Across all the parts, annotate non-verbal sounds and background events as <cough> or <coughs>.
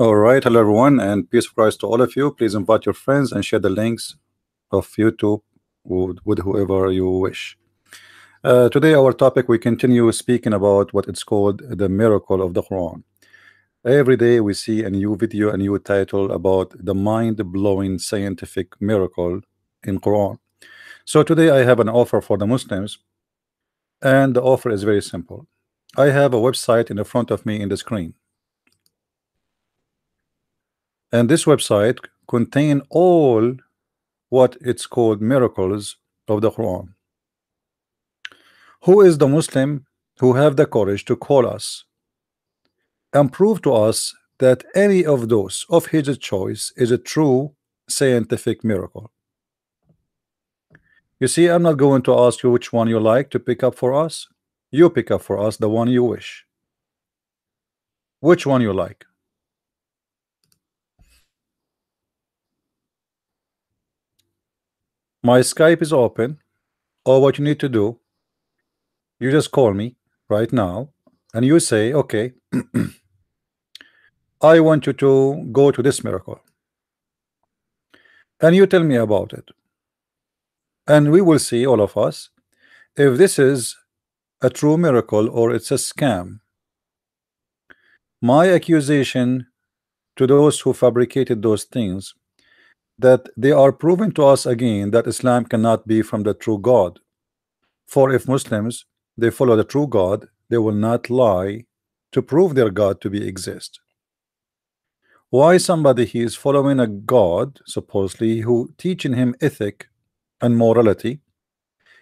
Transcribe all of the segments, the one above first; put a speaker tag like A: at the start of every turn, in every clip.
A: All right, hello everyone, and peace of Christ to all of you. Please invite your friends and share the links of YouTube with, with whoever you wish. Uh, today, our topic we continue speaking about what it's called the miracle of the Quran. Every day we see a new video, a new title about the mind-blowing scientific miracle in Quran. So today I have an offer for the Muslims, and the offer is very simple. I have a website in the front of me in the screen and this website contain all what it's called miracles of the Quran. Who is the Muslim who have the courage to call us and prove to us that any of those of his choice is a true scientific miracle? You see I'm not going to ask you which one you like to pick up for us. You pick up for us the one you wish. Which one you like my Skype is open. Or what you need to do you just call me right now and you say okay <clears throat> I want you to go to this miracle. And you tell me about it. And we will see all of us if this is a true miracle or it's a scam. My accusation to those who fabricated those things that they are proving to us again that Islam cannot be from the true God. For if Muslims they follow the true God, they will not lie to prove their God to be exist. Why somebody he is following a God supposedly who teaching him ethic and morality,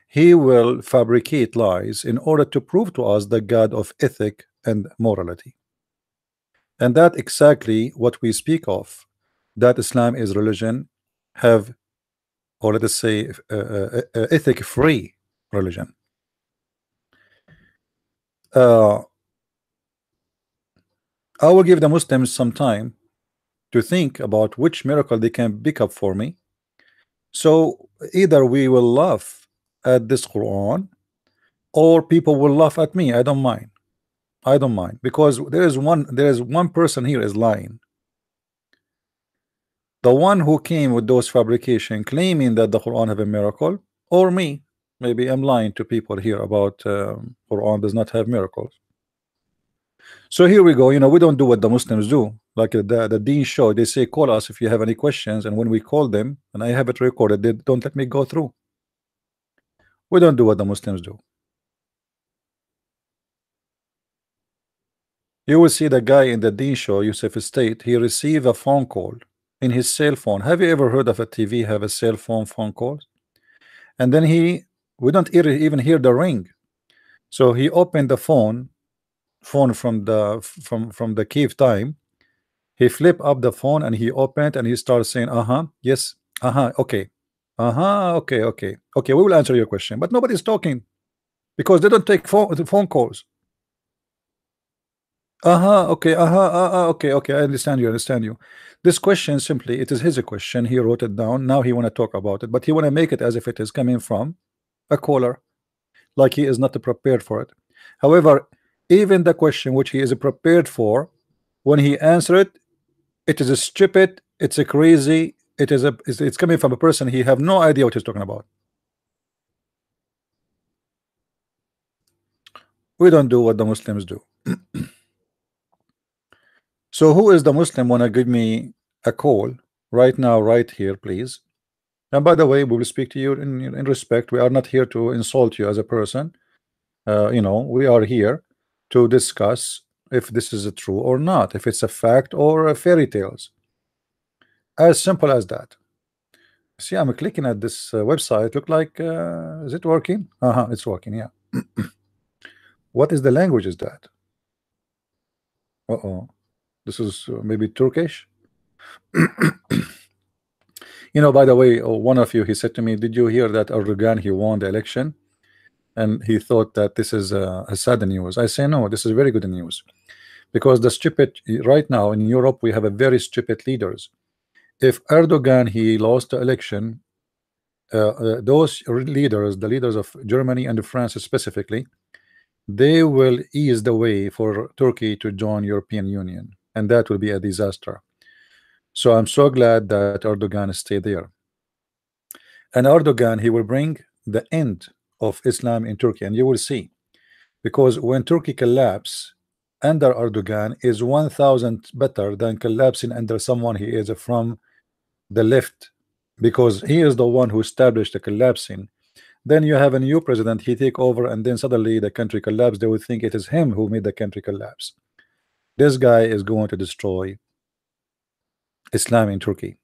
A: he will fabricate lies in order to prove to us the God of ethic and morality. And that exactly what we speak of that Islam is religion have or let us say uh, uh, uh, ethic free religion. Uh, I will give the Muslims some time to think about which miracle they can pick up for me. So either we will laugh at this Quran or people will laugh at me. I don't mind. I don't mind because there is one there is one person here is lying the one who came with those fabrication claiming that the Quran have a miracle or me. Maybe I'm lying to people here about um, Quran does not have miracles. So here we go you know we don't do what the Muslims do. Like the, the Deen Show they say call us if you have any questions and when we call them and I have it recorded they don't let me go through. We don't do what the Muslims do. You will see the guy in the Deen Show Yusuf Estes he received a phone call in his cell phone. Have you ever heard of a TV have a cell phone phone call? And then he, we don't even hear the ring. So he opened the phone, phone from the from from the cave time. He flipped up the phone and he opened and he starts saying, "Uh huh, yes, uh huh, okay, uh huh, okay, okay, okay. We will answer your question." But nobody's talking because they don't take phone phone calls. Uh-huh, okay, uh-huh, uh-huh, okay, okay, I understand you, I understand you. This question simply, it is his question, he wrote it down, now he want to talk about it, but he want to make it as if it is coming from a caller, like he is not prepared for it. However, even the question which he is prepared for, when he answer it, it is a stupid, it's a crazy, it is a, it's, it's coming from a person he have no idea what he's talking about. We don't do what the Muslims do. <clears throat> So who is the Muslim wanna give me a call right now, right here, please? And by the way, we will speak to you in, in respect. We are not here to insult you as a person. Uh, you know, we are here to discuss if this is a true or not, if it's a fact or a fairy tales. As simple as that. See, I'm clicking at this uh, website. Look like, uh, is it working? Uh huh, it's working. Yeah. <clears throat> what is the language? Is that? Uh oh. This is uh, maybe Turkish. <clears throat> you know, by the way, uh, one of you, he said to me, did you hear that Erdogan, he won the election? And he thought that this is a, a sad news. I say, no, this is very good news. Because the stupid, right now in Europe, we have a very stupid leaders. If Erdogan, he lost the election, uh, uh, those leaders, the leaders of Germany and France specifically, they will ease the way for Turkey to join European Union and that will be a disaster. So I'm so glad that Erdogan stayed there. And Erdogan, he will bring the end of Islam in Turkey, and you will see, because when Turkey collapse under Erdogan is 1,000 better than collapsing under someone he is from the left, because he is the one who established the collapsing. Then you have a new president, he take over, and then suddenly the country collapse. They will think it is him who made the country collapse. This guy is going to destroy Islam in Turkey,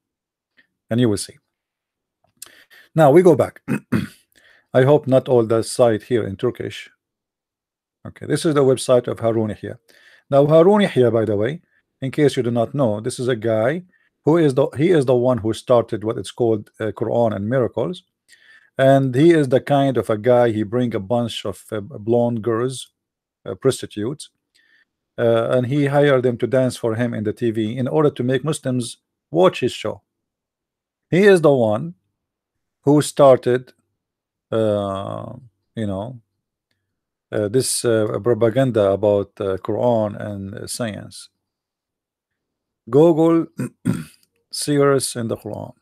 A: and you will see. Now we go back. <clears throat> I hope not all the site here in Turkish. Okay, this is the website of Harun Yahya. Now Harun Yahya, by the way, in case you do not know, this is a guy who is the he is the one who started what it's called uh, Quran and miracles, and he is the kind of a guy he bring a bunch of uh, blonde girls, uh, prostitutes, uh, and he hired them to dance for him in the TV in order to make Muslims watch his show. He is the one who started uh, you know uh, this uh, propaganda about uh, Quran and uh, science Google <clears throat> seers in the Quran.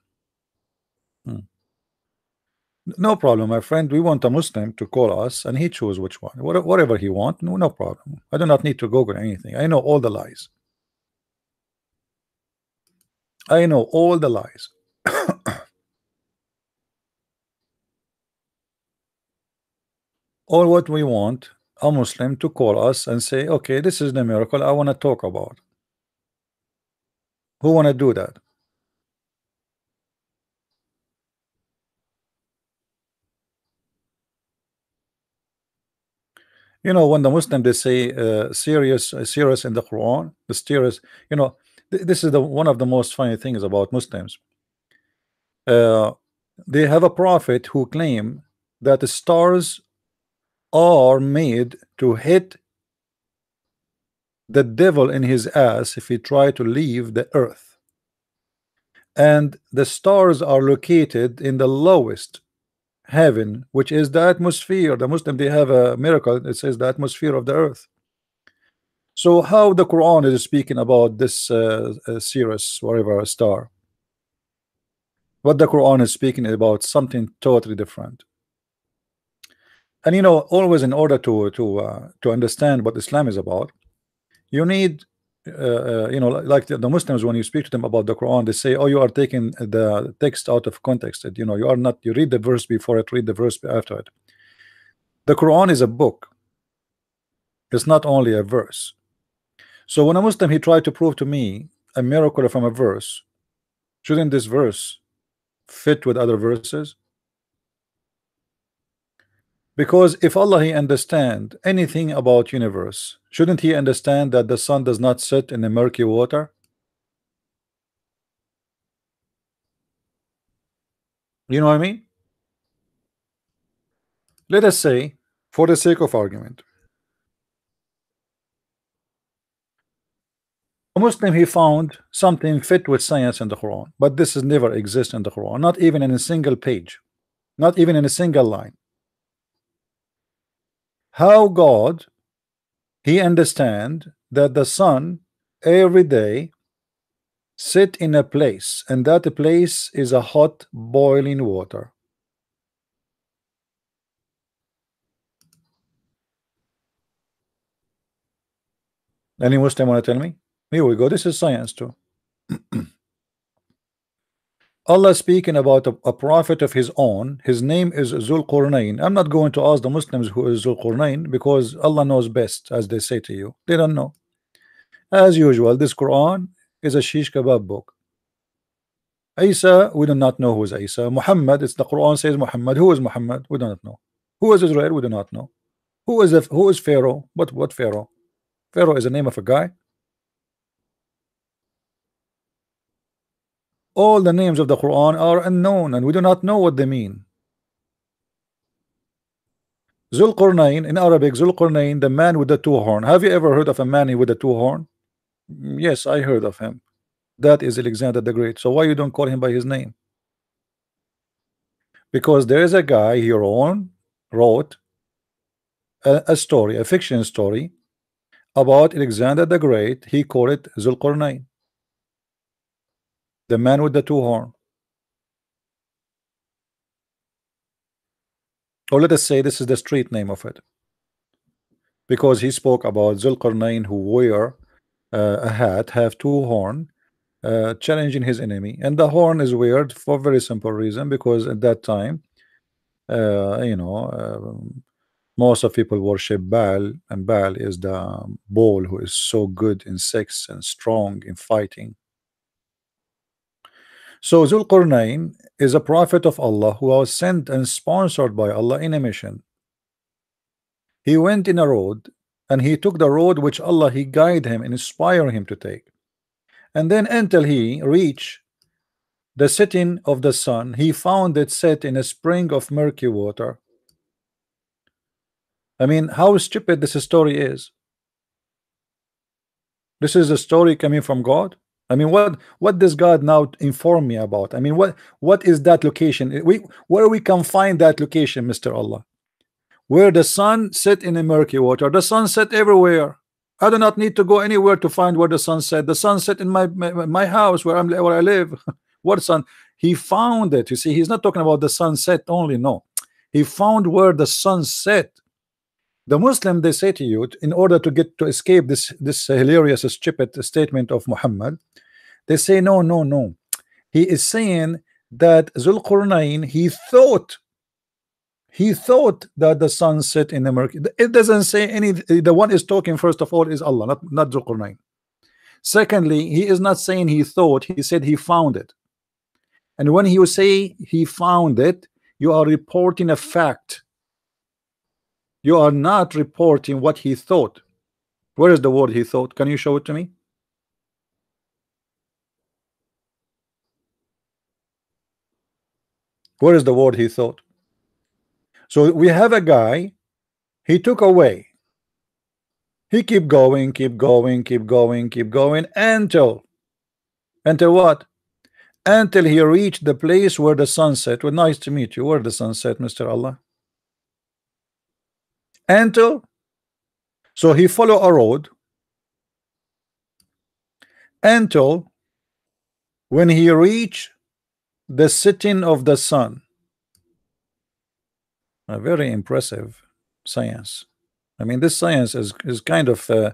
A: No problem my friend. We want a Muslim to call us and he choose which one. Whatever he want no, no problem. I do not need to Google anything. I know all the lies. I know all the lies. <coughs> All what we want a Muslim to call us and say okay this is the miracle I want to talk about. Who want to do that you know when the Muslim they say uh, Sirius uh, Sirius in the Quran the Sirius you know th this is the one of the most funny things about Muslims. Uh, they have a prophet who claim that the stars are made to hit the devil in his ass if he try to leave the earth. And the stars are located in the lowest heaven which is the atmosphere the Muslim they have a miracle it says the atmosphere of the earth. So how the Quran is speaking about this uh, uh, Sirius whatever a star? What the Quran is speaking about something totally different. And you know always in order to to uh, to understand what Islam is about you need uh, uh, you know like the, the, Muslims when you speak to them about the Quran they say oh you are taking the text out of context. That you know you are not you read the verse before it read the verse after it. The Quran is a book. It's not only a verse. So when a Muslim he tried to prove to me a miracle from a verse shouldn't this verse fit with other verses because if Allah he understand anything about universe shouldn't he understand that the sun does not sit in the murky water? You know what I mean? Let us say for the sake of argument a Muslim he found something fit with science in the Quran but this has never exist in the Quran not even in a single page not even in a single line how God he understand that the sun every day sit in a place and that place is a hot boiling water. Any Muslim want to tell me? Here we go this is science too <clears throat> Allah speaking about a, a, prophet of his own. His name is Zulqarnain I'm not going to ask the Muslims who is Zulqarnain because Allah knows best as they say to you. They don't know. As usual this Quran is a shish kebab book. Isa we do not know who is Isa. Muhammad it's the Quran says Muhammad. Who is Muhammad? We do not know. Who is Israel? We do not know. Who is who is Pharaoh? What what Pharaoh? Pharaoh is the name of a guy all the names of the Quran are unknown and we do not know what they mean. Zulqarnain in Arabic Zulqarnain the man with the two horn. Have you ever heard of a man with a two horn? Mm, yes I heard of him. That is Alexander the Great. So why you don't call him by his name? Because there is a guy he wrote, wrote a, a story a fiction story about Alexander the Great, he called it Zulqarnain, the man with the two horn. Or let us say this is the street name of it, because he spoke about Zulqarnain who wear uh, a hat, have two horn, uh, challenging his enemy, and the horn is weird for very simple reason because at that time, uh, you know. Um, most of people worship Baal, and Baal is the bull who is so good in sex and strong in fighting. So Zulqarnain is a prophet of Allah who was sent and sponsored by Allah in a mission. He went in a road and he took the road which Allah he guide him and inspire him to take. And then until he reached the setting of the sun, he found it set in a spring of murky water I mean, how stupid this story is. This is a story coming from God. I mean, what what does God now inform me about? I mean, what what is that location? Eh, we where we can find that location, Mr. Allah, where the sun set in the murky water. The sun set everywhere. I do not need to go anywhere to find where the sun set. The sun set in my my, my house where I'm where I live. <laughs> what sun? He found it. You see, he's not talking about the sunset only. No, he found where the sun set the Muslim they say to you in order to get to escape this this hilarious stupid statement of Muhammad they say no no no he is saying that Zulqarnain he thought he thought that the sun set in the murky it doesn't say any the one is talking first of all is Allah not not Zulqarnain secondly he is not saying he thought he said he found it and when you say he found it you are reporting a fact you are not reporting what he thought. Where is the word he thought? Can you show it to me? Where is the word he thought? So we have a guy, he took away. He keep going, keep going, keep going, keep going until until what? Until he reached the place where the sunset. Well, nice to meet you. Where the sunset, Mr. Allah? until so he follow a road until when he reach the setting of the sun. A very impressive science. I mean this science is, is kind of uh,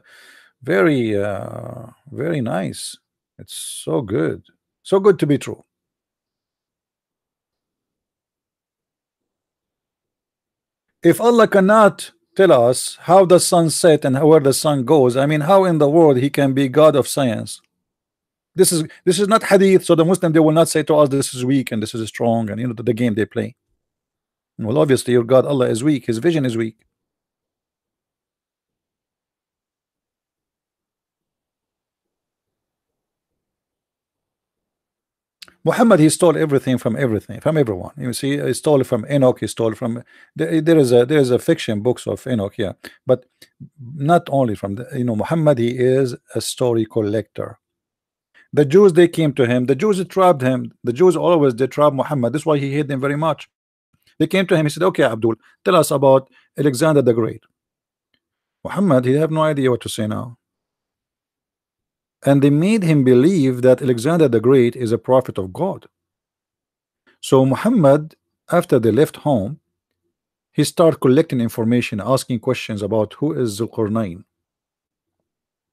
A: very uh, very nice. It's so good. So good to be true. If Allah cannot tell us how the sun set and where the sun goes I mean how in the world he can be God of science this is this is not hadith so the Muslim they will not say to us this is weak and this is strong and you know the, the game they play. Well obviously your God Allah is weak his vision is weak. Muhammad he stole everything from everything from everyone. You see he stole from Enoch he stole from there is a there is a fiction books of Enoch yeah. But not only from the you know Muhammad he is a story collector the Jews they came to him. The Jews trapped him. The Jews always they trap Muhammad. This is why he hate them very much. They came to him. He said okay Abdul tell us about Alexander the Great. Muhammad he have no idea what to say now. And they made him believe that Alexander the Great is a prophet of God. So Muhammad, after they left home, he started collecting information, asking questions about who is Zulqarnain.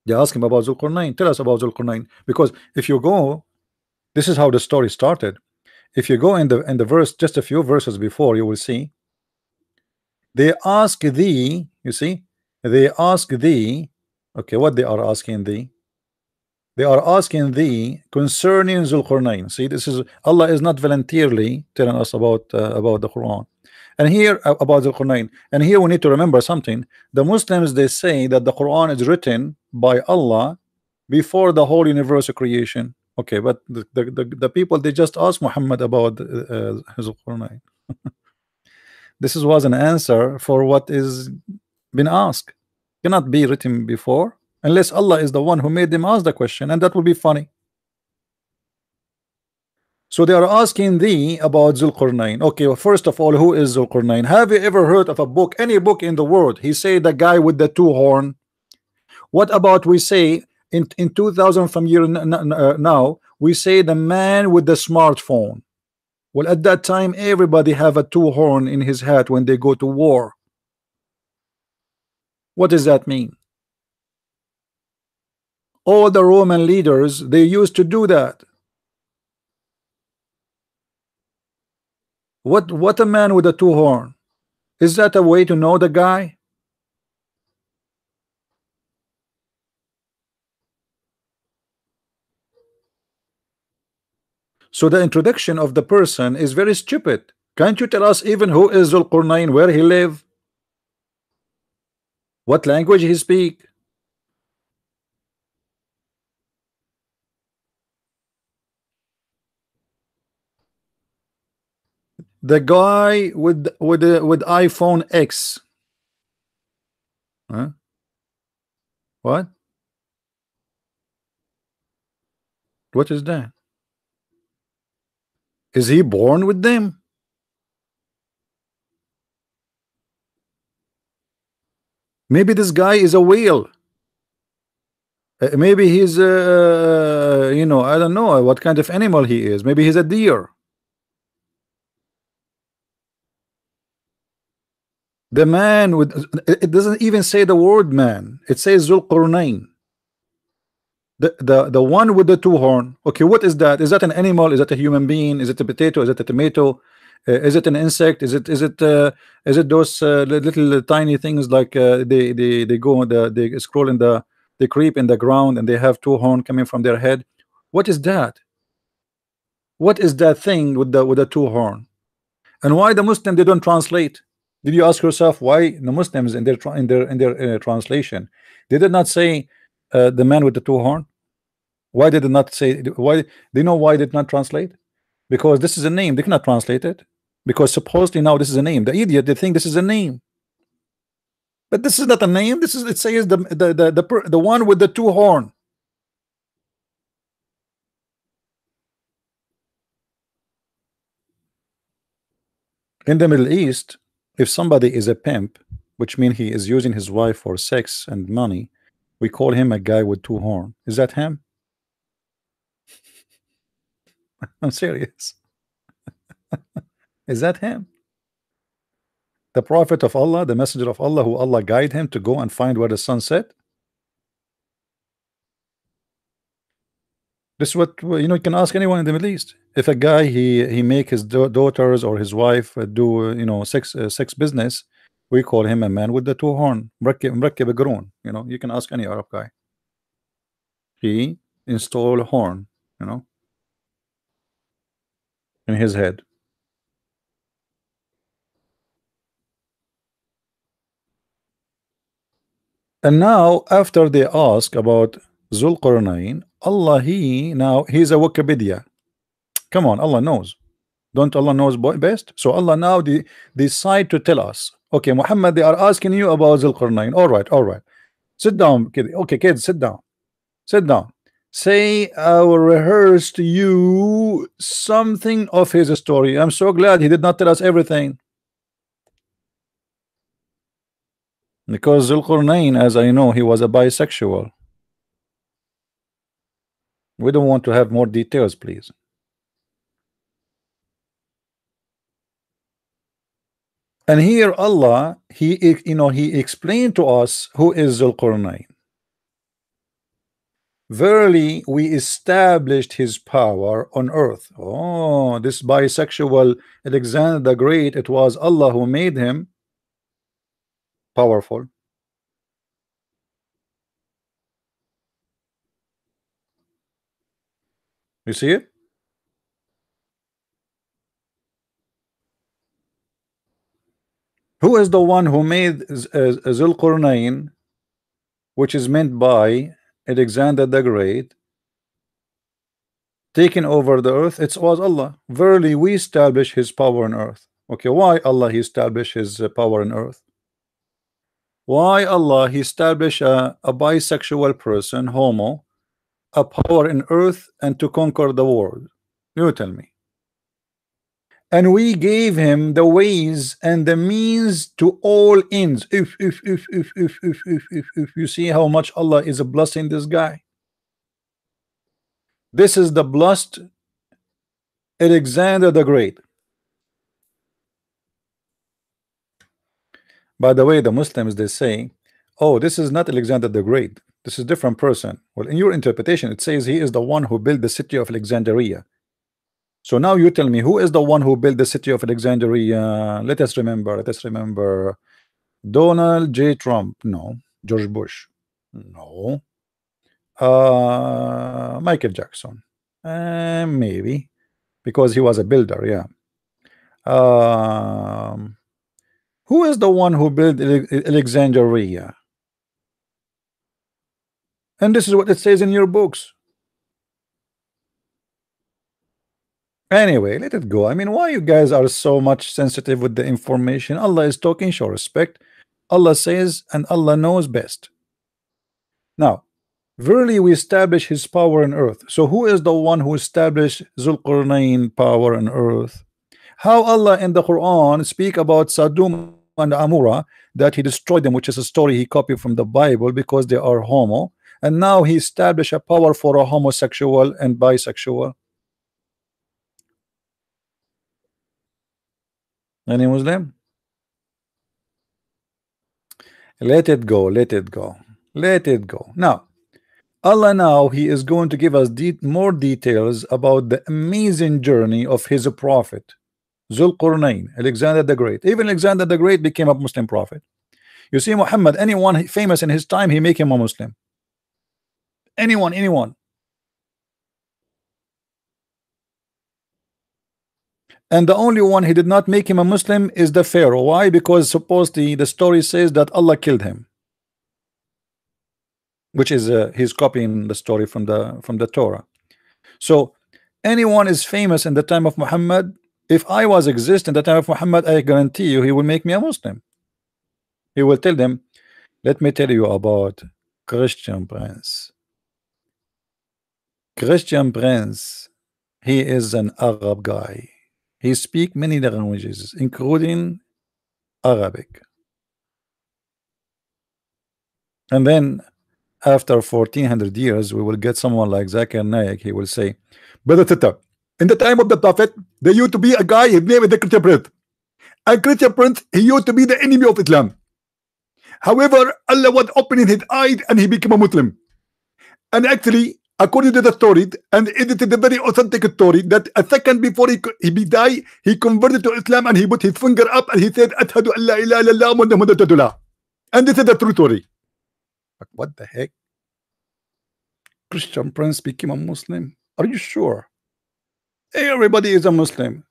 A: They ask him about Zulqarnain. Tell us about Zulqarnain. Because if you go, this is how the story started. If you go in the in the verse, just a few verses before, you will see. They ask thee, you see, they ask thee, okay, what they are asking thee they are asking thee concerning Zulqarnain. See, this is Allah is not voluntarily telling us about uh, about the Quran, and here about the Quran, And here we need to remember something. The Muslims they say that the Quran is written by Allah before the whole universe creation. Okay, but the the, the, the people they just ask Muhammad about uh, Zulqarnain. <laughs> this was an answer for what is been asked. Cannot be written before unless Allah is the one who made them ask the question and that would be funny so they are asking thee about Zulqarnain okay well, first of all who is Zulqarnain have you ever heard of a book any book in the world? He say the guy with the two horn. What about we say in in 2000 from year uh, now we say the man with the smartphone. Well at that time everybody have a two horn in his hat when they go to war. What does that mean? All the Roman leaders they used to do that what what a man with a two horn is that a way to know the guy So the introduction of the person is very stupid. Can't you tell us even who is Zulqarnain, where he live? What language he speak? The guy with with with iPhone X. Huh? What? What is that? Is he born with them? Maybe this guy is a whale. Uh, maybe he's, uh, you know, I don't know what kind of animal he is. Maybe he's a deer. The man with it doesn't even say the word man. It says Zulqarnain. The, the the one with the two horn. Okay, what is that? Is that an animal? Is that a human being? Is it a potato? Is it a tomato? Uh, is it an insect? Is it is it uh, is it those uh, little tiny things like uh, they they they go the they scroll in the they creep in the ground and they have two horn coming from their head? What is that? What is that thing with the with the two horn? And why the Muslim they don't translate? Did you ask yourself why the Muslims in their in their in their uh, translation they did not say uh, the man with the two horn? Why did it not say? Why they know why they did not translate? Because this is a name. They cannot translate it because supposedly now this is a name. The idiot they think this is a name, but this is not a name. This is it says the the the the, the one with the two horn. In the Middle East, if somebody is a pimp, which means he is using his wife for sex and money, we call him a guy with two horn. Is that him? <laughs> I'm serious. <laughs> Is that him? The prophet of Allah, the messenger of Allah, who Allah guide him to go and find where the sun set? This is what you know. You can ask anyone in the Middle East. If a guy he he make his daughters or his wife do you know sex uh, sex business, we call him a man with the two horn you know you can ask any Arab guy he install a horn you know in his head and now after they ask about Zulqarnain Allah he now he's a Wikipedia come on Allah knows don't Allah knows best so Allah now de decide to tell us Okay, Muhammad, they are asking you about Zulqarnain. All right, all right. Sit down, kid. Okay, kids, sit down. Sit down. Say I will rehearse to you something of his story. I'm so glad he did not tell us everything. Because Zulqarnain, as I know, he was a bisexual. We don't want to have more details, please. And here Allah, he you know, he explained to us who is Zulqarnain. Verily, we established his power on earth. Oh, this bisexual Alexander the Great, it was Allah who made him powerful. You see it? Who is the one who made Zulqarnain, which is meant by Alexander the Great, taking over the earth? It was Allah. Verily, we establish His power on earth. Okay, why Allah He established His uh, power on earth? Why Allah He established a, a bisexual person, homo, a power in earth and to conquer the world? You tell me. And we gave him the ways and the means to all ends. If if if if if if if if, if you see how much Allah is blessing this guy. This is the blessed Alexander the Great. By the way, the Muslims they say, Oh, this is not Alexander the Great this is different person well in your interpretation it says he is the one who built the city of Alexandria so now you tell me who is the one who built the city of Alexandria? Let us remember. Let us remember. Donald J. Trump. No. George Bush. No. Uh, Michael Jackson. Uh, maybe because he was a builder. Yeah. Um, who is the one who built Alexandria? And this is what it says in your books. Anyway, let it go. I mean, why you guys are so much sensitive with the information? Allah is talking, show respect. Allah says, and Allah knows best. Now, verily we establish his power on earth. So who is the one who established Zulqarnain power on earth? How Allah in the Quran speak about Sadum and Amura that he destroyed them, which is a story he copied from the Bible because they are homo, and now he established a power for a homosexual and bisexual. Any Muslim? Let it go, let it go, let it go. Now, Allah now He is going to give us de more details about the amazing journey of His prophet, Zulqarnain, Alexander the Great. Even Alexander the Great became a Muslim prophet. You see, Muhammad, anyone famous in his time, he make him a Muslim. Anyone, anyone. and the only one he did not make him a Muslim is the Pharaoh. Why? Because supposedly the story says that Allah killed him which is uh, he's copying the story from the from the Torah. So anyone is famous in the time of Muhammad. If I was exist in the time of Muhammad I guarantee you he will make me a Muslim. He will tell them let me tell you about Christian Prince Christian Prince he is an Arab guy he speak many languages, including Arabic. And then after 1400 years, we will get someone like Zakir Naik. He will say, Brother Tita, in the time of the Prophet, there used to be a guy, his name is the Christian Prince. And Christian Prince, he used to be the enemy of Islam. However, Allah was opening his eyes and he became a Muslim. And actually, according to the story, and it is a very authentic story that a second before he he died, he converted to Islam and he put his finger up and he said, "Ashhadu an la ilaha illallah Muhammadur And this is the true story. But what the heck? Christian Prince became a Muslim. Are you sure? Everybody is a Muslim.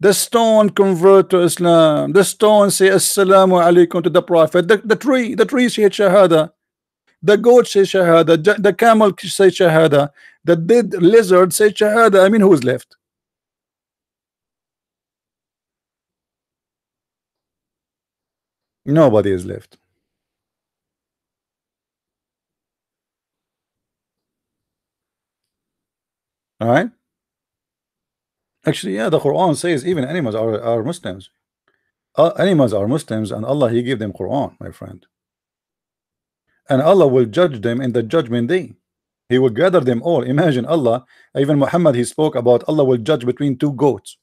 A: The stone convert to Islam. The stone say Assalamu alaikum to the Prophet. The, the tree, the tree say Shahada. The goat says Shahada. The camel says Shahada. The dead lizard says Shahada. I mean, who's left? Nobody is left. All right. Actually, yeah, the Quran says even animals are, are Muslims. Uh, animals are Muslims, and Allah He gave them Quran, my friend and Allah will judge them in the judgment day. He will gather them all. Imagine Allah even Muhammad he spoke about Allah will judge between two goats.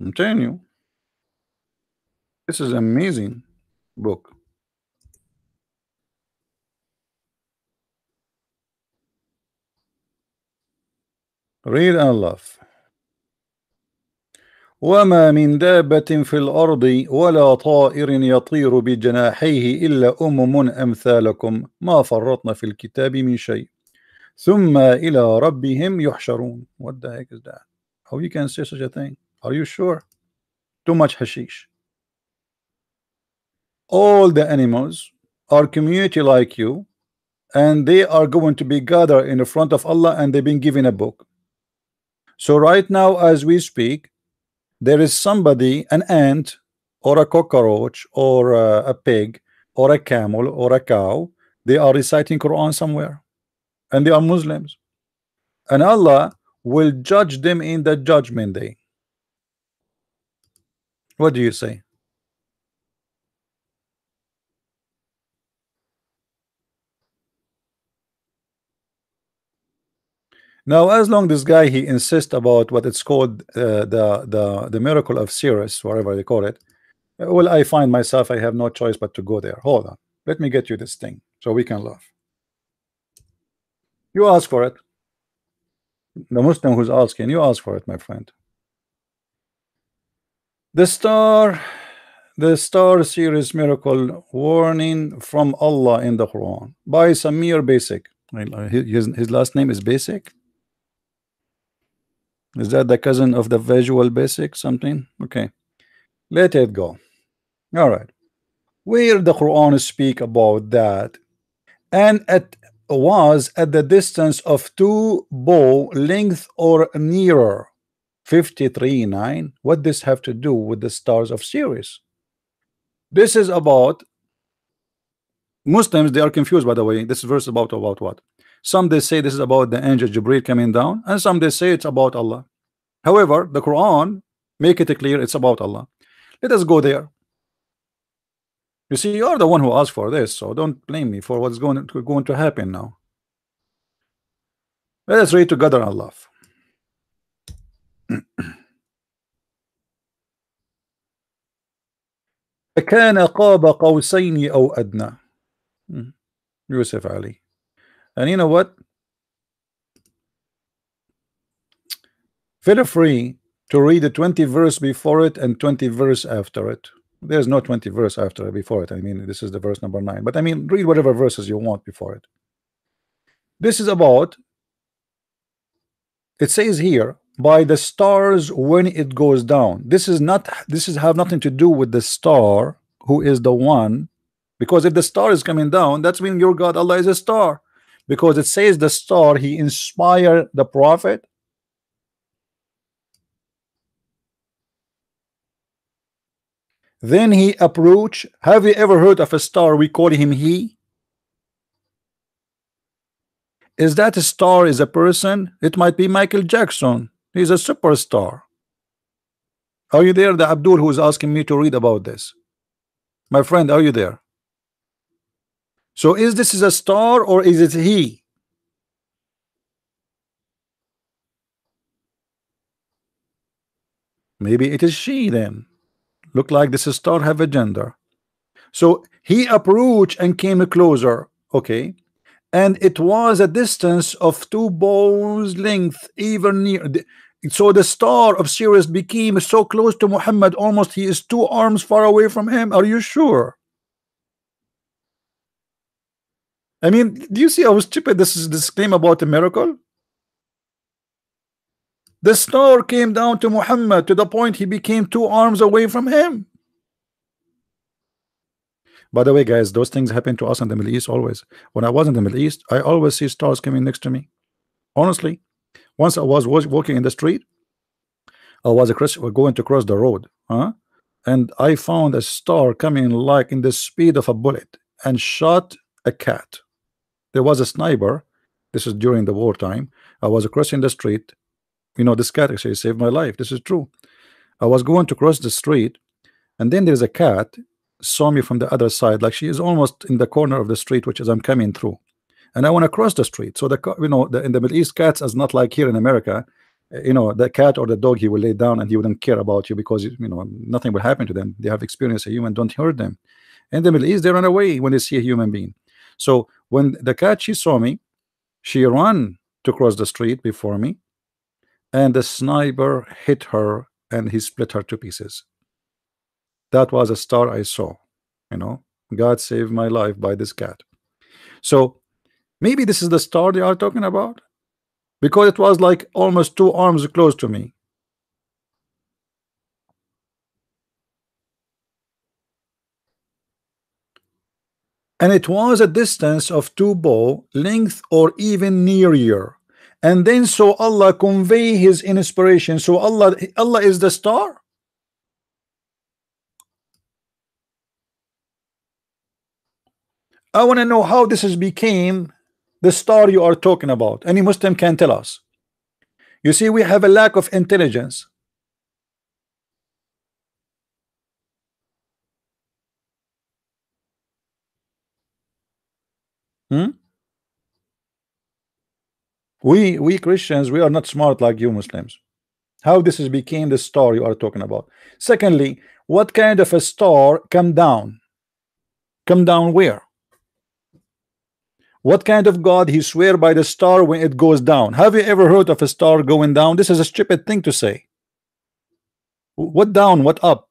A: I'm telling you this is amazing book. Read and love وما من دابة في الأرض ولا طائر يطير بجناحيه إلا أمم أمثالكم ما فرطنا في الكتاب من شيء ثم إلى ربهم يحشرون What the heck is that? How you can say such a thing? Are you sure? Too much hashish. All the animals are community like you and they are going to be gathered in front of Allah and they've been given a book. So right now as we speak there is somebody, an ant or a cockroach or a, a pig or a camel or a cow, they are reciting Quran somewhere and they are Muslims. And Allah will judge them in the judgment day. What do you say? Now, as long this guy he insists about what it's called uh, the the the miracle of Sirius, whatever they call it. uh, Well, I find myself I have no choice but to go there. Hold on, let me get you this thing so we can laugh. You ask for it. The Muslim who's asking, you ask for it, my friend. The star, the star Sirius miracle warning from Allah in the Quran by Samir Basic. His, his last name is Basic. Is that the cousin of the visual basic something? Okay. Let it go. All right. Where the Quran speak about that and it was at the distance of two bow length or nearer 53 9 what this have to do with the stars of Sirius this is about Muslims they are confused by the way this verse about about what some they say this is about the angel Jibril coming down and some they say it's about Allah however the Quran make it clear it's about Allah let us go there you see you're the one who asked for this so don't blame me for what's going to going to happen now let us read together and laugh <clears throat> كان قاب قوسين أو أدنى Yusuf Ali and you know what? Feel free to read the 20 verse before it and 20 verse after it. There's no 20 verse after before it. I mean this is the verse number nine. But I mean read whatever verses you want before it. This is about it says here by the stars when it goes down. This is not this is have nothing to do with the star who is the one because if the star is coming down that's when your God Allah is a star because it says the star he inspired the prophet. Then he approach have you ever heard of a star? We call him he. Is that a star is a person? It might be Michael Jackson. He's a superstar. Are you there? The Abdul who is asking me to read about this. My friend are you there so is this is a star or is it he? Maybe it is she then. Look like this is star have a gender. So he approached and came closer. Okay. And it was a distance of two bows length even near so the star of Sirius became so close to Muhammad almost he is two arms far away from him. Are you sure I mean do you see how stupid this is this claim about a miracle the star came down to Muhammad to the point he became two arms away from him by the way, guys, those things happen to us in the Middle East always. When I was in the Middle East, I always see stars coming next to me. Honestly, once I was, walking in the street, I was going to cross the road, huh? and I found a star coming like in the speed of a bullet and shot a cat. There was a sniper. This is during the wartime. I was crossing the street. You know, this cat actually saved my life. This is true. I was going to cross the street, and then there's a cat saw me from the other side like she is almost in the corner of the street which is I'm coming through and I want to cross the street so the you know the, in the Middle East cats is not like here in America you know the cat or the dog he will lay down and he wouldn't care about you because you know nothing will happen to them they have experienced a human don't hurt them in the Middle East they run away when they see a human being so when the cat she saw me she ran to cross the street before me and the sniper hit her and he split her to pieces. That was a star I saw you know. God saved my life by this cat. So maybe this is the star they are talking about? Because it was like almost two arms close to me and it was a distance of two bow length or even nearer and then so Allah convey his inspiration so Allah Allah is the star I want to know how this has became the star you are talking about. Any Muslim can tell us. You see, we have a lack of intelligence. Hmm? We we Christians we are not smart like you Muslims. How this is became the star you are talking about. Secondly, what kind of a star come down? Come down where? What kind of God he swear by the star when it goes down? Have you ever heard of a star going down? This is a stupid thing to say. What down? What up?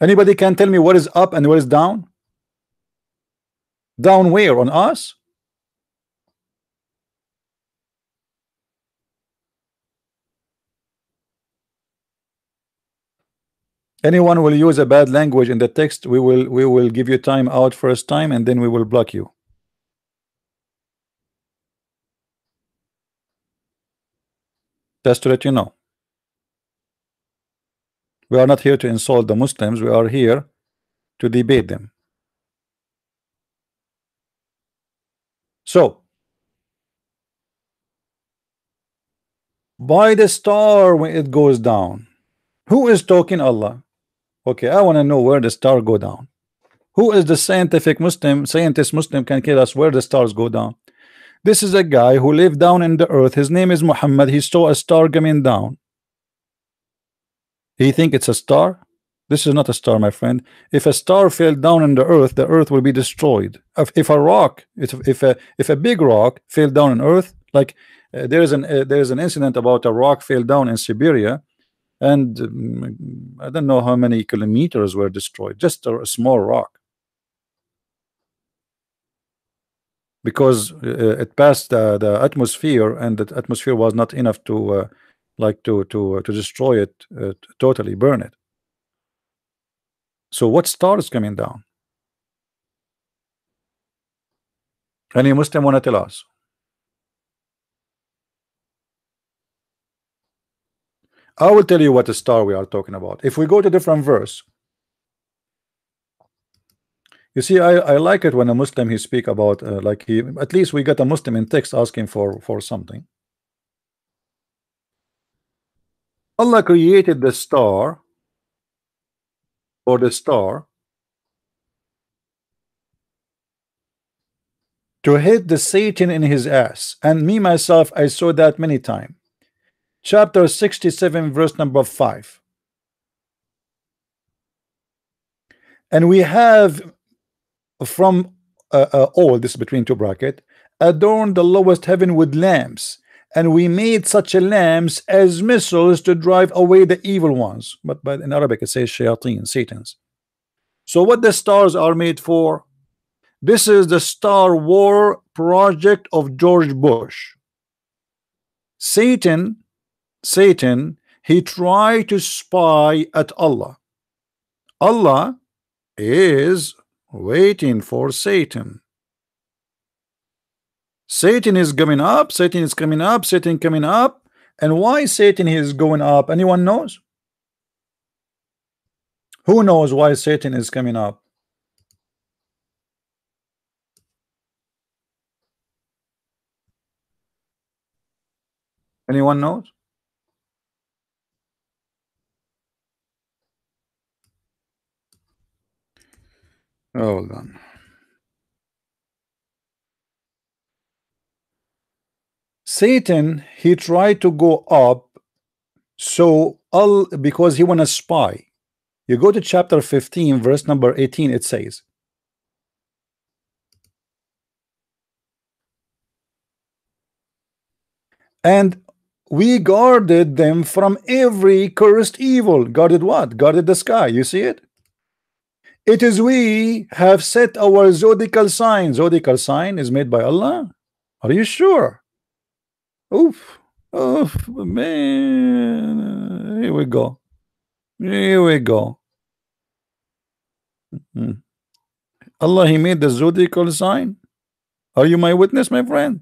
A: Anybody can tell me what is up and what is down? Down where? On us? anyone will use a bad language in the text. We will we will give you time out first time and then we will block you. Just to let you know. We are not here to insult the Muslims. We are here to debate them so by the star when it goes down who is talking Allah Okay, I want to know where the star go down. Who is the scientific Muslim, scientist Muslim can tell us where the stars go down? This is a guy who lived down in the earth. His name is Muhammad. He saw a star coming down. He think it's a star? This is not a star, my friend. If a star fell down in the earth, the earth will be destroyed. If, if a rock, if, if a if a big rock fell down on earth, like uh, there is an uh, there is an incident about a rock fell down in Siberia, and um, I don't know how many kilometers were destroyed just a, a small rock because uh, it passed the atmosphere and the atmosphere was not enough to uh, like to to uh, to destroy it uh, totally burn it so what star is coming down any Muslim want to tell us I will tell you what the star we are talking about. If we go to different verse, you see, I, I like it when a Muslim he speak about uh, like he at least we got a Muslim in text asking for for something. Allah created the star or the star to hit the Satan in his ass. And me myself I saw that many times. Chapter 67 verse number 5 and we have from uh, uh, all this between two bracket adorn the lowest heaven with lamps and we made such lamps as missiles to drive away the evil ones but but in Arabic it says shayateen satans so what the stars are made for this is the star war project of George Bush Satan Satan, he tried to spy at Allah. Allah is waiting for Satan. Satan is coming up, Satan is coming up, Satan coming up. And why Satan is going up? Anyone knows? Who knows why Satan is coming up? Anyone knows? Hold on. Satan, he tried to go up so all because he want to spy. You go to chapter 15, verse number 18, it says, And we guarded them from every cursed evil. Guarded what? Guarded the sky. You see it? It is we have set our zodiacal sign. Zodiacal sign is made by Allah. Are you sure? Oof. Oof, man. Here we go. Here we go. Hmm. Allah, He made the zodiacal sign. Are you my witness, my friend?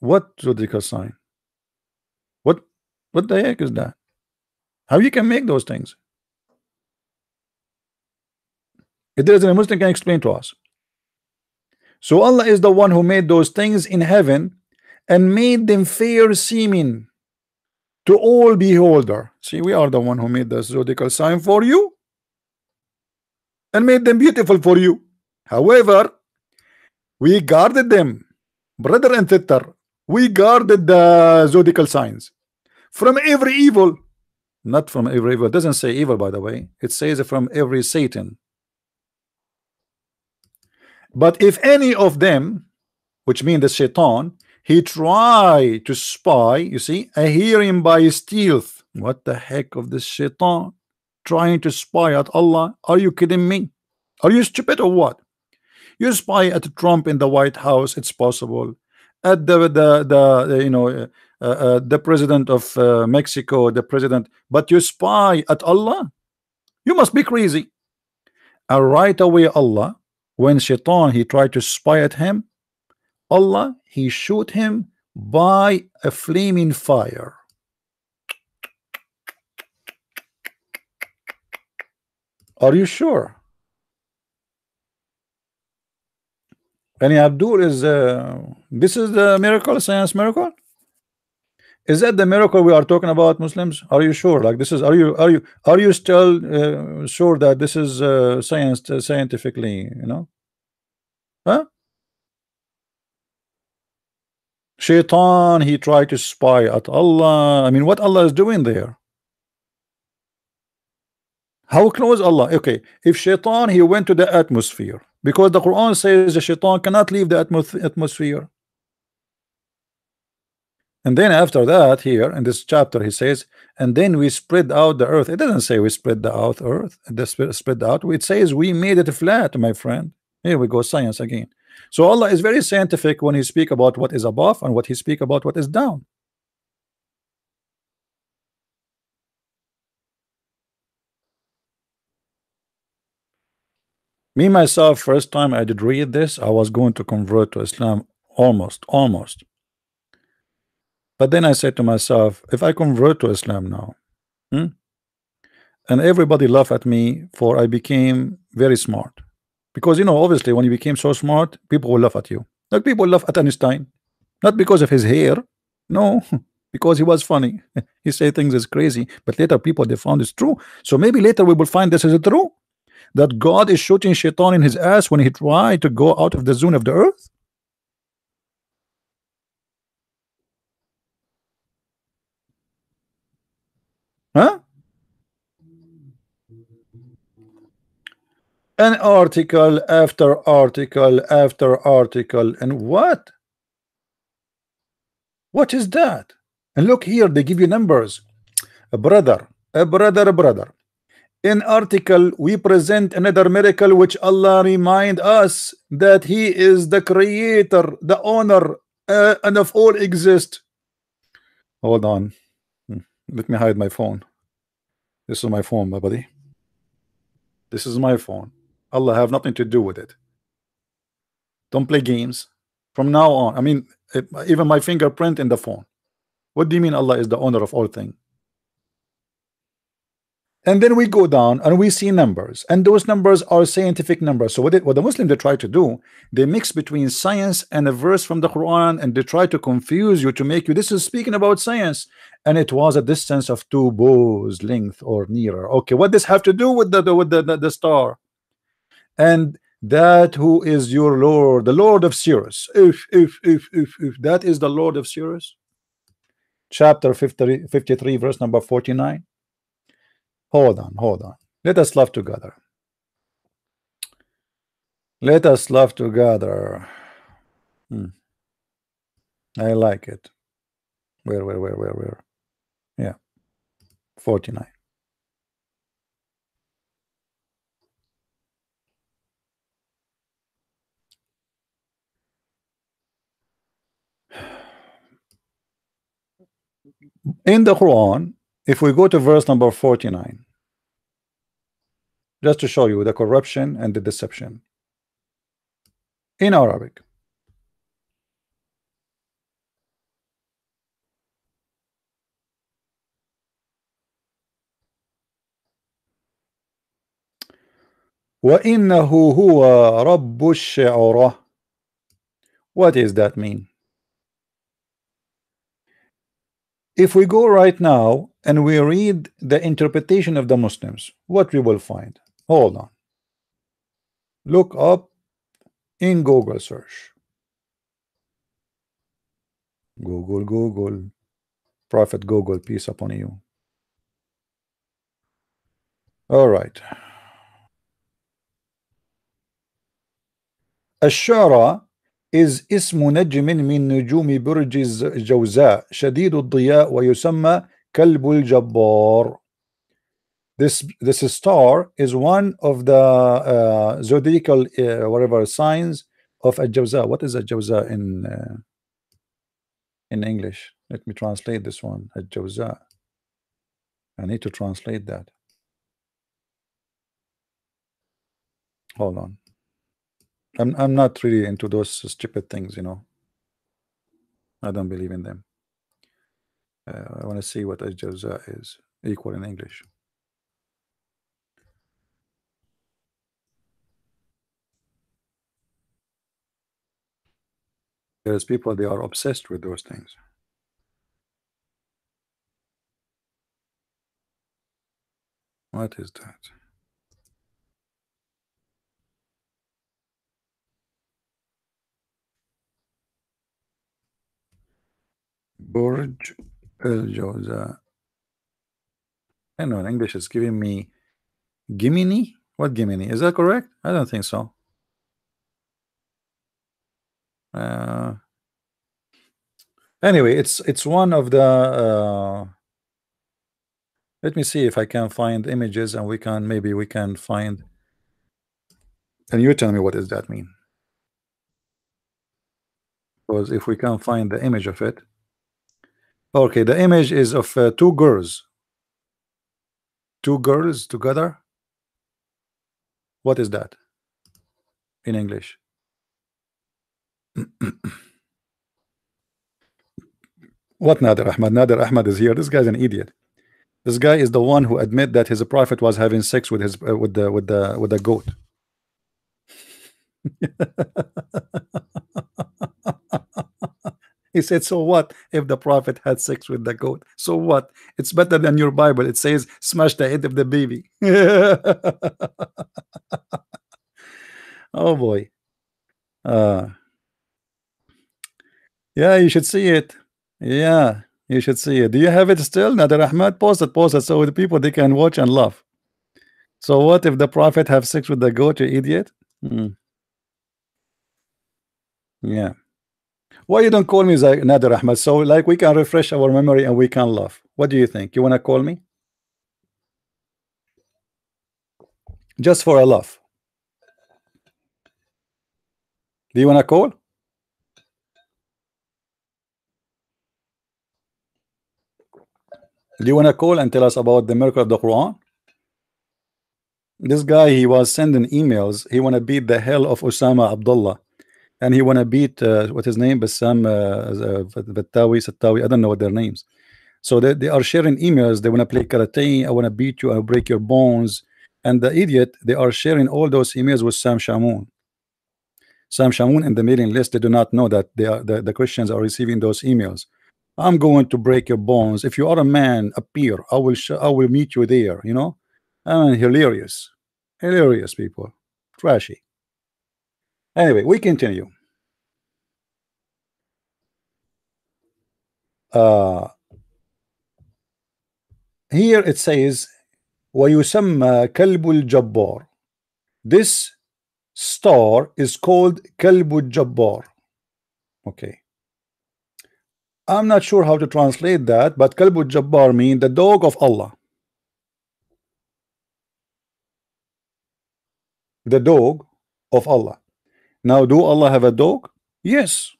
A: What zodiacal sign? What what the heck is that? How you can make those things? If there is a Muslim can explain to us. So Allah is the one who made those things in heaven and made them fair seeming to all beholder. See, we are the one who made the zodiacal sign for you and made them beautiful for you. However, we guarded them, brother and sister. We guarded the zodiacal signs from every evil. Not from every evil. It doesn't say evil, by the way. It says from every Satan. But if any of them, which means the shaitan, he try to spy, you see, I hear him by stealth. What the heck of this shaitan trying to spy at Allah? Are you kidding me? Are you stupid or what? You spy at Trump in the White House, it's possible. At the the the, the you know uh, uh, the president of uh, Mexico, the president, but you spy at Allah? You must be crazy. And right away, Allah, when Shaitan he tried to spy at him, Allah he shoot him by a flaming fire. Are you sure? Any Abdul is uh, this is the miracle science miracle? Is that the miracle we are talking about Muslims? Are you sure? Like this is are you are you are you still uh, sure that this is uh, science uh, scientifically, you know? Huh? Shaitan he tried to spy at Allah. I mean what Allah is doing there? How close Allah? Okay, if Shaitan he went to the atmosphere because the Quran says the shaitan cannot leave the atmosphere and then after that here in this chapter he says and then we spread out the earth it doesn't say we spread the out earth spread out it says we made it flat my friend here we go science again so Allah is very scientific when he speak about what is above and what he speak about what is down Me myself, first time I did read this, I was going to convert to Islam almost, almost. But then I said to myself, if I convert to Islam now, hmm, and everybody laugh at me for I became very smart. Because you know, obviously, when you became so smart, people will laugh at you. Like people laugh at Einstein, not because of his hair, no, <laughs> because he was funny. <laughs> he say things is crazy, but later people they found it's true. So maybe later we will find this is true that God is shooting shaitan in his ass when he tried to go out of the zone of the earth? Huh? An article after article after article and what? What is that? And look here, they give you numbers. A brother, a brother, a brother in article we present another miracle which Allah remind us that he is the creator the owner uh, and of all exist hold on hmm. let me hide my phone this is my phone my buddy this is my phone Allah have nothing to do with it. Don't play games. From now on I mean even my fingerprint in the phone. What do you mean Allah is the owner of all things? And then we go down and we see numbers. And those numbers are scientific numbers. So what, it, what the Muslim they try to do they mix between science and a verse from the Quran and they try to confuse you to make you this is speaking about science. And it was a distance of two bows length or nearer. Okay what does have to do with the, the with the, the, the star and that who is your Lord the Lord of Sirius if if if if, if that is the Lord of Sirius chapter 50, 53 verse number 49 Hold on, hold on. Let us love together. Let us love together. Hmm. I like it. Where, where, where, where, where? Yeah. 49. In the Quran, if we go to verse number 49 just to show you the corruption and the deception in Arabic وإنه هو رب الشعرى What does that mean? if we go right now and we read the interpretation of the Muslims, what we will find? Hold on. Look up in Google search. Google, Google, Prophet Google, peace upon you. All right. Ashura is اسم نجم من نجوم برج الجوزاء شديد الضياء ويسمى كلب الجبار this this star is one of the uh, zodiacal uh, whatever signs of a jawza what is a jawza in uh, in English let me translate this one a jawza I need to translate that hold on I'm I'm not really into those stupid things, you know. I don't believe in them. Uh, I want to see what al-jawza is equal in English. There's people they are obsessed with those things. What is that? Burj Al Jawza. I know in English it's giving me Gemini. What Gemini? Is that correct? I don't think so. Uh, anyway, it's it's one of the. Uh, let me see if I can find images and we can maybe we can find. And you tell me what does that mean? Because if we can't find the image of it, Okay, the image is of uh, two girls. Two girls together. What is that in English? <clears throat> what Nader Ahmad? Nader Ahmad is here. This guy's an idiot. This guy is the one who admit that his prophet was having sex with his uh, with the with the with the goat. <laughs> He said, So what if the prophet had sex with the goat? So what? It's better than your Bible. It says, Smash the head of the baby. <laughs> oh boy. Uh, yeah, you should see it. Yeah, you should see it. Do you have it still? Nader Ahmad, post it, post it so the people they can watch and laugh. So what if the prophet have sex with the goat, you idiot? Hmm. Yeah. Why you don't call me Nader Ahmed? So like we can refresh our memory and we can laugh. What do you think? You want to call me? Just for a laugh. Do you want to call? Do you want to call and tell us about the miracle of the Quran? This guy, he was sending emails. He want to beat the hell of Osama Abdullah and he want to beat uh, what his name? Bassam uh, Vattawi Sattawi I don't know what their names. So they, they are sharing emails. They want to play karate. I want to beat you. I'll break your bones. And the idiot they are sharing all those emails with Sam Shamoun. Sam Shamoun in the mailing list they do not know that they are the, the Christians are receiving those emails. I'm going to break your bones. If you are a man appear. I will I will meet you there you know? Mean hilarious. Hilarious people. Trashy Anyway, we continue. Uh, here it says ويسمى كلب الجبار this star is called كلب الجبار okay I'm not sure how to translate that but كلب الجبار mean the dog of Allah the dog of Allah now, do Allah have a dog? Yes.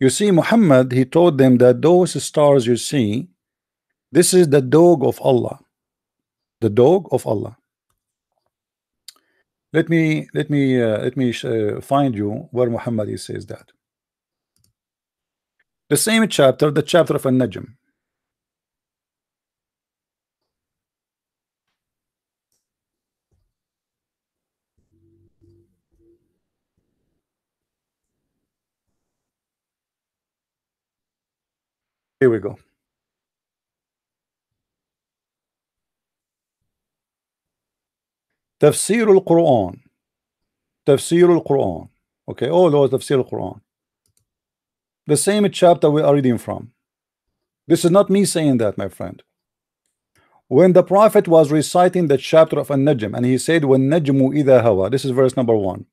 A: You see, Muhammad, he told them that those stars you see, this is the dog of Allah. The dog of Allah. Let me let me uh, let me uh, find you where Muhammad says that. The same chapter, the chapter of An-Najm. Here we go. تفسير القرآن تفسير القرآن okay all those تفسير القرآن the same chapter we are reading from this is not me saying that my friend when the prophet was reciting the chapter of An-Najm and he said when najmu idha hawa this is verse number one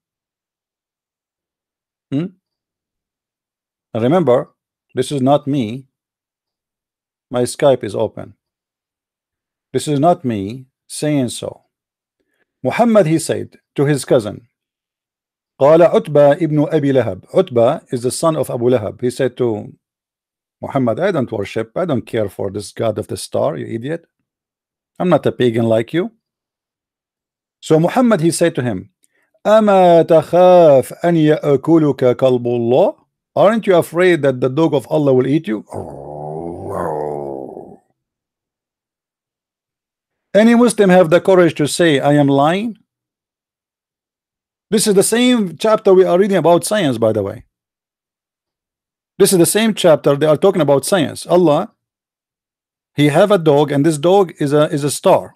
A: hmm? remember this is not me my Skype is open this is not me saying so Muhammad he said to his cousin قال عتبة ابن أبي لهب Utbah is the son of Abu Lahab he said to Muhammad I don't worship I don't care for this god of the star you idiot I'm not a pagan like you so Muhammad he said to him أما تخاف أن يأكلك كلب الله aren't you afraid that the dog of Allah will eat you Any Muslim have the courage to say I am lying? This is the same chapter we are reading about science, by the way. This is the same chapter they are talking about science. Allah, He have a dog, and this dog is a is a star.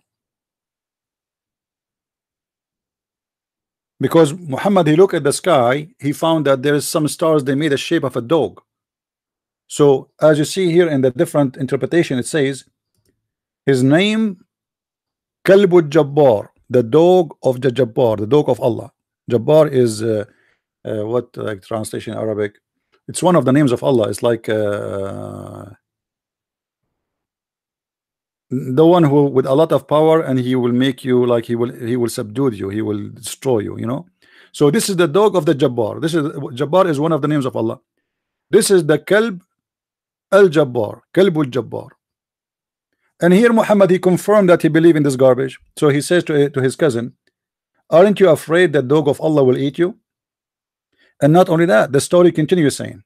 A: Because Muhammad, he looked at the sky, he found that there is some stars they made a shape of a dog. So as you see here in the different interpretation, it says his name Kalbu Jabbar, the dog of the Jabbar, the dog of Allah. Jabbar is uh, uh, what like translation Arabic? It's one of the names of Allah. It's like uh, the one who with a lot of power and he will make you like he will he will subdue you he will destroy you you know so this is the dog of the Jabbar this is Jabbar is one of the names of Allah this is the Kalb al-Jabbar Kalb al-Jabbar and here Muhammad he confirmed that he believed in this garbage. So he says to, to his cousin, Aren't you afraid that dog of Allah will eat you? And not only that, the story continues saying.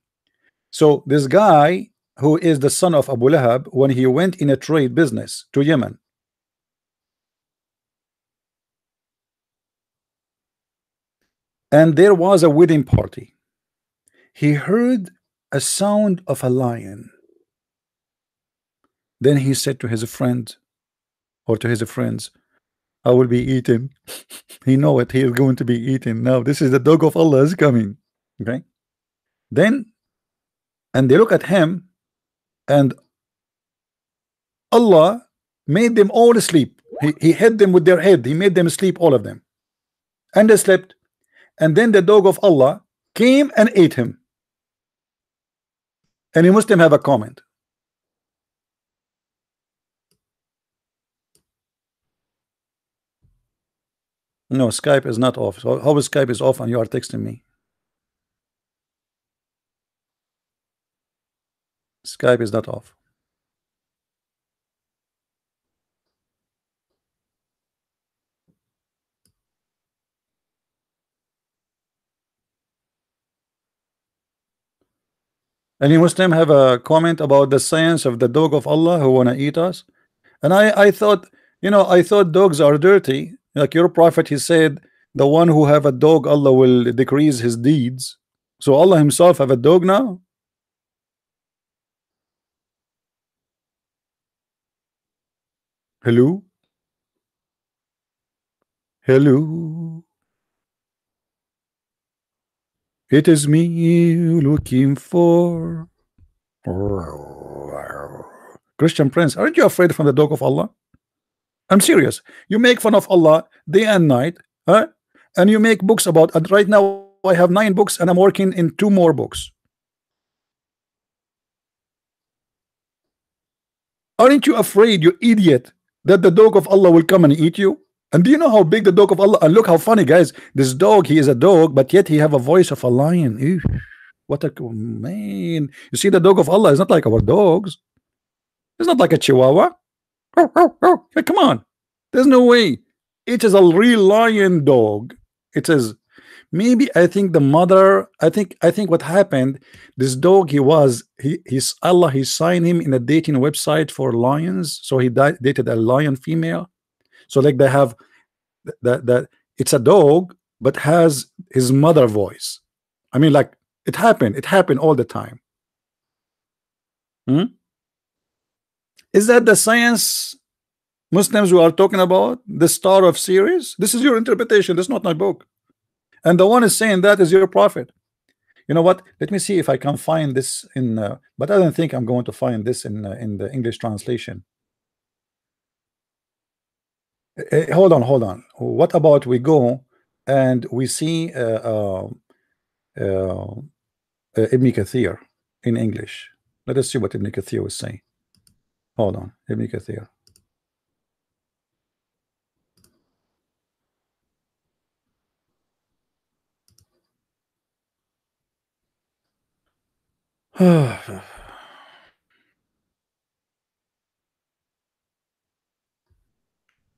A: So this guy who is the son of Abu Lahab, when he went in a trade business to Yemen, and there was a wedding party, he heard a sound of a lion then he said to his friend or to his friends, I will be eaten. <laughs> he know it. He is going to be eaten. Now this is the dog of Allah is coming. Okay. Then and they look at him and Allah made them all asleep. He, he hit them with their head. He made them sleep, all of them. And they slept. And then the dog of Allah came and ate him. Any Muslim have a comment. No, Skype is not off. So how is Skype is off and you are texting me? Skype is not off. Any Muslim have a comment about the science of the dog of Allah who wanna eat us? And I I thought you know I thought dogs are dirty like your prophet, he said, the one who have a dog, Allah will decrease his deeds. So Allah himself have a dog now? Hello? Hello? It is me looking for Christian Prince. Aren't you afraid from the dog of Allah? I'm serious. You make fun of Allah day and night, huh? And you make books about. And right now, I have nine books, and I'm working in two more books. Aren't you afraid, you idiot, that the dog of Allah will come and eat you? And do you know how big the dog of Allah? And look how funny, guys. This dog, he is a dog, but yet he have a voice of a lion. Ew. What a man! You see, the dog of Allah is not like our dogs. It's not like a Chihuahua. Come on. There's no way. It is a real lion dog. It is maybe I think the mother I think I think what happened this dog he was he he's Allah he signed him in a dating website for lions so he dated a lion female so like they have that that it's a dog but has his mother voice I mean like it happened it happened all the time hmm? Is that the science Muslims we are talking about? The star of Sirius? This is your interpretation. This is not my book. And the one is saying that is your prophet. You know what? Let me see if I can find this in. Uh, but I don't think I'm going to find this in uh, in the English translation. Uh, hold on, hold on. What about we go and we see uh, uh, uh, Ibn Kathir in English? Let us see what Ibn Kathir was saying. Hold on, let me get there.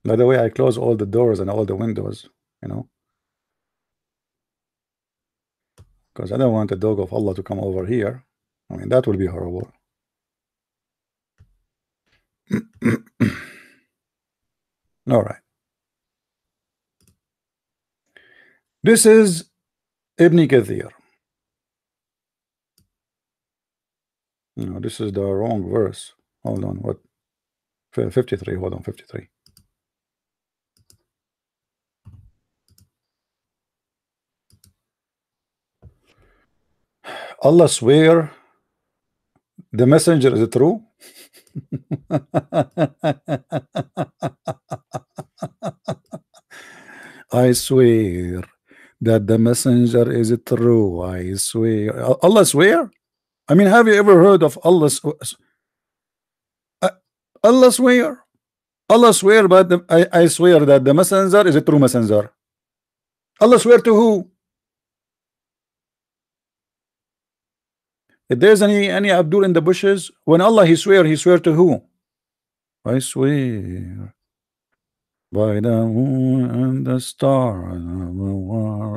A: By the way, I close all the doors and all the windows, you know, because I don't want the dog of Allah to come over here. I mean, that would be horrible. <clears throat> all right. This is Ibn Kathir. No, this is the wrong verse. Hold on, what? 53, hold on, 53. <sighs> Allah swear the messenger is true? I swear that the messenger is true. I swear. Allah swear? I mean, have you ever heard of Allah? Uh, Allah swear. Allah swear, but I, I swear that the messenger is a true messenger. Allah swear to who? If there's any any Abdul in the bushes, when Allah he swear, he swear to who? I swear by the moon and the star.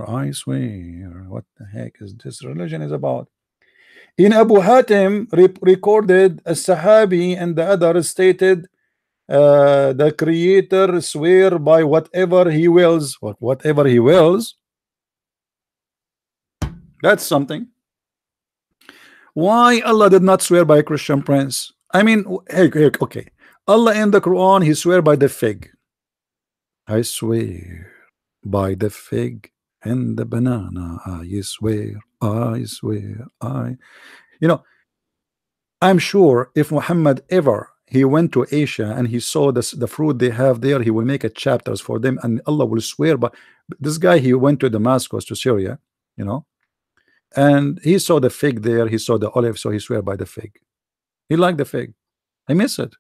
A: I swear. What the heck is this religion is about? Ibn Abi Hatim re recorded a Sahabi and the other stated uh, the creator swear by whatever he wills what whatever he wills that's something why Allah did not swear by a Christian prince? I mean hey, okay. Allah in the Quran he swear by the fig. I swear by the fig and the banana. I swear I swear I you know I'm sure if Muhammad ever he went to Asia and he saw this the fruit they have there he will make a chapters for them and Allah will swear but this guy he went to Damascus to Syria you know and he saw the fig there he saw the olive so he swear by the fig. He liked the fig. I miss it.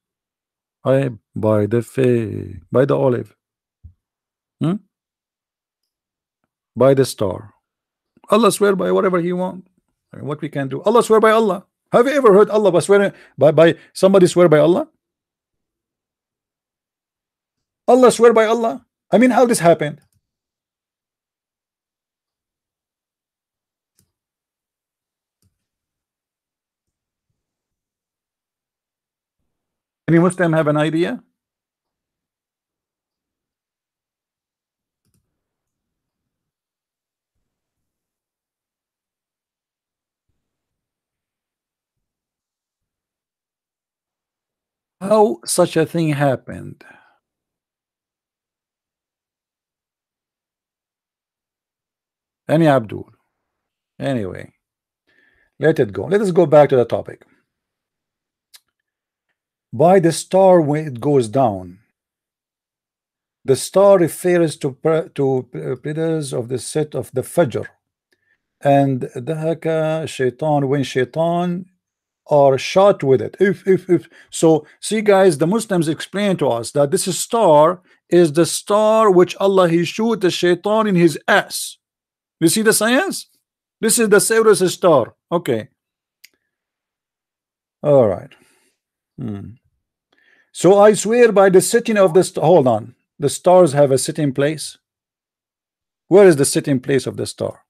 A: I buy the fig by the olive. Hmm? by the star. Allah swear by whatever he want. What we can do. Allah swear by Allah. Have you ever heard Allah by swearing by, by somebody swear by Allah? Allah swear by Allah? I mean how this happened any Muslim have an idea? How such a thing happened? Any Abdul? Anyway let it go. Let us go back to the topic by the star when it goes down. The star refers to to Pleiades of the set of the Fajr. And Ad-Dahhak shaitan when shaitan are shot with it. If if if. So see guys the Muslims explain to us that this star is the star which Allah he shoot the shaitan in his ass. You see the science? This is the Sirius star. Okay. All right. Hmm. So I swear by the sitting of the hold on. The stars have a sitting place. Where is the sitting place of the star?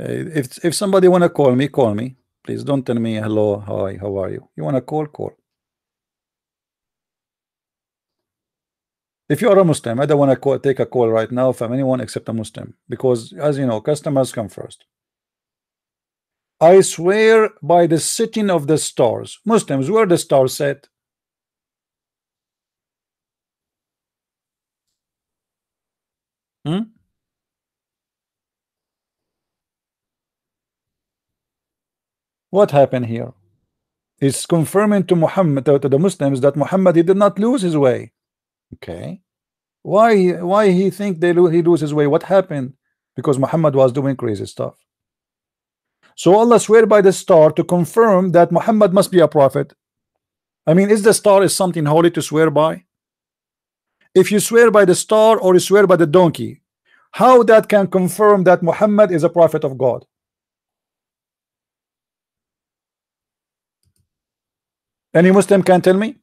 A: Uh, if if somebody wanna call me call me. Please don't tell me hello hi how are you? You wanna call call. If you are a Muslim I don't want to take a call right now from anyone except a Muslim because as you know customers come first I swear by the sitting of the stars. Muslims, where the stars set? Hmm? What happened here? It's confirming to Muhammad to, the Muslims that Muhammad he did not lose his way. Okay, why why he think they lo he lose his way? What happened? Because Muhammad was doing crazy stuff. So Allah swear by the star to confirm that Muhammad must be a prophet. I mean, is the star is something holy to swear by? If you swear by the star or you swear by the donkey, how that can confirm that Muhammad is a prophet of God? Any Muslim can tell me?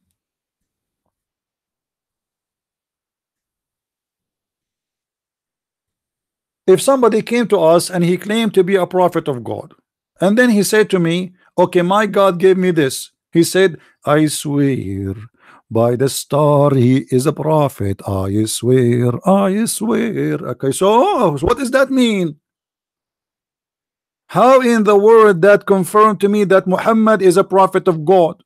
A: If somebody came to us and he claimed to be a prophet of God, and then he said to me, Okay, my God gave me this. He said, I swear by the star he is a prophet. I swear, I swear. Okay, so what does that mean? How in the world that confirmed to me that Muhammad is a prophet of God?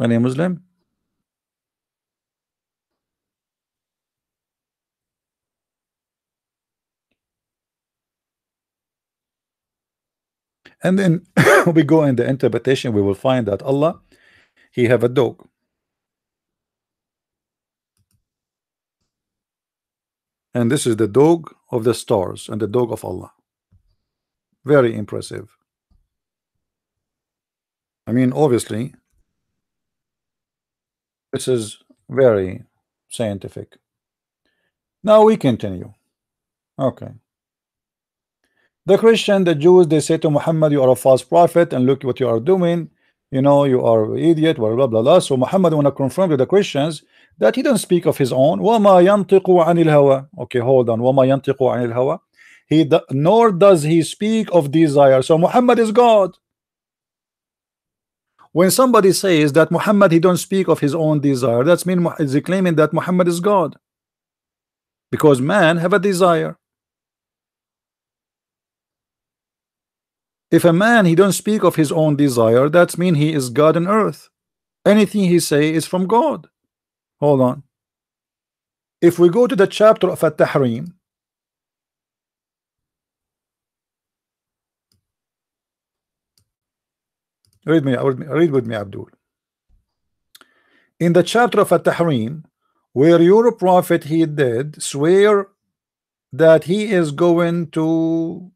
A: Any Muslim? And then <coughs> we go in the interpretation, we will find that Allah, He have a dog. And this is the dog of the stars and the dog of Allah. Very impressive. I mean, obviously, this is very scientific. Now we continue. Okay. The Christian, the Jews, they say to Muhammad, you are a false prophet, and look what you are doing. You know, you are idiot, blah blah blah. blah. So Muhammad want to confirm to the Christians that he don't speak of his own. وَمَا يَنْطِقُ عَنِ الْهَوَى Okay, hold on. وَمَا يَنْطِقُ عَنِ الْهَوَى He nor does he speak of desire. So Muhammad is God. When somebody says that Muhammad he don't speak of his own desire, that's mean is he claiming that Muhammad is God? Because man have a desire. If a man he don't speak of his own desire, that's mean he is God on earth. Anything he say is from God. Hold on. If we go to the chapter of At-Tahrim, Read me, read with me, Abdul. In the chapter of At-Tahrim, where your prophet he did swear that he is going to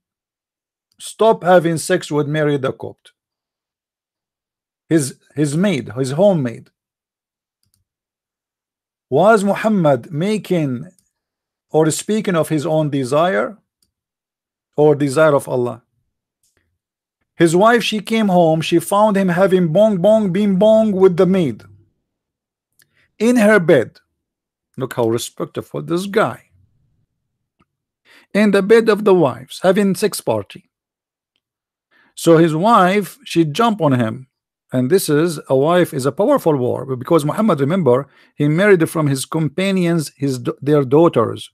A: stop having sex with Mary the Copt, his his maid, his homemaid. Was Muhammad making or speaking of his own desire or desire of Allah? His wife, she came home, she found him having bong bong bing bong with the maid in her bed. Look how respectful this guy. In the bed of the wives, having sex party. So his wife, she jumped on him. And this is a wife is a powerful war because Muhammad, remember, he married from his companions, his their daughters.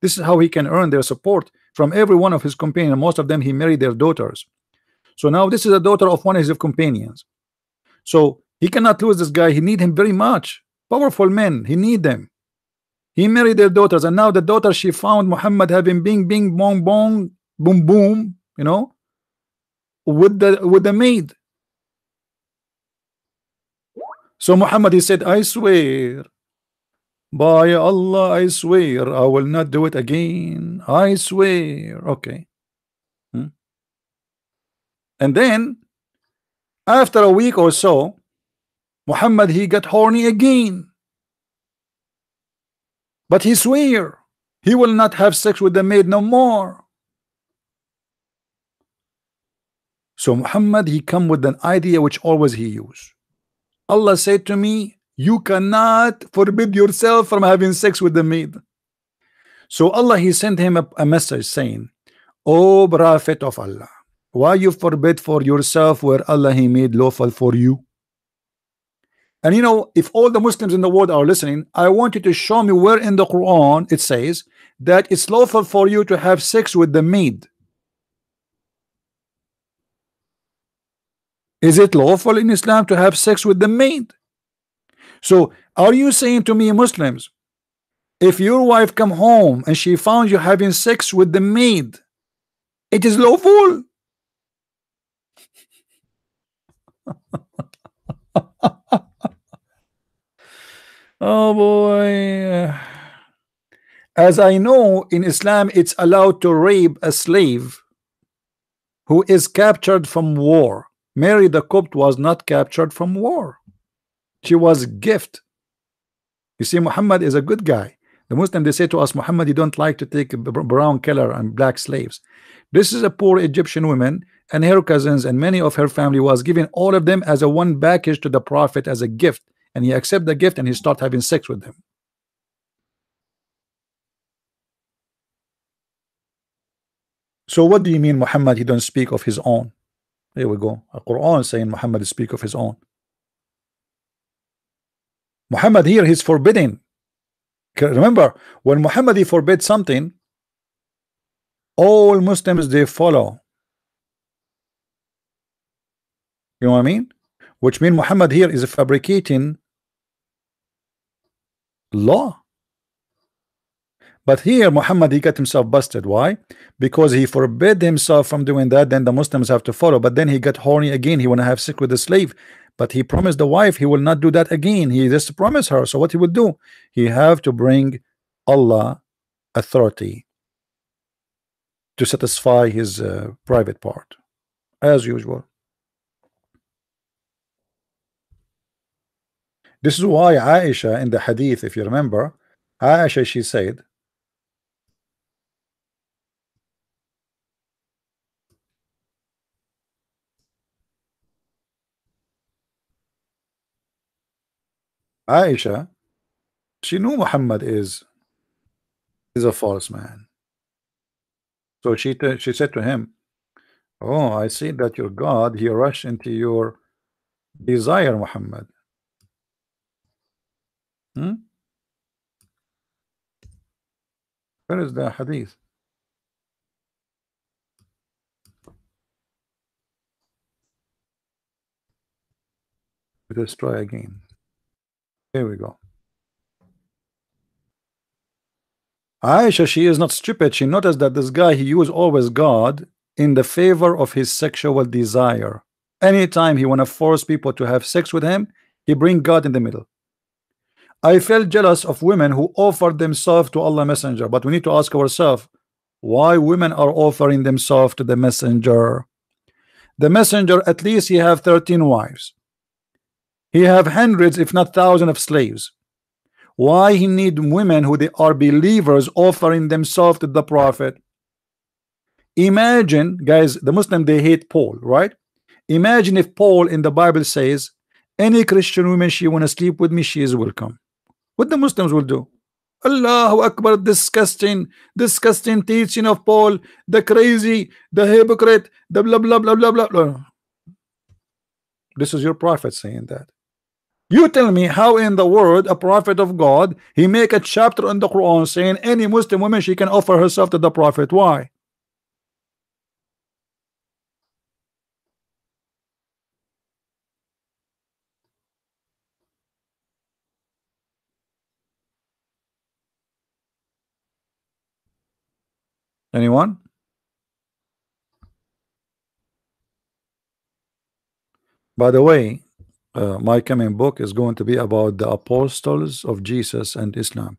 A: This is how he can earn their support from every one of his companions. Most of them he married their daughters. So now this is a daughter of one of his companions. So he cannot lose this guy. He need him very much. Powerful men. He need them. He married their daughters, and now the daughter she found Muhammad having bing bing bong bong boom boom. You know, with the with the maid. So Muhammad he said, I swear by Allah, I swear I will not do it again. I swear. Okay. Hmm. And then after a week or so, Muhammad he got horny again. But he swear he will not have sex with the maid no more. So Muhammad he come with an idea which always he use. Allah said to me, you cannot forbid yourself from having sex with the maid. So Allah he sent him a, a message saying, O Prophet of Allah, why you forbid for yourself where Allah He made lawful for you? And you know, if all the Muslims in the world are listening, I want you to show me where in the Quran it says that it's lawful for you to have sex with the maid. Is it lawful in Islam to have sex with the maid? So are you saying to me Muslims if your wife come home and she found you having sex with the maid it is lawful? <laughs> Oh boy. As I know in Islam it's allowed to rape a slave who is captured from war Mary the Copt was not captured from war. She was gift. You see Muhammad is a good guy. The Muslim they say to us Muhammad you don't like to take brown color and black slaves. This is a poor Egyptian woman and her cousins and many of her family was given all of them as a one package to the prophet as a gift and he accept the gift and he start having sex with them. So what do you mean Muhammad he don't speak of his own here we go. A Quran saying Muhammad speak of his own. Muhammad here he's forbidding. remember when Muhammad he forbid something all Muslims they follow. You know what I mean? Which mean Muhammad here is fabricating law but here Muhammad he got himself busted. Why? Because he forbid himself from doing that then the Muslims have to follow. But then he got horny again. He want to have sex with the slave. But he promised the wife he will not do that again. He just promised her. So what he would do? He have to bring Allah authority to satisfy his uh, private part. As usual. This is why Aisha in the hadith if you remember Aisha she said Aisha, she knew Muhammad is is a false man. So she she said to him, "Oh, I see that your God he rushed into your desire, Muhammad." Hmm? Where is the hadith? Let's try again. Here we go. Aisha, she is not stupid. She noticed that this guy, he used always God in the favor of his sexual desire. Anytime he want to force people to have sex with him, he bring God in the middle. I felt jealous of women who offered themselves to Allah Messenger. But we need to ask ourselves, why women are offering themselves to the Messenger? The Messenger, at least he have 13 wives. He have hundreds, if not thousands, of slaves. Why he need women who they are believers offering themselves to the prophet? Imagine, guys, the Muslim they hate Paul, right? Imagine if Paul in the Bible says, any Christian woman she want to sleep with me, she is welcome. What the Muslims will do? Allahu Akbar, disgusting, disgusting teaching of Paul, the crazy, the hypocrite, the blah blah blah blah blah blah. This is your prophet saying that. You tell me how in the world a prophet of God he make a chapter in the Quran saying any Muslim woman she can offer herself to the prophet. Why? Anyone? By the way, uh, my coming book is going to be about the apostles of Jesus and Islam.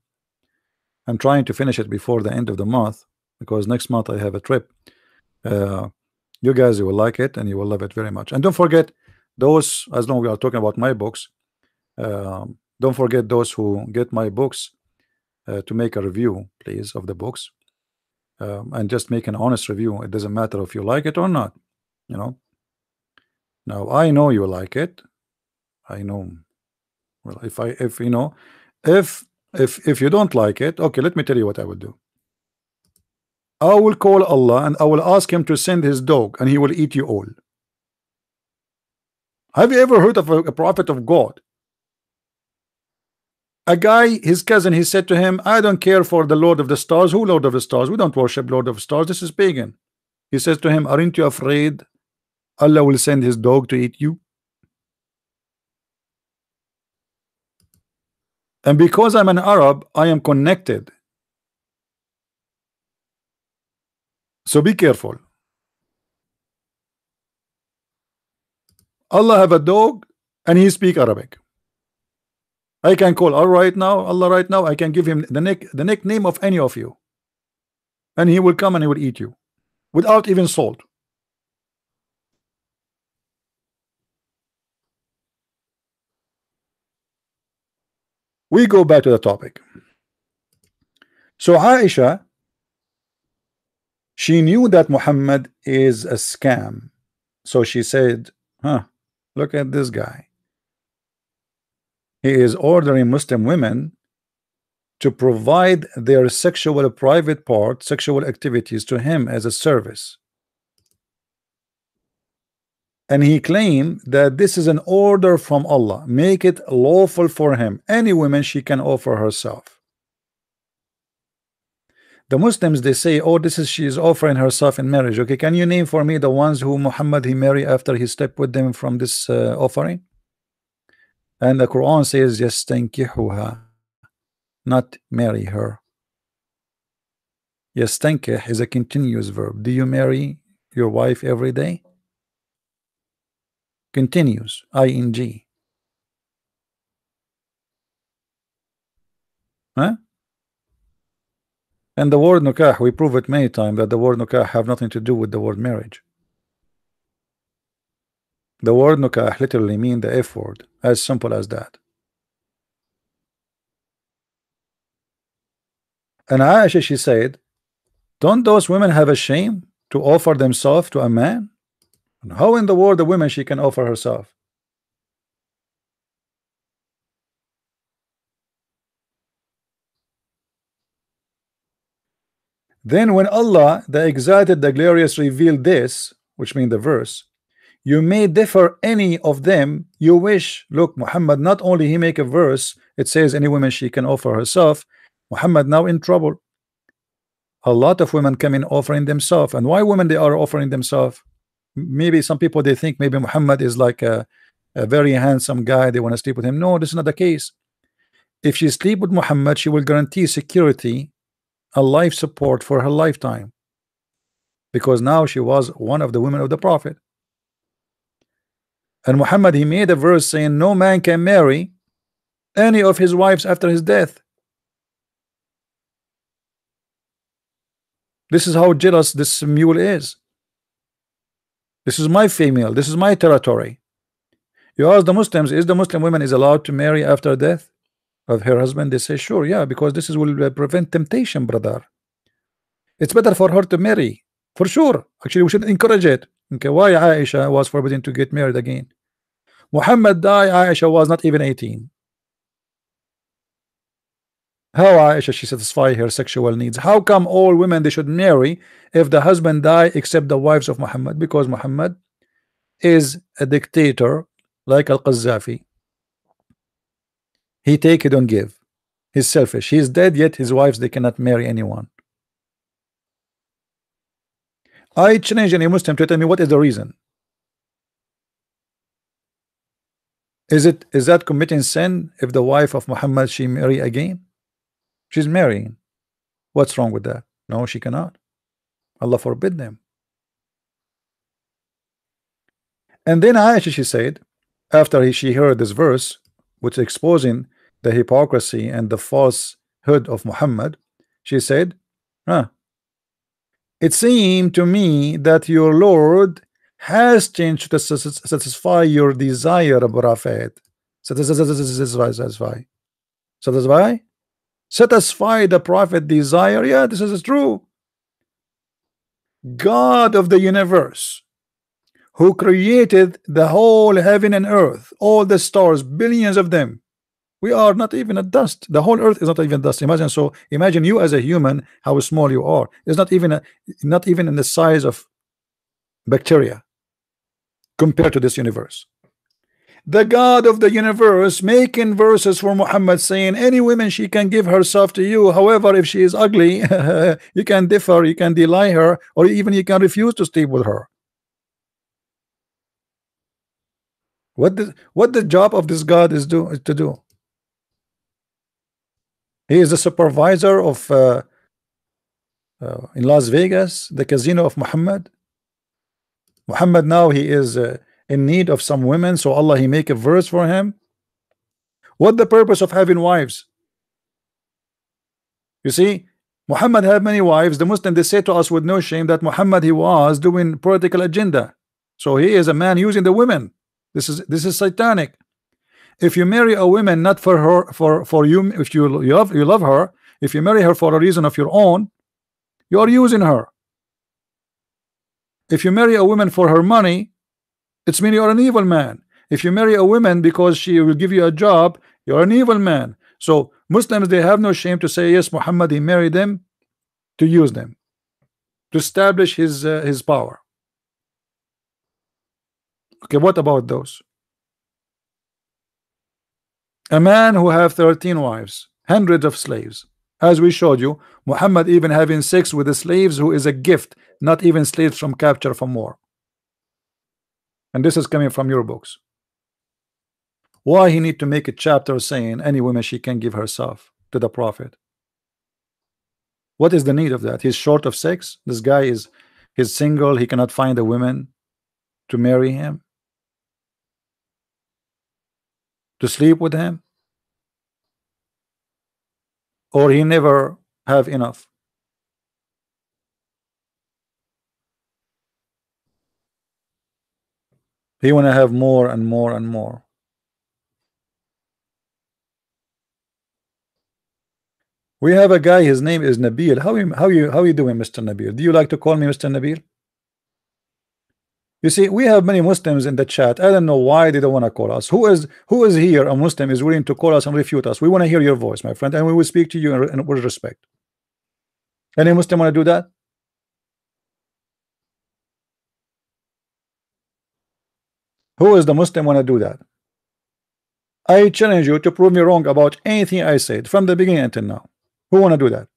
A: I'm trying to finish it before the end of the month because next month I have a trip. Uh, you guys you will like it and you will love it very much. And don't forget those, as long we are talking about my books, uh, don't forget those who get my books uh, to make a review, please, of the books. Um, and just make an honest review. It doesn't matter if you like it or not, you know. Now I know you like it I know. Well, if I if you know, if if if you don't like it, okay, let me tell you what I would do. I will call Allah and I will ask him to send his dog and he will eat you all. Have you ever heard of a, a prophet of God a guy his cousin he said to him I don't care for the Lord of the Stars who Lord of the Stars we don't worship Lord of Stars this is pagan he says to him aren't you afraid Allah will send his dog to eat you and because I'm an Arab I am connected. So be careful. Allah have a dog and he speak Arabic. I can call Allah right now Allah right now I can give him the nick the nickname of any of you. And he will come and he will eat you without even salt we go back to the topic. So Aisha she knew that Muhammad is a scam. So she said huh look at this guy. He is ordering Muslim women to provide their sexual private part sexual activities to him as a service and he claimed that this is an order from Allah. Make it lawful for him. Any woman she can offer herself. The Muslims they say oh this is she is offering herself in marriage. Okay can you name for me the ones who Muhammad he marry after he stepped with them from this uh, offering? And the Quran says yastankihuha not marry her. Yastankih is a continuous verb. Do you marry your wife every day continues ing huh? And the word nukah we prove it many times that the word nukah have nothing to do with the word marriage. The word nukah literally mean the F word as simple as that. And Aisha she said don't those women have a shame to offer themselves to a man how in the world a woman she can offer herself? Then when Allah the exalted the glorious revealed this which means the verse you may differ any of them you wish. Look Muhammad not only he make a verse it says any woman she can offer herself. Muhammad now in trouble. A lot of women come in offering themselves. And why women they are offering themselves maybe some people they think maybe Muhammad is like a, a very handsome guy they want to sleep with him. No this is not the case. If she sleep with Muhammad she will guarantee security a life support for her lifetime. Because now she was one of the women of the prophet. And Muhammad he made a verse saying no man can marry any of his wives after his death. This is how jealous this mule is this is my female. This is my territory. You ask the Muslims, is the Muslim woman is allowed to marry after death of her husband? They say, sure, yeah, because this is will uh, prevent temptation, brother. It's better for her to marry, for sure. Actually, we should encourage it. Okay, why Aisha was forbidden to get married again? Muhammad died, Aisha was not even 18. How Aisha she satisfy her sexual needs? How come all women they should marry if the husband die except the wives of Muhammad? Because Muhammad is a dictator like Al-Qaddafi. He take it don't give. He's selfish. He's dead yet his wives they cannot marry anyone. I challenge any Muslim to tell me what is the reason. Is it is that committing sin if the wife of Muhammad she marry again? She's marrying. What's wrong with that? No, she cannot. Allah forbid them. And then Aisha, she said, after he, she heard this verse, which exposing the hypocrisy and the falsehood of Muhammad, she said, huh, it seemed to me that your Lord has changed to satisfy your desire, Prophet. Satisfy, satisfy, satisfy, satisfy the prophet desire. Yeah this is true. God of the universe who created the whole heaven and earth all the stars billions of them. We are not even a dust. The whole earth is not even dust. Imagine so imagine you as a human how small you are. It's not even a, not even in the size of bacteria compared to this universe the God of the universe making verses for Muhammad saying any woman she can give herself to you. However if she is ugly <laughs> you can differ you can deny her or even you can refuse to sleep with her. What the what the job of this God is do is to do? He is the supervisor of uh, uh, in Las Vegas the casino of Muhammad. Muhammad now he is uh, in need of some women so Allah he make a verse for him. What the purpose of having wives? You see Muhammad had many wives. The Muslim they say to us with no shame that Muhammad he was doing political agenda. So he is a man using the women. This is this is satanic. If you marry a woman not for her for for you if you love you love her if you marry her for a reason of your own you are using her. If you marry a woman for her money it's mean you're an evil man. If you marry a woman because she will give you a job you're an evil man. So Muslims they have no shame to say yes Muhammad he married them to use them to establish his uh, his power. Okay what about those? A man who have 13 wives hundreds of slaves. As we showed you Muhammad even having sex with the slaves who is a gift not even slaves from capture from war and this is coming from your books. Why he need to make a chapter saying any woman she can give herself to the prophet? What is the need of that? He's short of sex? This guy is he's single he cannot find a woman to marry him? To sleep with him? Or he never have enough He want to have more and more and more. We have a guy. His name is Nabil. How you how you how you doing, Mr. Nabil? Do you like to call me Mr. Nabil? You see, we have many Muslims in the chat. I don't know why they don't want to call us. Who is who is here? A Muslim is willing to call us and refute us. We want to hear your voice, my friend, and we will speak to you in, in, with respect. Any Muslim want to do that? Who is the Muslim want to do that? I challenge you to prove me wrong about anything I said from the beginning until now. Who want to do that?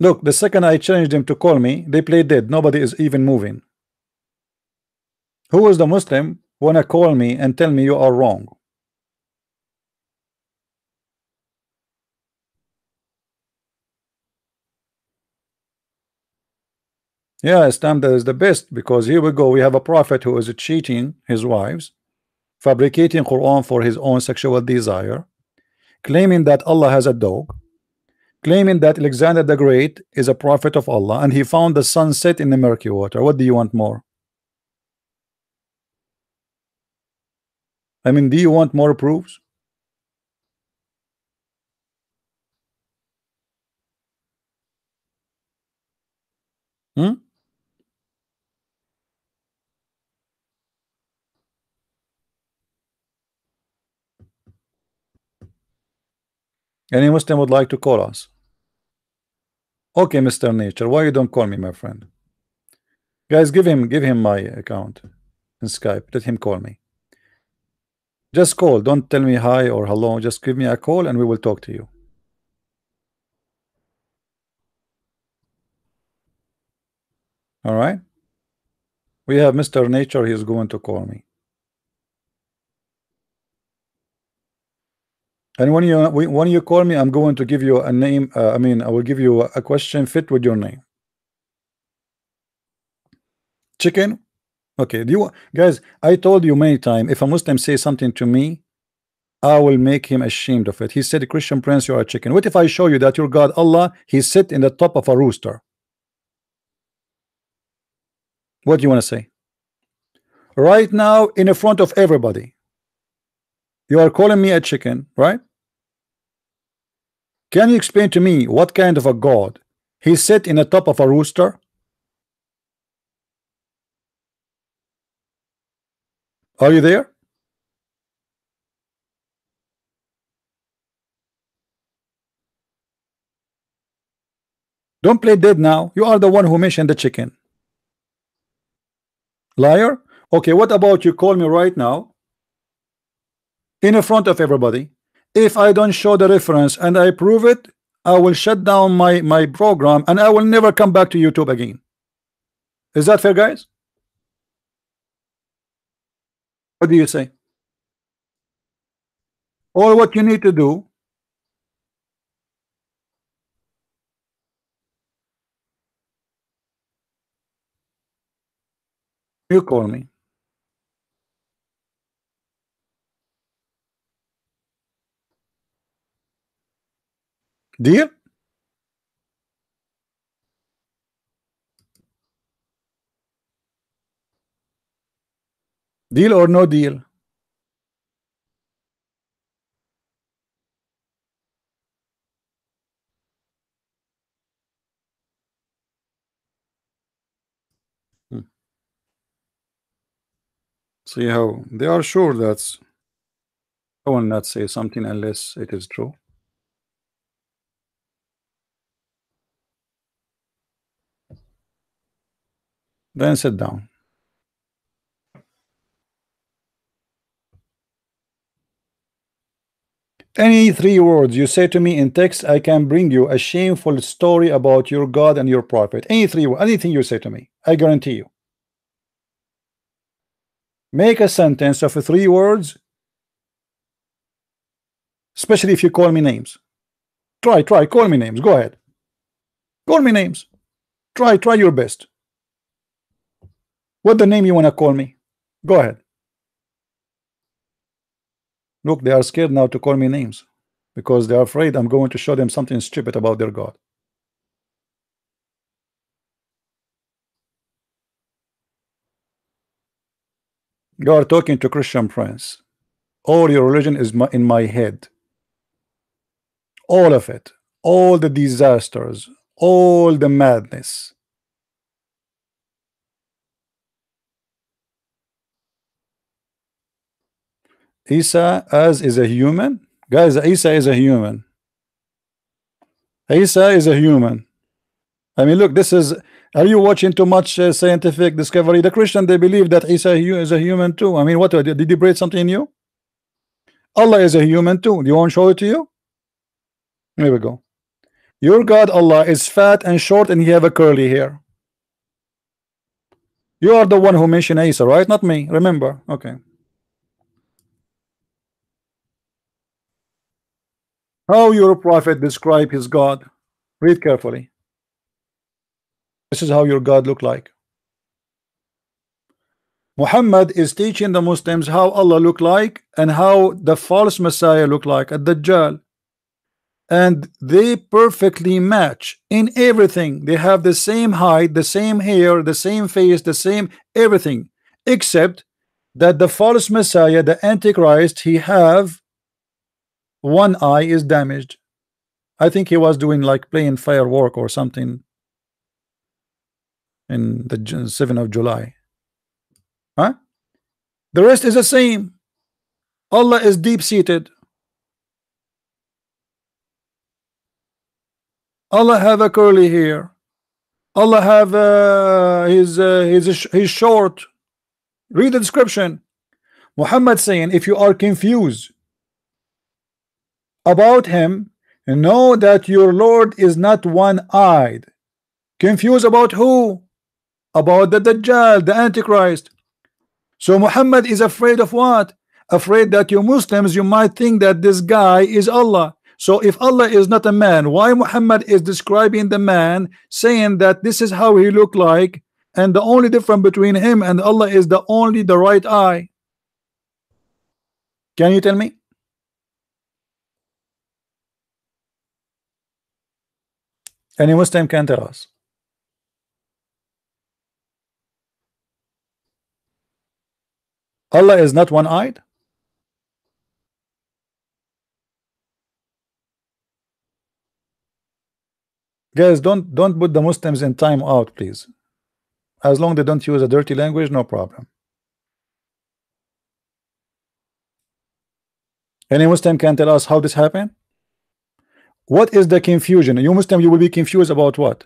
A: Look, the second I challenged them to call me, they play dead. Nobody is even moving. Who is the Muslim wanna call me and tell me you are wrong? Yeah, Islam that is the best because here we go. We have a prophet who is cheating his wives, fabricating Quran for his own sexual desire, claiming that Allah has a dog, claiming that Alexander the Great is a prophet of Allah and he found the sun set in the murky water. What do you want more? I mean, do you want more proofs? Hmm? Any Muslim would like to call us? Okay, Mr. Nature, why you don't call me, my friend? Guys, give him give him my account in Skype. Let him call me. Just call. Don't tell me hi or hello. Just give me a call and we will talk to you. All right. We have Mr. Nature. He's going to call me. And when you when you call me, I'm going to give you a name. Uh, I mean, I will give you a question fit with your name. Chicken. Okay. Do you guys? I told you many times. If a Muslim say something to me, I will make him ashamed of it. He said, "Christian Prince, you are a chicken." What if I show you that your God Allah He sit in the top of a rooster? What do you want to say? Right now, in the front of everybody, you are calling me a chicken, right? Can you explain to me what kind of a God he sit in the top of a rooster? Are you there? Don't play dead now. You are the one who mentioned the chicken. Liar. Okay, what about you call me right now in front of everybody? If I don't show the reference and I prove it, I will shut down my my program and I will never come back to YouTube again. Is that fair, guys? What do you say? Or what you need to do You call me. Deal? Deal or no deal? Hmm. See how they are sure that's I will not say something unless it is true. Then sit down. Any three words you say to me in text, I can bring you a shameful story about your God and your prophet. Any three, anything you say to me, I guarantee you. Make a sentence of three words, especially if you call me names. Try, try, call me names. Go ahead. Call me names. Try, try your best. What the name you want to call me? Go ahead. Look, they are scared now to call me names because they are afraid I'm going to show them something stupid about their God. You are talking to Christian Prince. All your religion is in my head. All of it. All the disasters. All the madness. Isa as is a human? Guys Isa is a human. Isa is a human. I mean look this is are you watching too much uh, scientific discovery? The Christian they believe that Isa is a human too. I mean what did he breed something new Allah is a human too. Do you want to show it to you? Here we go. Your God Allah is fat and short and he have a curly hair. You are the one who mentioned Isa right? Not me. Remember. Okay How your prophet describe his God? Read carefully. This is how your God look like. Muhammad is teaching the Muslims how Allah look like and how the false Messiah look like at Dajjal. And they perfectly match in everything. They have the same height, the same hair, the same face, the same everything, except that the false Messiah, the Antichrist, he have one eye is damaged. I think he was doing like playing firework or something in the 7th of July. Huh? The rest is the same. Allah is deep-seated. Allah have a curly hair. Allah have uh, his uh, his his short. Read the description. Muhammad saying, if you are confused about him know that your Lord is not one-eyed. Confused about who? About the Dajjal the Antichrist. So Muhammad is afraid of what? Afraid that you Muslims you might think that this guy is Allah. So if Allah is not a man why Muhammad is describing the man saying that this is how he looked like and the only difference between him and Allah is the only the right eye? Can you tell me Any Muslim can tell us. Allah is not one-eyed? Guys, don't don't put the Muslims in time out, please. As long they don't use a dirty language, no problem. Any Muslim can tell us how this happened? What is the confusion? You Muslim, you will be confused about what?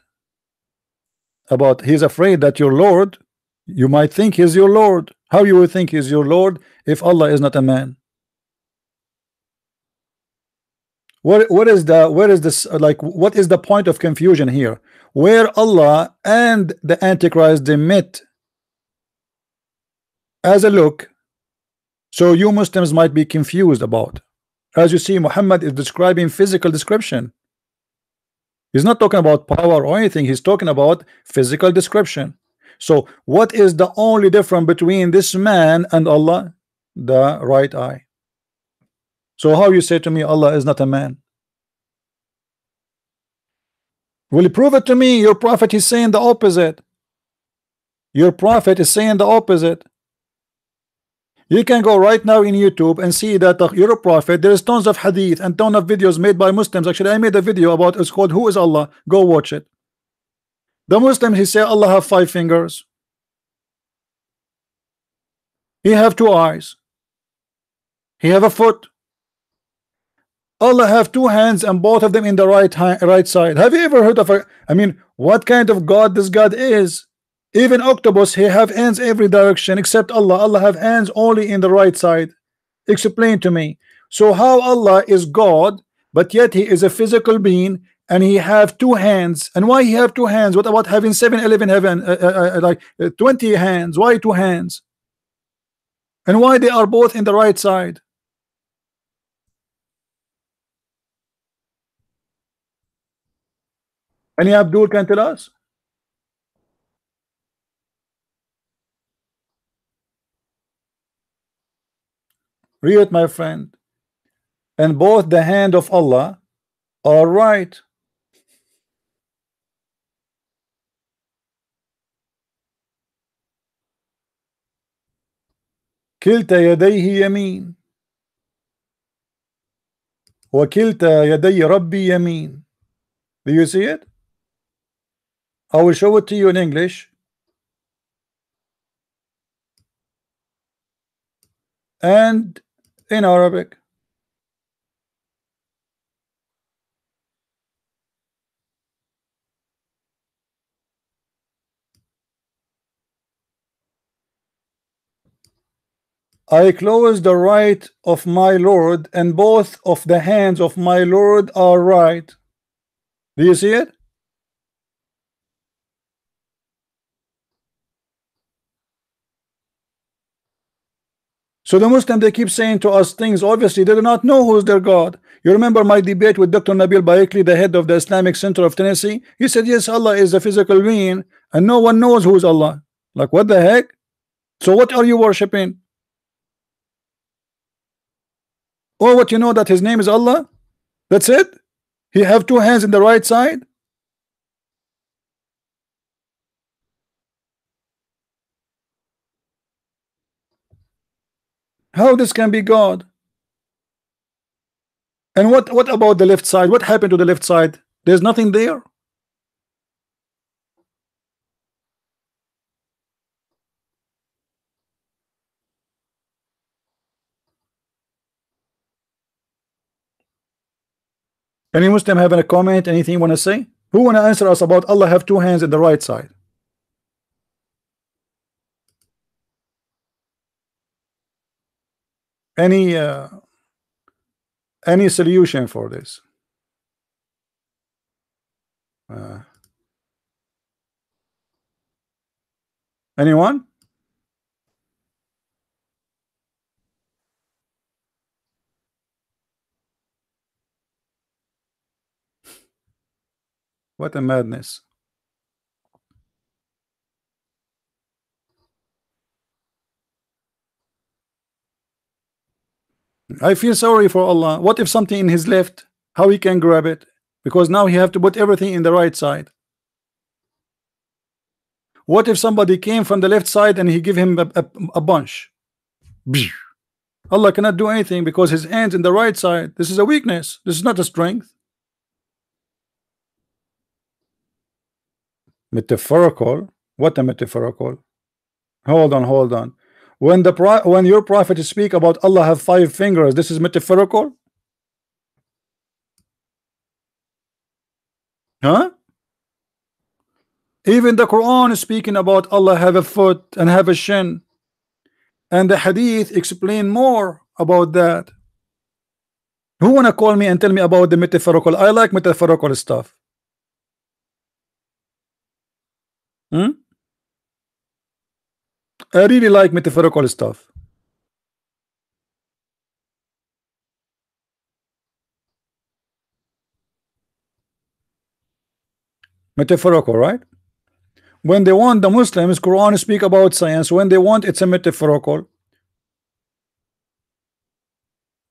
A: about he's afraid that your Lord you might think he's your Lord how you will think he's your Lord if Allah is not a man what what is the where is this like what is the point of confusion here where Allah and the Antichrist they met as a look so you Muslims might be confused about as you see Muhammad is describing physical description. He's not talking about power or anything. He's talking about physical description. So what is the only difference between this man and Allah? The right eye. So how you say to me Allah is not a man? Will you prove it to me? Your prophet is saying the opposite. Your prophet is saying the opposite you can go right now in YouTube and see that uh, you're a prophet. There's tons of hadith and tons of videos made by Muslims. Actually, I made a video about it's called Who is Allah? Go watch it. The Muslims he say Allah have five fingers. He have two eyes. He have a foot. Allah have two hands and both of them in the right right side. Have you ever heard of a? I mean, what kind of God this God is? Even octopus, he have hands every direction except Allah. Allah have hands only in the right side. Explain to me. So how Allah is God, but yet he is a physical being and he have two hands. And why he have two hands? What about having seven, eleven heaven, uh, uh, uh, like uh, 20 hands? Why two hands? And why they are both in the right side? Any Abdul can tell us? Read it, my friend. And both the hand of Allah are right. كلتا يديه يمين وكلتا يدي ربي يمين Do you see it? I will show it to you in English and in Arabic. I close the right of my Lord, and both of the hands of my Lord are right. Do you see it? So the Muslim they keep saying to us things obviously they do not know who's their God. You remember my debate with Dr. Nabil Bayakly, the head of the Islamic Center of Tennessee? He said, Yes, Allah is a physical being, and no one knows who's Allah. Like what the heck? So what are you worshiping? Oh, what you know that his name is Allah? That's it? He have two hands in the right side? How this can be God? And what what about the left side? What happened to the left side? There's nothing there. Any Muslim having a comment? Anything you want to say? Who want to answer us about Allah have two hands in the right side? Any uh, any solution for this? Uh, anyone? What a madness I feel sorry for Allah. What if something in his left? How he can grab it? Because now he have to put everything in the right side. What if somebody came from the left side and he give him a, a, a bunch? Allah cannot do anything because his hands in the right side. This is a weakness. This is not a strength. Metaphorical. What a metaphorical. Hold on, hold on when the pro when your prophet speak about Allah have five fingers this is metaphorical huh Even the Quran is speaking about Allah have a foot and have a shin. And the hadith explain more about that. Who wanna call me and tell me about the metaphorical? I like metaphorical stuff. Hmm? I really like metaphorical stuff. Metaphorical, right? When they want the Muslims, Quran speak about science. When they want, it's a metaphorical.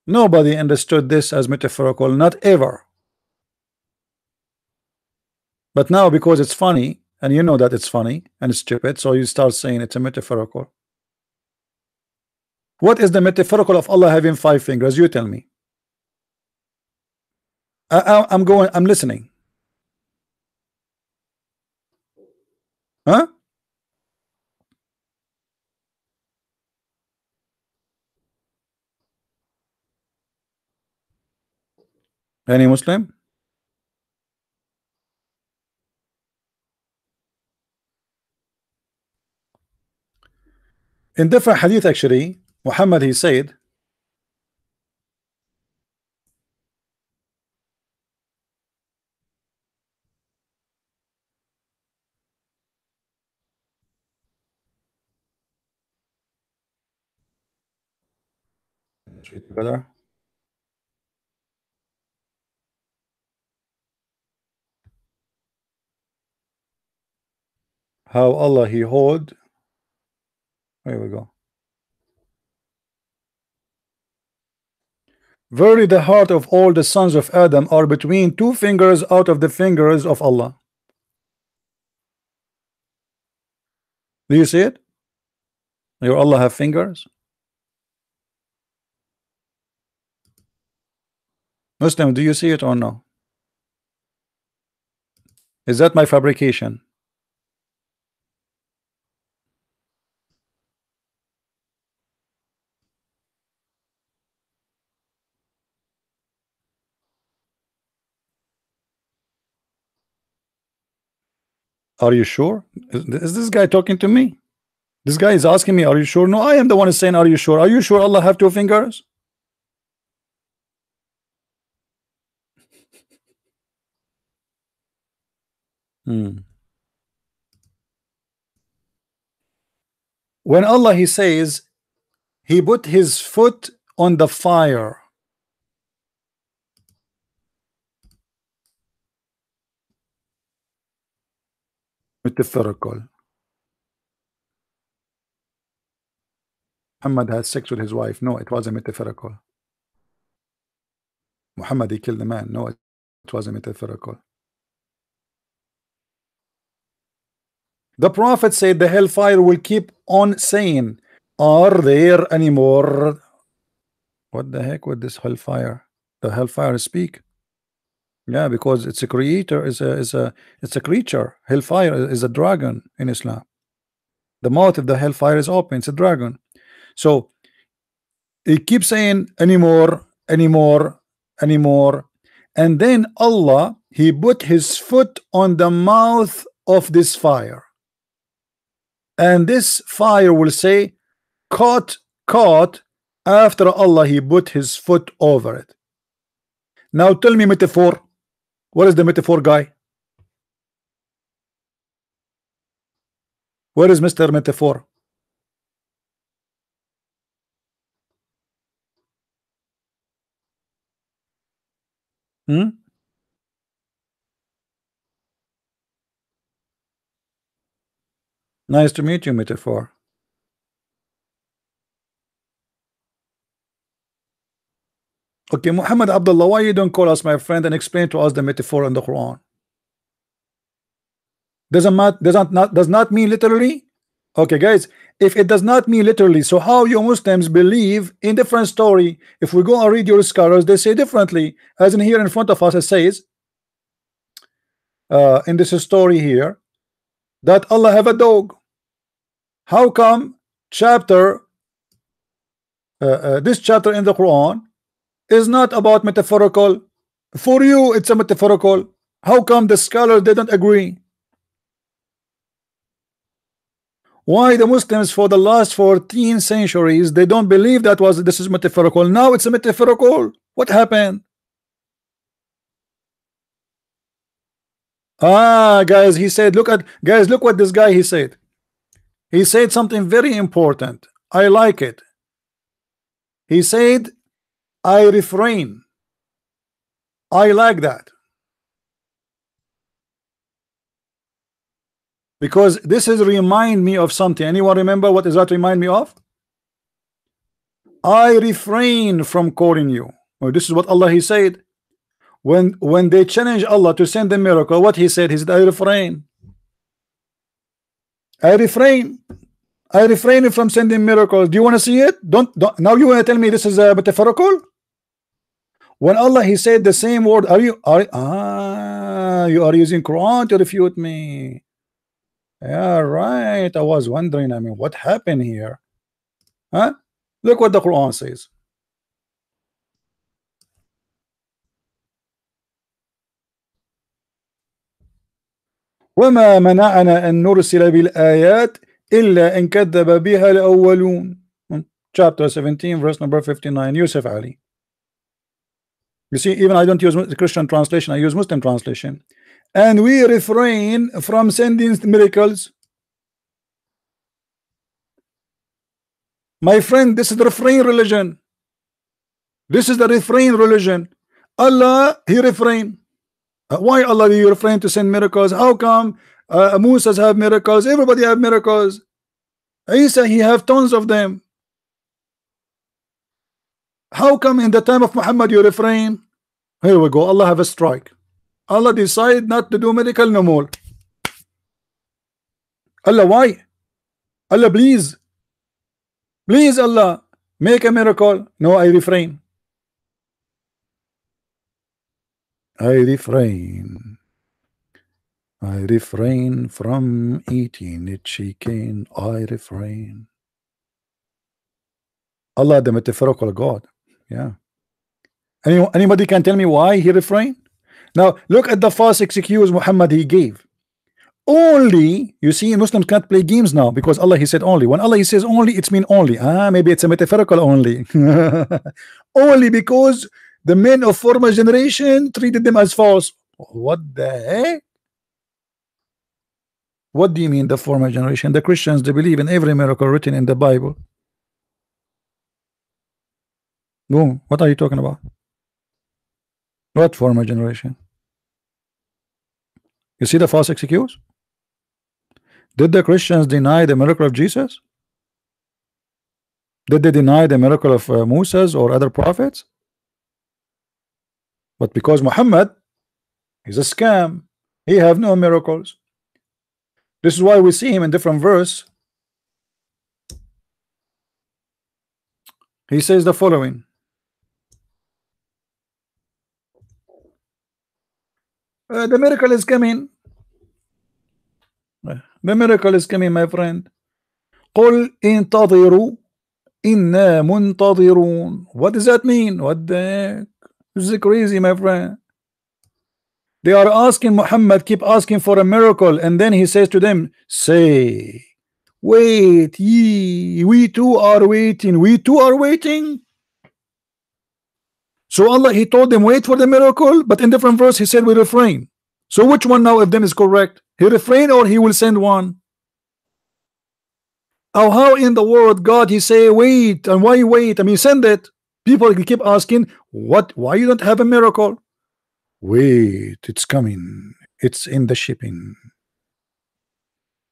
A: Nobody understood this as metaphorical, not ever. But now, because it's funny, and you know that it's funny and it's stupid, so you start saying it's a metaphorical. What is the metaphorical of Allah having five fingers? You tell me. I, am going, I'm listening. Huh? Any Muslim? In different hadith actually, Muhammad he said how Allah he hold here we go Verily the heart of all the sons of Adam are between two fingers out of the fingers of Allah. Do you see it? Your Allah have fingers? Muslim, do you see it or no? Is that my fabrication? Are you sure? Is, is this guy talking to me? This guy is asking me, Are you sure? No, I am the one saying, Are you sure? Are you sure Allah have two fingers? Hmm. When Allah He says, He put His foot on the fire. Metaphorical. Muhammad had sex with his wife. No, it was a metaphorical. Muhammad he killed a man. No, it was a metaphorical. The Prophet said the hellfire will keep on saying, Are there any more? What the heck with this hellfire? The hellfire speak. Yeah, because it's a creator, is a is a it's a creature. Hellfire is a dragon in Islam. The mouth of the hellfire is open, it's a dragon. So he keeps saying anymore, anymore, anymore. And then Allah he put his foot on the mouth of this fire. And this fire will say, caught, caught, after Allah he put his foot over it. Now tell me metaphor. What is the metaphor guy? Where is Mr. Metaphor? Hmm? Nice to meet you, Metaphor. Okay, Muhammad Abdullah, why you don't call us my friend and explain to us the metaphor in the Quran? Doesn't matter, doesn't not does not mean literally. Okay, guys, if it does not mean literally, so how you Muslims believe in different story? If we go and read your scholars, they say differently. As in here in front of us, it says uh, in this story here that Allah have a dog. How come chapter uh, uh, this chapter in the Quran is not about metaphorical. For you, it's a metaphorical. How come the scholars didn't agree? why the Muslims for the last 14 centuries they don't believe that was this is metaphorical now it's a metaphorical what happened ah guys he said look at guys look what this guy he said he said something very important I like it he said I refrain. I like that. Because this is remind me of something. Anyone remember what does that remind me of? I refrain from calling you. Well, this is what Allah he said. When when they challenge Allah to send a miracle what he said? He said I refrain. I refrain. I refrain from sending miracles. Do you want to see it? Don't, don't now you want to tell me this is a metaphorical when Allah he said the same word are you are ah you are using Quran to refute me yeah, right. I was wondering, I mean, what happened here? Huh? Look what the Quran says. وما منعنا أن نرسل بالآيات إلا أن كذب بها الأولون chapter 17 verse number 59 Yusuf Ali you see even I don't use the Christian translation I use Muslim translation. And we refrain from sending miracles. My friend this is the refrain religion. This is the refrain religion. Allah he refrain. Uh, why Allah you refrain to send miracles? How come uh, Moses have miracles? Everybody have miracles. Isa he have tons of them how come in the time of Muhammad you refrain here we go Allah have a strike Allah decide not to do medical no more. Allah, why? Allah, please. Please, Allah, make a miracle. No, I refrain. I refrain. I refrain from eating chicken. I refrain. Allah, the metaphorical God. Yeah. Any, anybody can tell me why he refrained? Now look at the false excuse Muhammad he gave. Only you see Muslims can't play games now because Allah he said only. When Allah he says only it's mean only. Ah maybe it's a metaphorical only. <laughs> Only because the men of former generation treated them as false. What the heck? What do you mean the former generation? The Christians they believe in every miracle written in the Bible no what are you talking about what former generation? You see the false excuse? Did the Christians deny the miracle of Jesus? Did they deny the miracle of uh, Moses or other prophets? But because Muhammad is a scam, he have no miracles. This is why we see him in different verse. He says the following Uh, the miracle is coming. The miracle is coming, my friend. قل انتظروا إنا منتظرون. What does that mean? What the heck? This is crazy, my friend. They are asking Muhammad, keep asking for a miracle, and then he says to them, Say, wait, ye, we too are waiting, we too are waiting. So Allah he told them wait for the miracle but in different verse he said we refrain. So which one now of them is correct? He refrain or he will send one? Oh, how in the world God he say wait and why wait? I mean send it. People keep asking what why you don't have a miracle? Wait it's coming. It's in the shipping.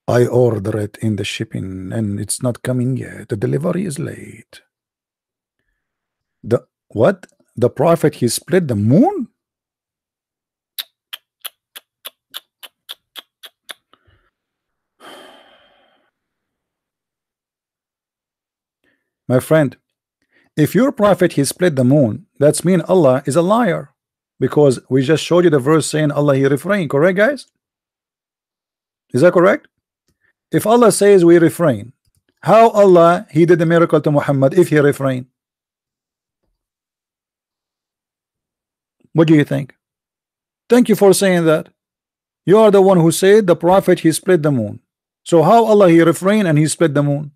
A: I order it in the shipping and it's not coming yet. The delivery is late. The what the prophet he split the moon? My friend if your prophet he split the moon that's mean Allah is a liar. Because we just showed you the verse saying Allah he refrain correct guys? Is that correct? If Allah says we refrain how Allah he did the miracle to Muhammad if he refrain What do you think? Thank you for saying that. You are the one who said the prophet he split the moon. So how Allah he refrain and he split the moon?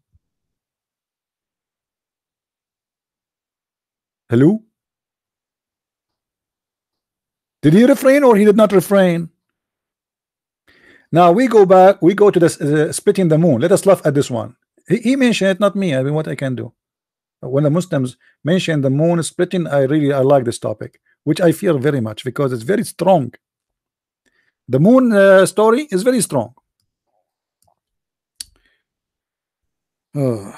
A: Hello? Did he refrain or he did not refrain? Now we go back, we go to this uh, splitting the moon. Let us laugh at this one. He, he mentioned it, not me. I mean, what I can do. When the Muslims mention the moon splitting, I really I like this topic, which I fear very much because it's very strong. The moon uh, story is very strong. Oh. <sighs>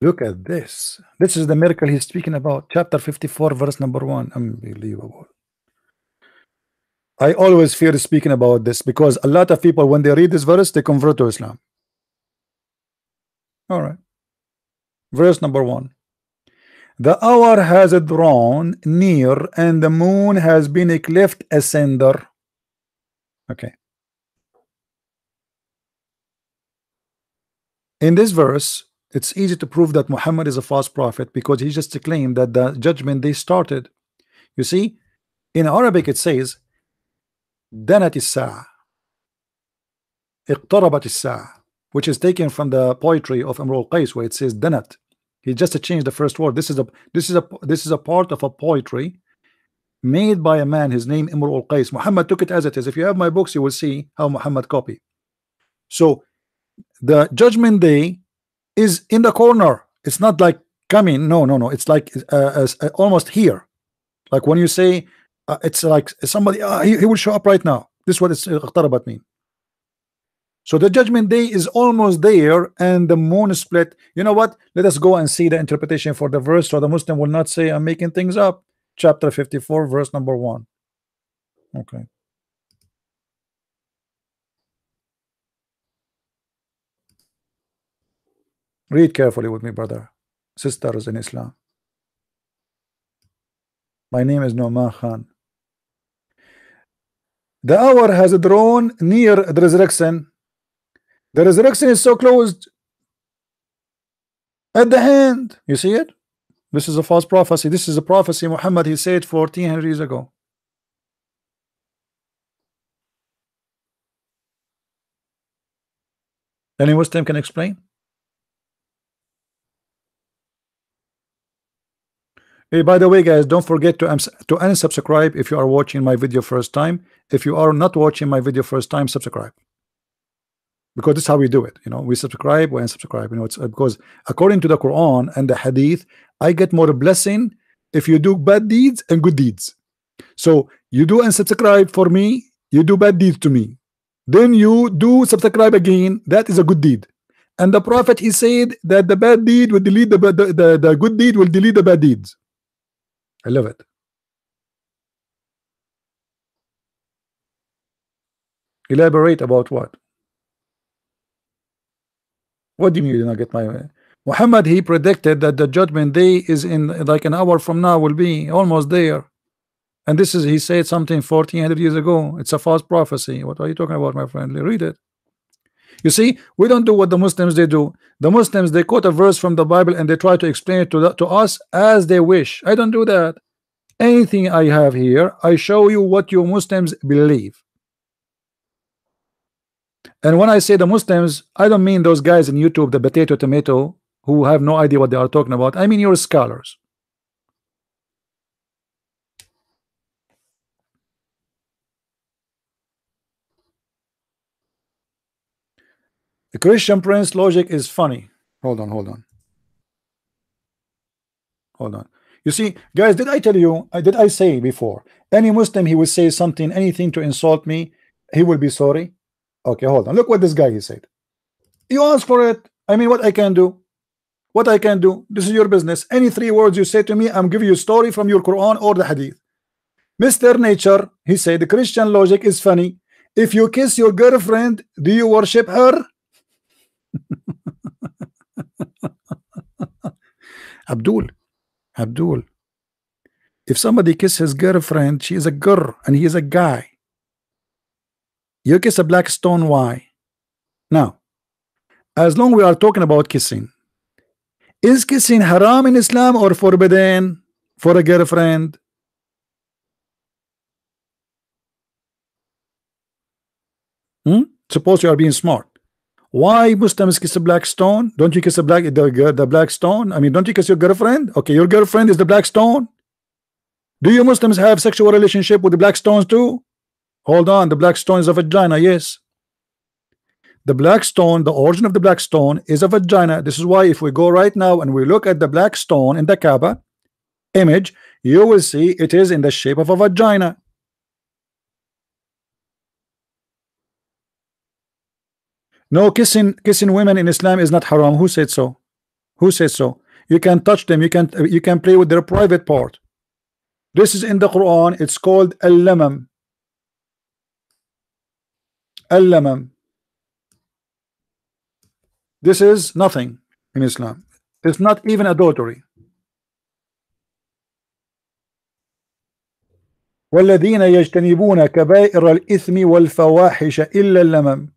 A: Look at this. This is the miracle he's speaking about. Chapter 54, verse number one. Unbelievable. I always fear speaking about this because a lot of people, when they read this verse, they convert to Islam. All right. Verse number one. The hour has drawn near, and the moon has been a cleft ascender. Okay. In this verse, it's easy to prove that Muhammad is a false prophet because he just claimed that the judgment they started. You see, in Arabic it says دنت الساعة اقتربت الساعة which is taken from the poetry of Imru al-Qais where it says danat He just changed the first word. This is a this is a this is a part of a poetry made by a man. His name Imr al Qais. Muhammad took it as it is. If you have my books, you will see how Muhammad copied. So the judgment day is in the corner. It's not like coming. No, no, no. It's like uh, uh, almost here. Like when you say, uh, it's like somebody. Uh, he, he will show up right now. This is what it's uh, about mean so the judgment day is almost there and the moon is split. You know what? Let us go and see the interpretation for the verse so the Muslim will not say I'm making things up. Chapter 54 verse number one. Okay. Read carefully with me brother sisters in Islam. My name is Noman Khan. The hour has drawn near the resurrection. The resurrection is so closed at the hand. You see it? This is a false prophecy. This is a prophecy Muhammad he said 1400 years ago. Any Muslim can explain? Hey, by the way, guys, don't forget to um, to unsubscribe if you are watching my video first time. If you are not watching my video first time, subscribe. Because this is how we do it. You know, we subscribe, we unsubscribe. You know, it's uh, because according to the Quran and the Hadith, I get more blessing if you do bad deeds and good deeds. So you do unsubscribe for me, you do bad deeds to me. Then you do subscribe again. That is a good deed. And the Prophet he said that the bad deed will delete the the, the, the good deed will delete the bad deeds. I love it. Elaborate about what? What do you mean you did not get my way? Muhammad he predicted that the judgment day is in like an hour from now will be almost there. And this is he said something 1400 years ago. It's a false prophecy. What are you talking about my friend? Read it. You see we don't do what the Muslims they do. The Muslims they quote a verse from the Bible and they try to explain it to, the, to us as they wish. I don't do that. Anything I have here I show you what you Muslims believe and when I say the Muslims I don't mean those guys in YouTube the potato tomato who have no idea what they are talking about I mean your scholars The Christian Prince logic is funny. Hold on, hold on. Hold on. You see, guys, did I tell you, uh, did I say before, any Muslim, he will say something, anything to insult me, he will be sorry. Okay, hold on. Look what this guy he said. You ask for it. I mean, what I can do? What I can do? This is your business. Any three words you say to me, I'm giving you a story from your Quran or the Hadith. Mr. Nature, he said, the Christian logic is funny. If you kiss your girlfriend, do you worship her? <laughs> Abdul, Abdul, if somebody kiss his girlfriend, she is a girl and he is a guy. You kiss a black stone, why? Now, as long we are talking about kissing, is kissing haram in Islam or forbidden for a girlfriend? Hmm? Suppose you are being smart. Why Muslims kiss a black stone? Don't you kiss a black the, the black stone? I mean, don't you kiss your girlfriend? Okay, your girlfriend is the black stone. Do you Muslims have sexual relationship with the black stones too? Hold on, the black stone is a vagina, yes. The black stone, the origin of the black stone is a vagina. This is why if we go right now and we look at the black stone in the Kaaba image, you will see it is in the shape of a vagina. No, kissing kissing women in Islam is not haram. Who said so? Who said so? You can touch them. You can you can play with their private part. This is in the Quran. It's called al-lamam. Al-lamam. This is nothing in Islam. It's not even adultery. والذين يجتنبون كبائر الإثم والفواحش إلا اللمم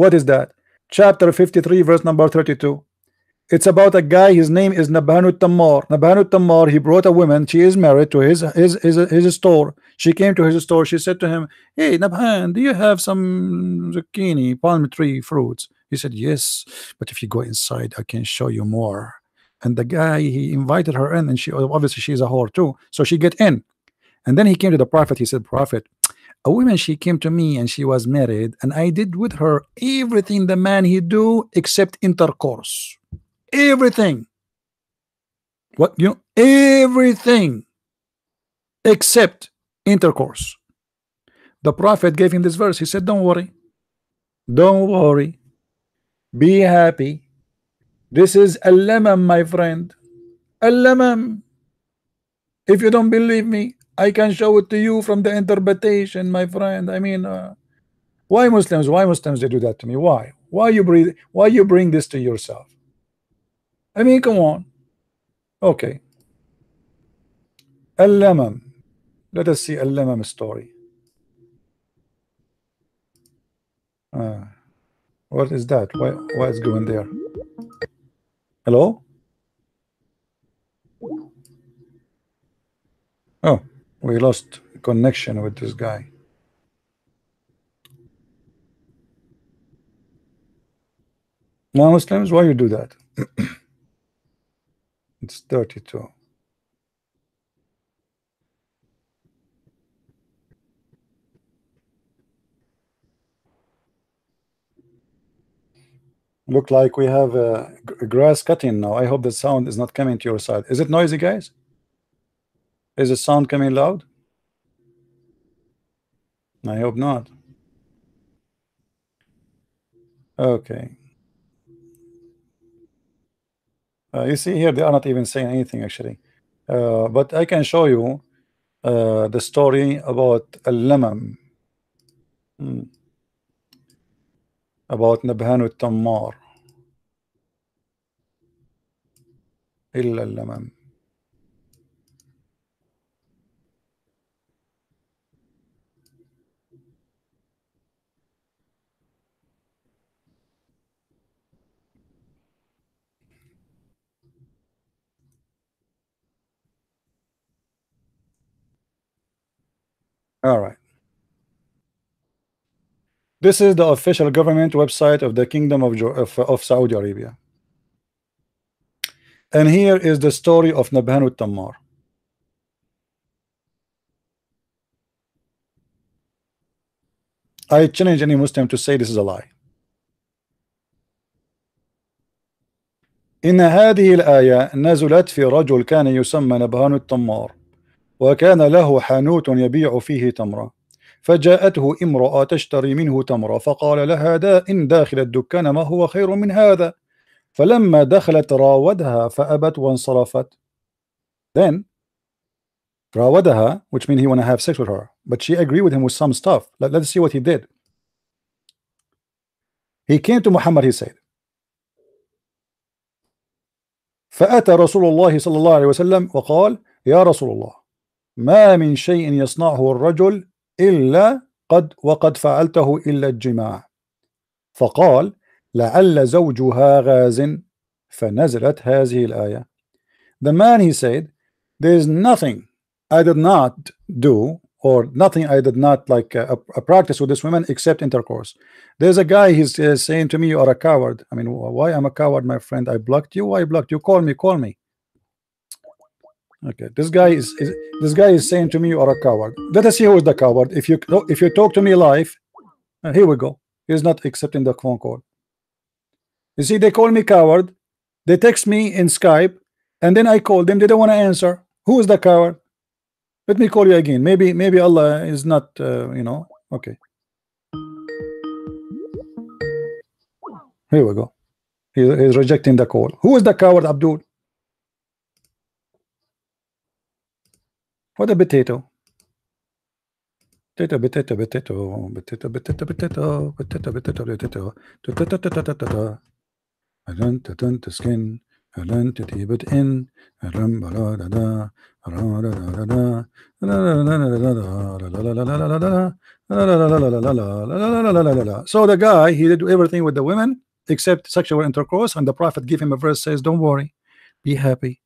A: what is that? Chapter 53, verse number 32. it's about a guy, his name is Nabhanu Tammar. Nabhanu Tammar, he brought a woman, she is married to his his, his his store. She came to his store, she said to him, Hey Nabhan, do you have some zucchini, palm tree fruits? He said, Yes, but if you go inside, I can show you more. And the guy he invited her in, and she obviously she's a whore too. So she get in. And then he came to the prophet, he said, Prophet, a woman she came to me and she was married and I did with her everything the man he do except intercourse everything what you know everything except intercourse the prophet gave him this verse he said don't worry don't worry be happy this is a lemon my friend a lemon if you don't believe me I can show it to you from the interpretation, my friend. I mean, uh, why Muslims? Why Muslims they do that to me? Why? Why you breathe? Why you bring this to yourself? I mean, come on. Okay. Al-Lamam. Let us see Al-Lamam story. Uh, what is that? Why, why is going there? Hello? Oh we lost connection with this guy. Non-Muslims, why you do that? <clears throat> it's 32. Look like we have a grass cutting now. I hope the sound is not coming to your side. Is it noisy, guys? Is the sound coming loud? I hope not. Okay. Uh, you see here, they are not even saying anything actually. Uh, but I can show you uh, the story about Al-Lamam. Hmm. About Nabhanu Tammar. Illa Al-Lamam. All right. This is the official government website of the Kingdom of, of, of Saudi Arabia. And here is the story of Nabhanu Tammar. I challenge any Muslim to say this is a lie. إن هذه الآية نزلت في رجل كان يسمى نبهان التمار وكان له حانوت يبيع فيه تمرا فجاءته امرأة تشتري منه تمرا فقال لها دا إن داخل الدكان ما هو خير من هذا؟ فلما دخلت راودها فأبت وانصرفت. Then راودها which means he want to have sex with her but she agreed with him with some stuff. Let, let's see what he did. He came to Muhammad he said. فأتى رسول الله صلى الله عليه وسلم وقال يا رسول الله ما من شيء يصنعه الرجل إلا قد وقد فعلته إلا الجماع فقال لعل زوجها غاز فنزلت هذه الآية The man he said there is nothing I did not do or nothing I did not like uh, a, a practice with this woman except intercourse. There's a guy he's uh, saying to me you are a coward. I mean why I'm a coward my friend I blocked you why I blocked you call me call me okay. This guy is, is this guy is saying to me you are a coward. Let us see who is the coward. If you if you talk to me live uh, here we go. He's not accepting the phone call. You see they call me coward. They text me in Skype and then I call them. They don't want to answer. Who is the coward? Let me call you again. Maybe maybe Allah is not uh, you know. Okay. Here we go. He is rejecting the call. Who is the coward Abdul what a potato potato potato potato potato potato potato potato potato potato potato to skin to keep it in so the guy he did everything with the women except sexual intercourse and the prophet gave him a verse says don't worry be happy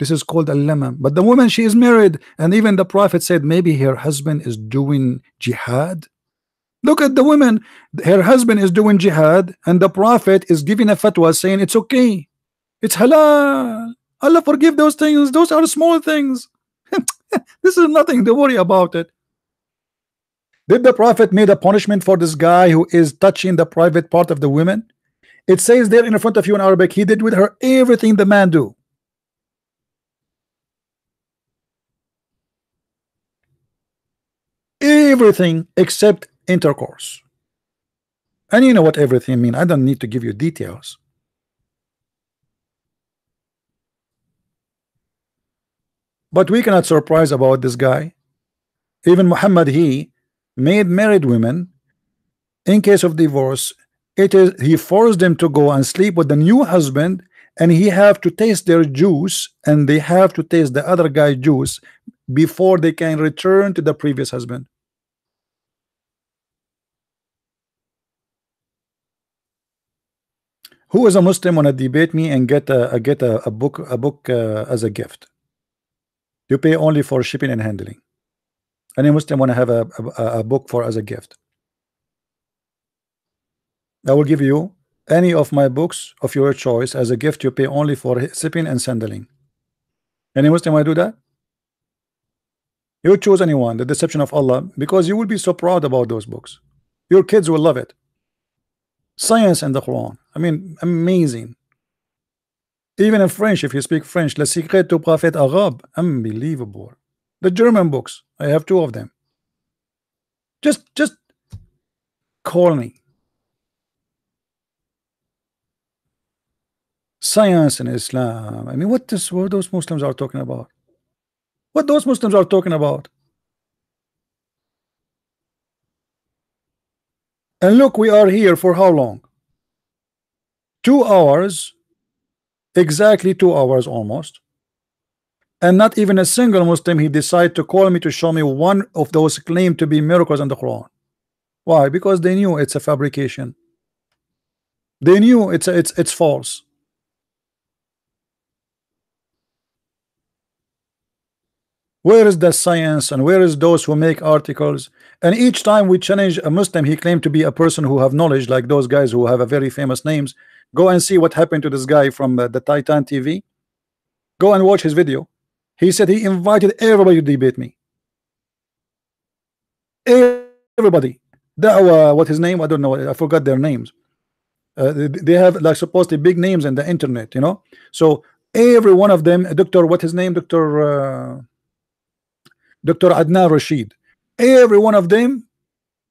A: this is called a lemma but the woman she is married. And even the prophet said maybe her husband is doing jihad. Look at the woman. Her husband is doing jihad. And the prophet is giving a fatwa saying it's okay. It's halal. Allah forgive those things. Those are small things. <laughs> This is nothing to worry about it. Did the prophet made a punishment for this guy who is touching the private part of the women it says there in front of you in Arabic he did with her everything the man do everything except intercourse. And you know what everything mean. I don't need to give you details. But we cannot surprise about this guy. Even Muhammad he made married women. In case of divorce it is he forced them to go and sleep with the new husband and he have to taste their juice and they have to taste the other guy juice before they can return to the previous husband who is a Muslim wanna debate me and get a, get a, a book a book uh, as a gift? You pay only for shipping and handling. Any Muslim want to have a, a, a book for as a gift? I will give you any of my books of your choice as a gift. You pay only for shipping and handling. Any Muslim want to do that? You choose anyone the deception of Allah because you will be so proud about those books. Your kids will love it science and the Quran I mean amazing even in French, if you speak French, Le Secret du Prophète Arabe, unbelievable. The German books, I have two of them. Just, just call me. Science in Islam. I mean, what this, what those Muslims are talking about? What those Muslims are talking about? And look, we are here for how long? Two hours exactly two hours almost. And not even a single Muslim he decided to call me to show me one of those claimed to be miracles in the Quran. Why? Because they knew it's a fabrication. They knew it's a, it's it's false where is the science and where is those who make articles and each time we challenge a Muslim he claimed to be a person who have knowledge like those guys who have a very famous names Go and see what happened to this guy from uh, the Titan TV. Go and watch his video. He said he invited everybody to debate me. Everybody. Uh, what his name? I don't know. I forgot their names. Uh, they have like supposedly big names in the internet, you know. So every one of them, Doctor, what his name, Doctor, uh, Doctor Adnan Rashid. Every one of them,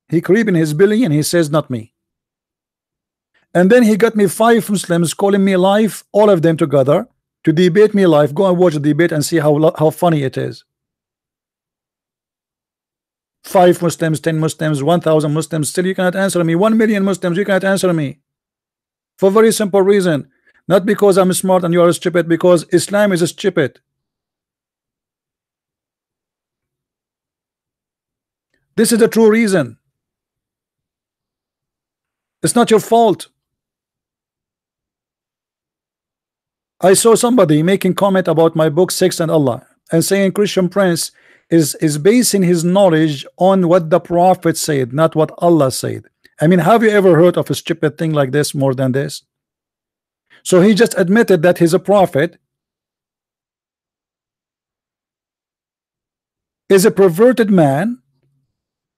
A: he creeping his belly and he says, "Not me." and then he got me five Muslims calling me live all of them together to debate me live go and watch the debate and see how how funny it is. Five Muslims ten Muslims 1000 Muslims. Still you cannot answer me. 1 million Muslims you cannot answer me. For very simple reason. Not because I'm smart and you are stupid because Islam is stupid this is the true reason. It's not your fault. I saw somebody making comment about my book Sex and Allah and saying Christian Prince is is basing his knowledge on what the prophet said not what Allah said. I mean have you ever heard of a stupid thing like this more than this? So he just admitted that he's a prophet. Is a perverted man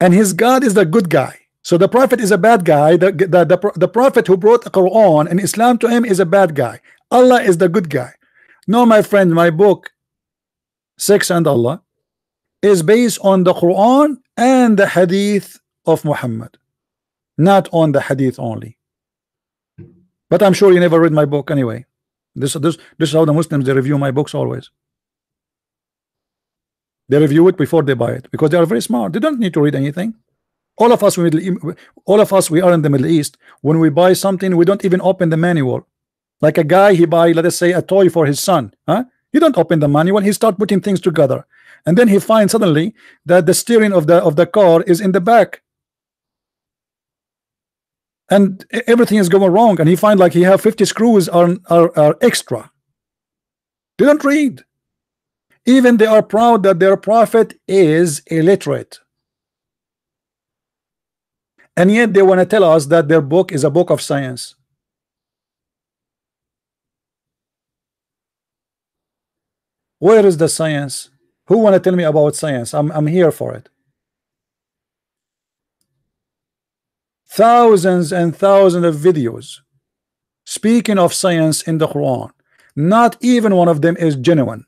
A: and his God is the good guy. So the prophet is a bad guy. The, the, the, the prophet who brought the Quran and Islam to him is a bad guy. Allah is the good guy. No my friend my book sex and Allah is based on the Quran and the Hadith of Muhammad not on the Hadith only. But I'm sure you never read my book anyway. This this this is how the Muslims they review my books always they review it before they buy it because they are very smart. They don't need to read anything. All of us we all of us we are in the Middle East. When we buy something we don't even open the manual. Like a guy he buy let us say a toy for his son huh? You don't open the manual. He start putting things together. And then he finds suddenly that the steering of the of the car is in the back. And everything is going wrong and he find like he have 50 screws are, are, are extra. Don't read even they are proud that their prophet is illiterate. And yet they want to tell us that their book is a book of science. Where is the science? Who want to tell me about science? I'm, I'm here for it. Thousands and thousands of videos speaking of science in the Quran. Not even one of them is genuine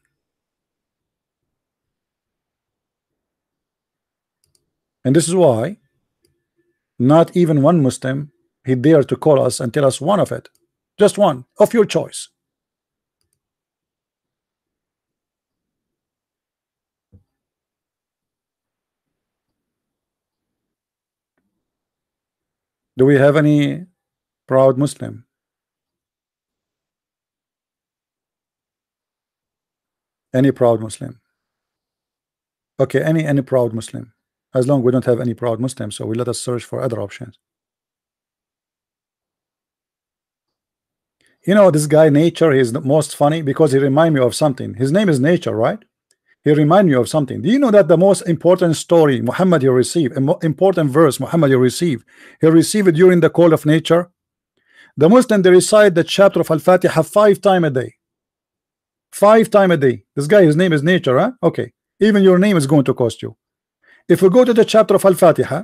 A: and this is why not even one Muslim he dare to call us and tell us one of it just one of your choice Do we have any proud Muslim? Any proud Muslim? Okay, any any proud Muslim. As long we don't have any proud Muslims. so we let us search for other options. You know, this guy Nature is the most funny because he remind me of something. His name is Nature, right? he remind me of something do you know that the most important story Muhammad you receive important verse Muhammad you receive he received during the call of nature the Muslim they recite the chapter of Al-Fatiha five time a day five time a day this guy his name is nature huh? okay even your name is going to cost you if we go to the chapter of Al-Fatiha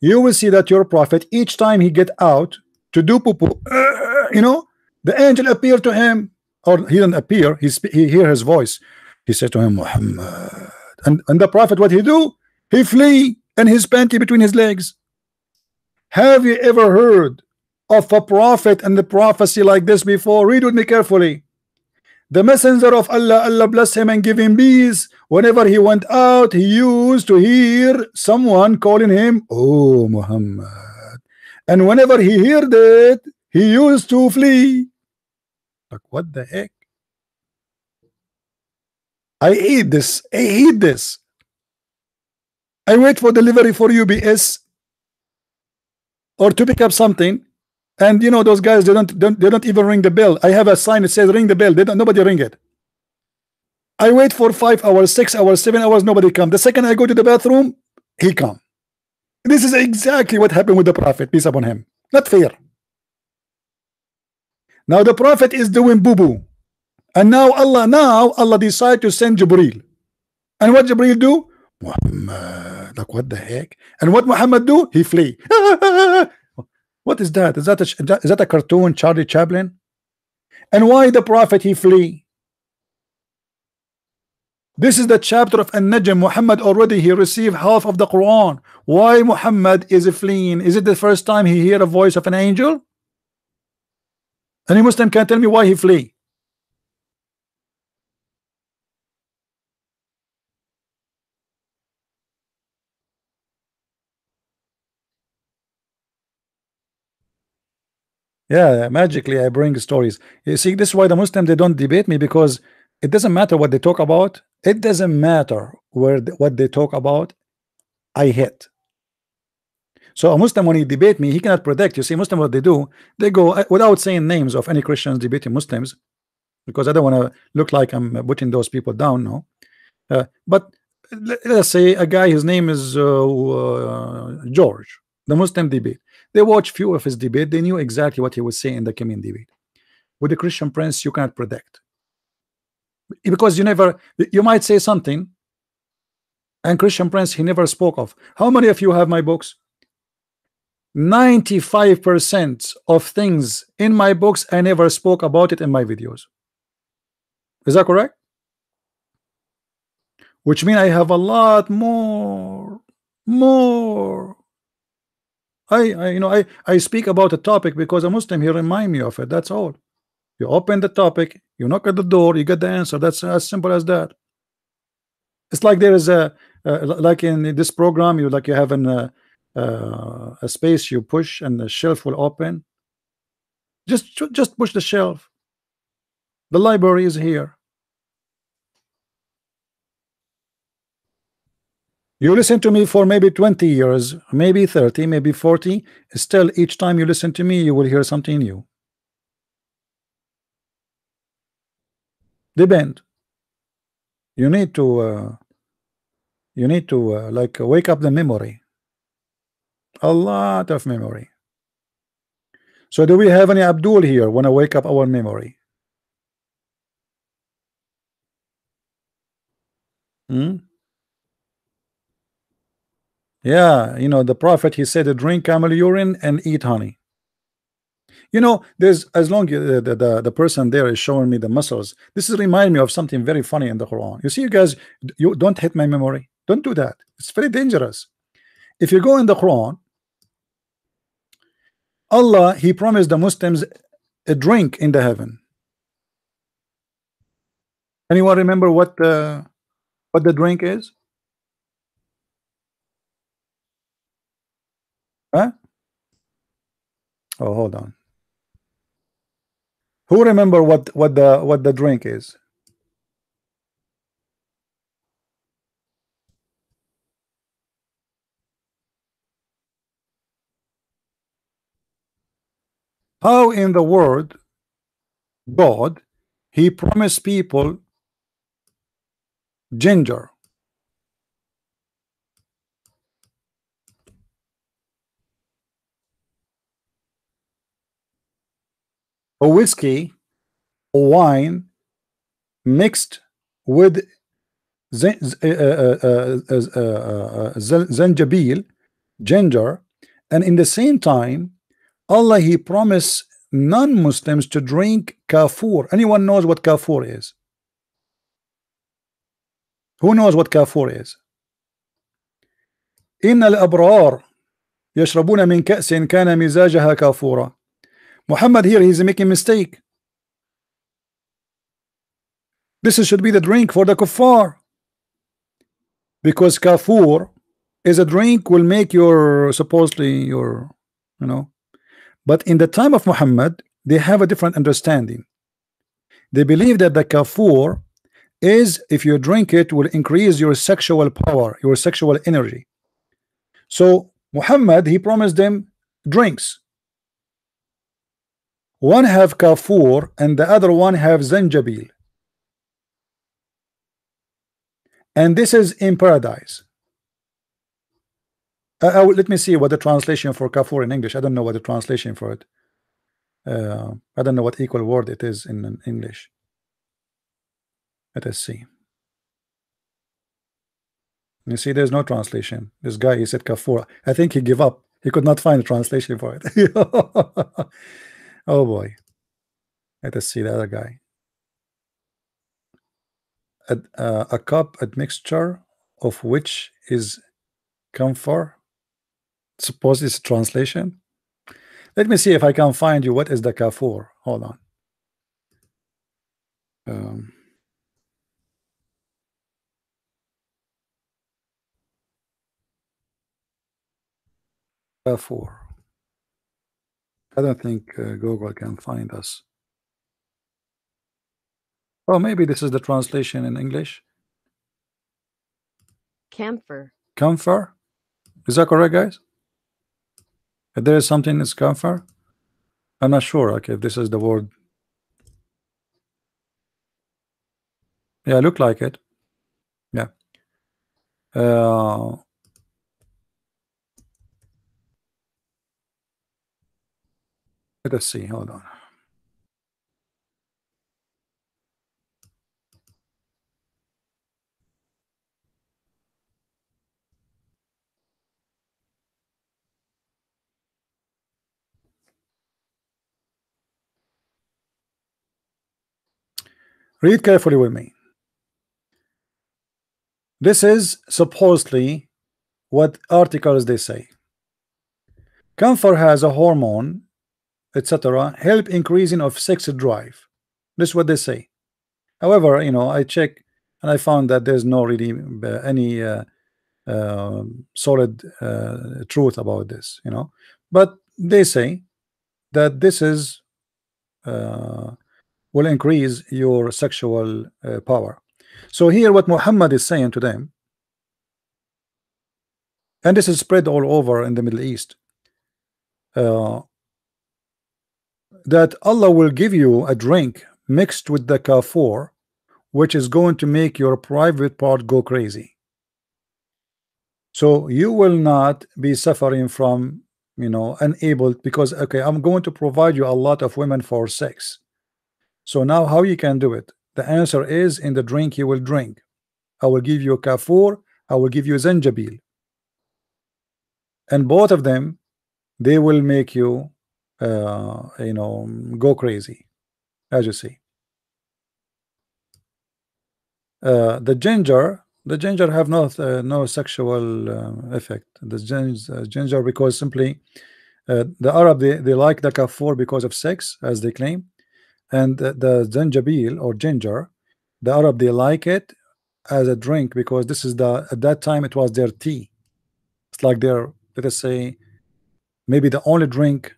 A: you will see that your prophet each time he get out to do poo, -poo <clears throat> you know the angel appear to him or he didn't appear he, he hear his voice he said to him, Muhammad. And, and the Prophet, what he do? He flee and his panty between his legs. Have you ever heard of a prophet and the prophecy like this before? Read with me carefully. The messenger of Allah, Allah bless him and give him peace. Whenever he went out, he used to hear someone calling him, Oh Muhammad. And whenever he heard it, he used to flee. Like, what the heck? I hate this. I hate this. I wait for delivery for UBS or to pick up something, and you know those guys they don't, don't they don't even ring the bell. I have a sign that says ring the bell. They don't nobody ring it. I wait for five hours, six hours, seven hours, nobody come. The second I go to the bathroom, he come. This is exactly what happened with the prophet, peace upon him. Not fair. Now the prophet is doing boo-boo. And now Allah, now Allah decide to send Jibril. And what Jibril do? Muhammad, like what the heck? And what Muhammad do? He flee. <laughs> what is that? Is that a, is that a cartoon, Charlie Chaplin? And why the Prophet he flee? This is the chapter of An-Najm. Muhammad already he received half of the Quran. Why Muhammad is fleeing? Is it the first time he hear a voice of an angel? Any Muslim can tell me why he flee? Yeah, magically I bring stories. You see, this is why the Muslim they don't debate me because it doesn't matter what they talk about. It doesn't matter where the, what they talk about. I hit. So a Muslim when he debate me, he cannot protect You see, Muslim what they do, they go uh, without saying names of any Christians debating Muslims, because I don't want to look like I'm putting those people down. No, uh, but let's say a guy his name is uh, uh, George the Muslim debate they watched few of his debate. They knew exactly what he was saying in the coming debate. With the Christian prince you can't predict. Because you never you might say something and Christian prince he never spoke of. How many of you have my books? 95% of things in my books I never spoke about it in my videos. Is that correct? Which means I have a lot more more I, I you know I I speak about a topic because a Muslim here remind me of it. That's all. You open the topic you knock at the door you get the answer. That's as simple as that. It's like there is a uh, like in this program you like you have an uh, uh, a space you push and the shelf will open. Just just push the shelf. The library is here you listen to me for maybe 20 years maybe 30 maybe 40 still each time you listen to me you will hear something new. Depend you need to uh, you need to uh, like wake up the memory. A lot of memory. So do we have any Abdul here want to wake up our memory? Hmm? Yeah you know the prophet he said to drink camel urine and eat honey. You know there's as long as the, the, the person there is showing me the muscles this is remind me of something very funny in the Quran. You see you guys you don't hit my memory. Don't do that. It's very dangerous. If you go in the Quran Allah he promised the Muslims a drink in the heaven. Anyone remember what the what the drink is huh? Oh hold on. Who remember what what the what the drink is? How in the world God he promised people ginger a whiskey or wine mixed with zanjabil ginger and in the same time Allah he promised non-Muslims to drink kafur anyone knows what kafur is who knows what kafur is إن الأبرار يشربون من كأس كان مزاجها كافورا Muhammad here he's making mistake. This should be the drink for the kuffar. Because kafur is a drink will make your supposedly your you know. But in the time of Muhammad they have a different understanding. They believe that the kafur is if you drink it will increase your sexual power your sexual energy. So Muhammad he promised them drinks one have kafur and the other one have zanjabil. And this is in paradise. Uh, let me see what the translation for kafur in English I don't know what the translation for it uh, I don't know what equal word it is in, in English. Let us see. You see there's no translation. This guy he said kafur. I think he gave up. He could not find a translation for it <laughs> Oh boy. Let us see the other guy. A, uh, a cup, a mixture of which is camphor. Suppose it's translation. Let me see if I can find you what is the kafur. Hold on. Um, kafur. I don't think uh, Google can find us. Oh, maybe this is the translation in English.
B: Camphor.
A: Camphor? Is that correct, guys? If there is something that's camphor? I'm not sure. Okay, if this is the word. Yeah, look like it. Yeah. Uh, let us see. Hold on. Read carefully with me. This is supposedly what articles they say. Camphor has a hormone, etc. help increasing of sex drive. This is what they say. However, you know, I check and I found that there's no really uh, any uh, uh, solid uh, truth about this, you know. But they say that this is uh, will increase your sexual uh, power. So here what Muhammad is saying to them and this is spread all over in the Middle East uh, that Allah will give you a drink mixed with the kafur which is going to make your private part go crazy. So you will not be suffering from you know unable because okay I'm going to provide you a lot of women for sex. So now how you can do it? The answer is in the drink you will drink. I will give you kafur I will give you zanjabil. And both of them they will make you uh, you know go crazy as you see. Uh, the ginger the ginger have no uh, no sexual uh, effect. The ginger, uh, ginger because simply uh, the Arab they, they like the kafur because of sex as they claim and the, the zanjabil or ginger the Arab they like it as a drink because this is the at that time it was their tea. It's like their let us say maybe the only drink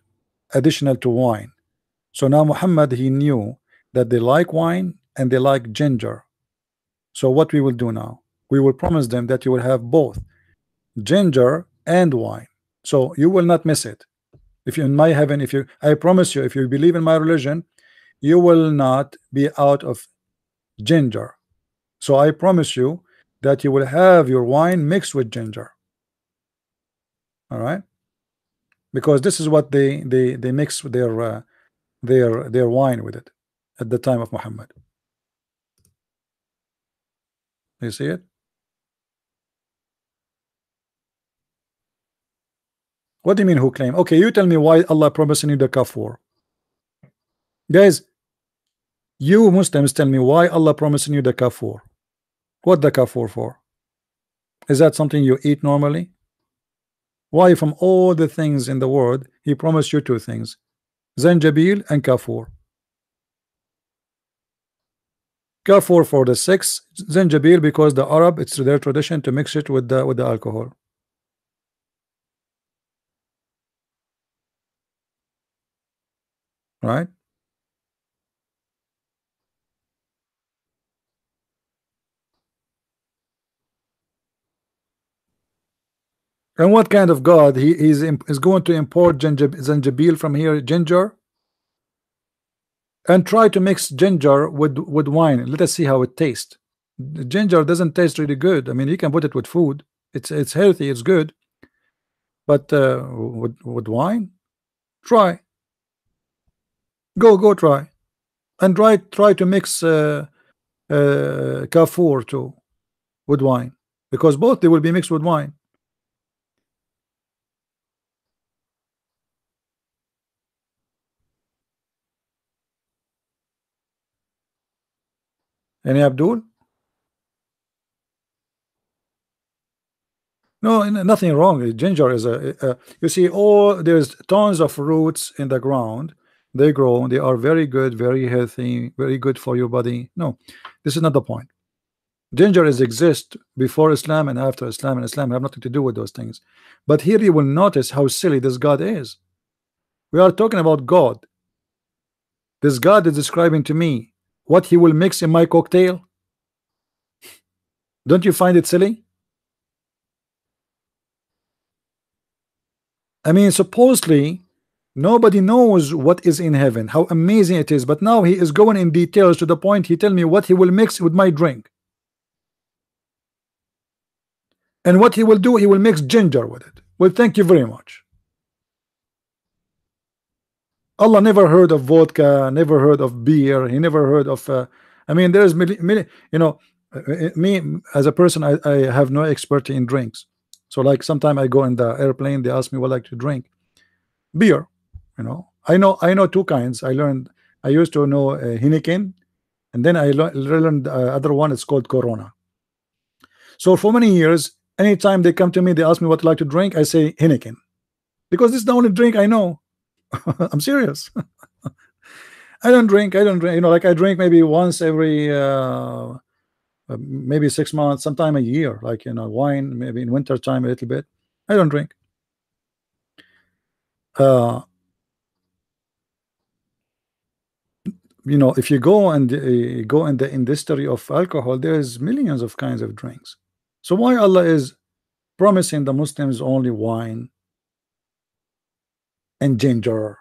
A: additional to wine. So now Muhammad he knew that they like wine and they like ginger. So what we will do now? We will promise them that you will have both ginger and wine. So you will not miss it. If you in my heaven if you I promise you if you believe in my religion you will not be out of ginger. So I promise you that you will have your wine mixed with ginger. All right because this is what they they they mix their uh, their their wine with it at the time of Muhammad. You see it? What do you mean who claim? Okay you tell me why Allah promising you the kafur. Guys you Muslims tell me why Allah promising you the kafur. What the kafur for? Is that something you eat normally why from all the things in the world he promised you two things zanjabil and kafur. Kafur for the sex zanjabil because the Arab it's their tradition to mix it with the with the alcohol. Right And what kind of God he is is going to import zanjabil from here, ginger, and try to mix ginger with with wine. Let us see how it tastes. Ginger doesn't taste really good. I mean, you can put it with food. It's it's healthy. It's good. But uh, with with wine, try. Go go try, and try try to mix uh, uh, kafur too with wine because both they will be mixed with wine. Any Abdul? No, nothing wrong. Ginger is a, a, you see, all there's tons of roots in the ground. They grow, they are very good, very healthy, very good for your body. No, this is not the point. Ginger is exist before Islam and after Islam, and Islam have nothing to do with those things. But here you will notice how silly this God is. We are talking about God. This God is describing to me what he will mix in my cocktail? Don't you find it silly? I mean, supposedly nobody knows what is in heaven, how amazing it is. But now he is going in details to the point he tell me what he will mix with my drink. and what he will do he will mix ginger with it well thank you very much Allah never heard of vodka never heard of beer he never heard of uh, I mean there's many, many you know uh, uh, me as a person I, I have no expertise in drinks. So like sometime I go in the airplane they ask me what I like to drink. Beer you know. I know I know two kinds. I learned I used to know uh, Heineken and then I learned uh, other one it's called Corona. So for many years anytime they come to me they ask me what I like to drink I say Heineken. Because this is the only drink I know <laughs> I'm serious. <laughs> I don't drink I don't drink you know like I drink maybe once every uh, uh maybe six months sometime a year like you know wine maybe in winter time a little bit. I don't drink. Uh you know if you go and uh, go in the industry of alcohol there's millions of kinds of drinks. So why Allah is promising the Muslims only wine and ginger.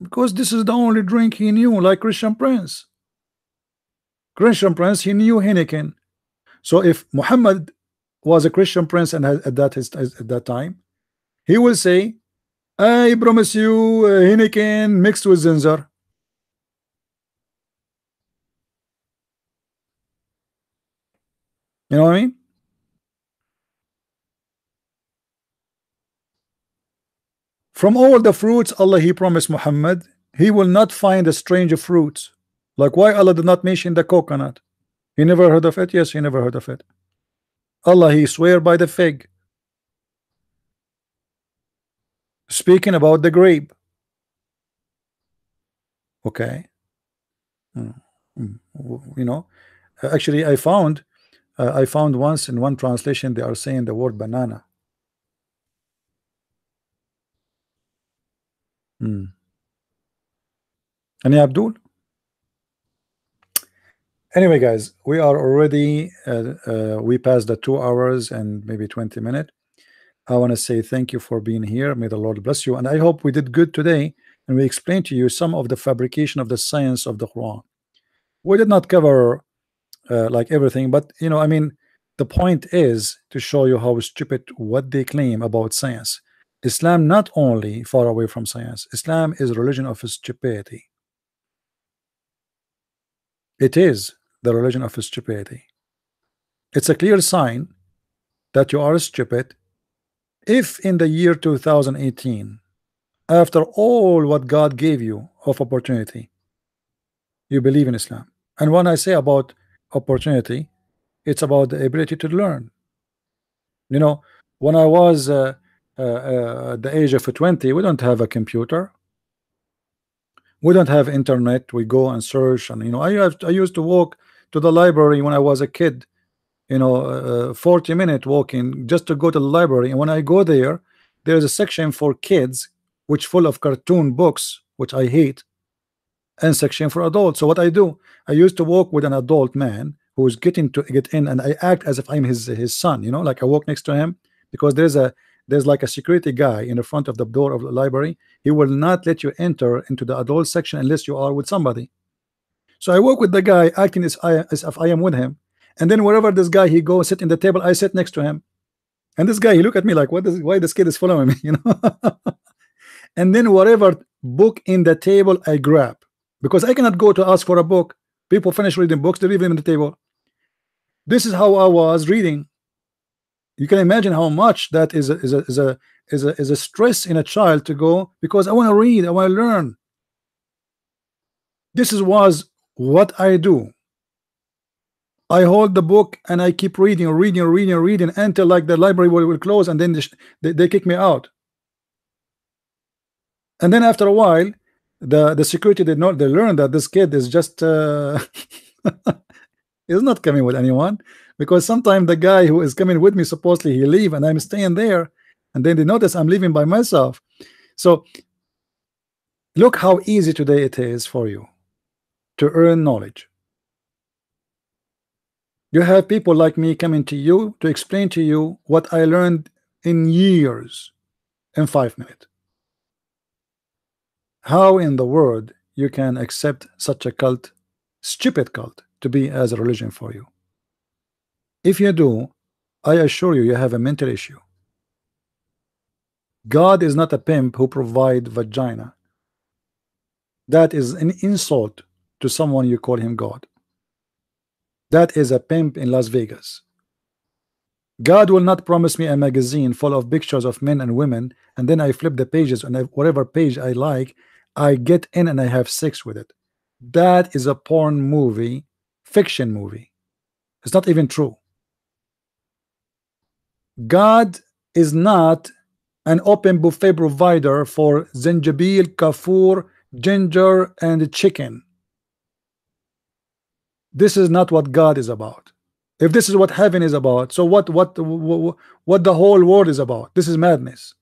A: Because this is the only drink he knew like Christian Prince. Christian Prince he knew Heineken. So if Muhammad was a Christian Prince and at that at that time he will say I promise you uh, Heineken mixed with ginger. You know what I mean? From all the fruits Allah He promised Muhammad, He will not find a strange fruits. Like why Allah did not mention the coconut? He never heard of it? Yes, he never heard of it. Allah He swear by the fig. Speaking about the grape. Okay. Hmm. Hmm. You know, actually I found uh, I found once in one translation they are saying the word banana. Hmm. Any Abdul? Anyway, guys, we are already uh, uh, we passed the two hours and maybe 20 minutes. I want to say thank you for being here. May the Lord bless you. And I hope we did good today and we explained to you some of the fabrication of the science of the Quran. We did not cover uh, like everything but you know I mean the point is to show you how stupid what they claim about science Islam not only far away from science Islam is religion of stupidity. It is the religion of stupidity. It's a clear sign that you are stupid. If in the year 2018 after all what God gave you of opportunity you believe in Islam. And when I say about opportunity it's about the ability to learn. You know when I was uh, at the age of 20 we don't have a computer we don't have internet we go and search and you know I I used to walk to the library when I was a kid you know uh, 40 minute walking just to go to the library and when I go there there's a section for kids which full of cartoon books which I hate and section for adults. So what I do, I used to walk with an adult man who's getting to get in, and I act as if I'm his his son. You know, like I walk next to him because there's a there's like a security guy in the front of the door of the library. He will not let you enter into the adult section unless you are with somebody. So I walk with the guy, acting as, I, as if I am with him, and then wherever this guy he goes sit in the table, I sit next to him. And this guy he look at me like, what is why this kid is following me, <laughs> you know? <laughs> and then whatever book in the table I grab because I cannot go to ask for a book. People finish reading books, they leave them on the table. This is how I was reading. You can imagine how much that is a, is a, is a, is a, is a stress in a child to go because I want to read, I want to learn. This is was what I do. I hold the book and I keep reading, reading, reading, reading until like the library will, will close and then they, they, they kick me out. And then after a while, the the security did not they learned that this kid is just uh, <laughs> is not coming with anyone because sometimes the guy who is coming with me supposedly he leave and I'm staying there and then they notice I'm leaving by myself. So look how easy today it is for you to earn knowledge. You have people like me coming to you to explain to you what I learned in years in five minutes. How in the world you can accept such a cult stupid cult to be as a religion for you if you do I assure you, you have a mental issue. God is not a pimp who provide vagina. That is an insult to someone you call him God. That is a pimp in Las Vegas. God will not promise me a magazine full of pictures of men and women, and then I flip the pages and whatever page I like, I get in and I have sex with it. That is a porn movie, fiction movie. It's not even true. God is not an open buffet provider for zinjabil, kafur, ginger, and chicken. This is not what God is about. If this is what heaven is about, so what what what, what the whole world is about? This is madness.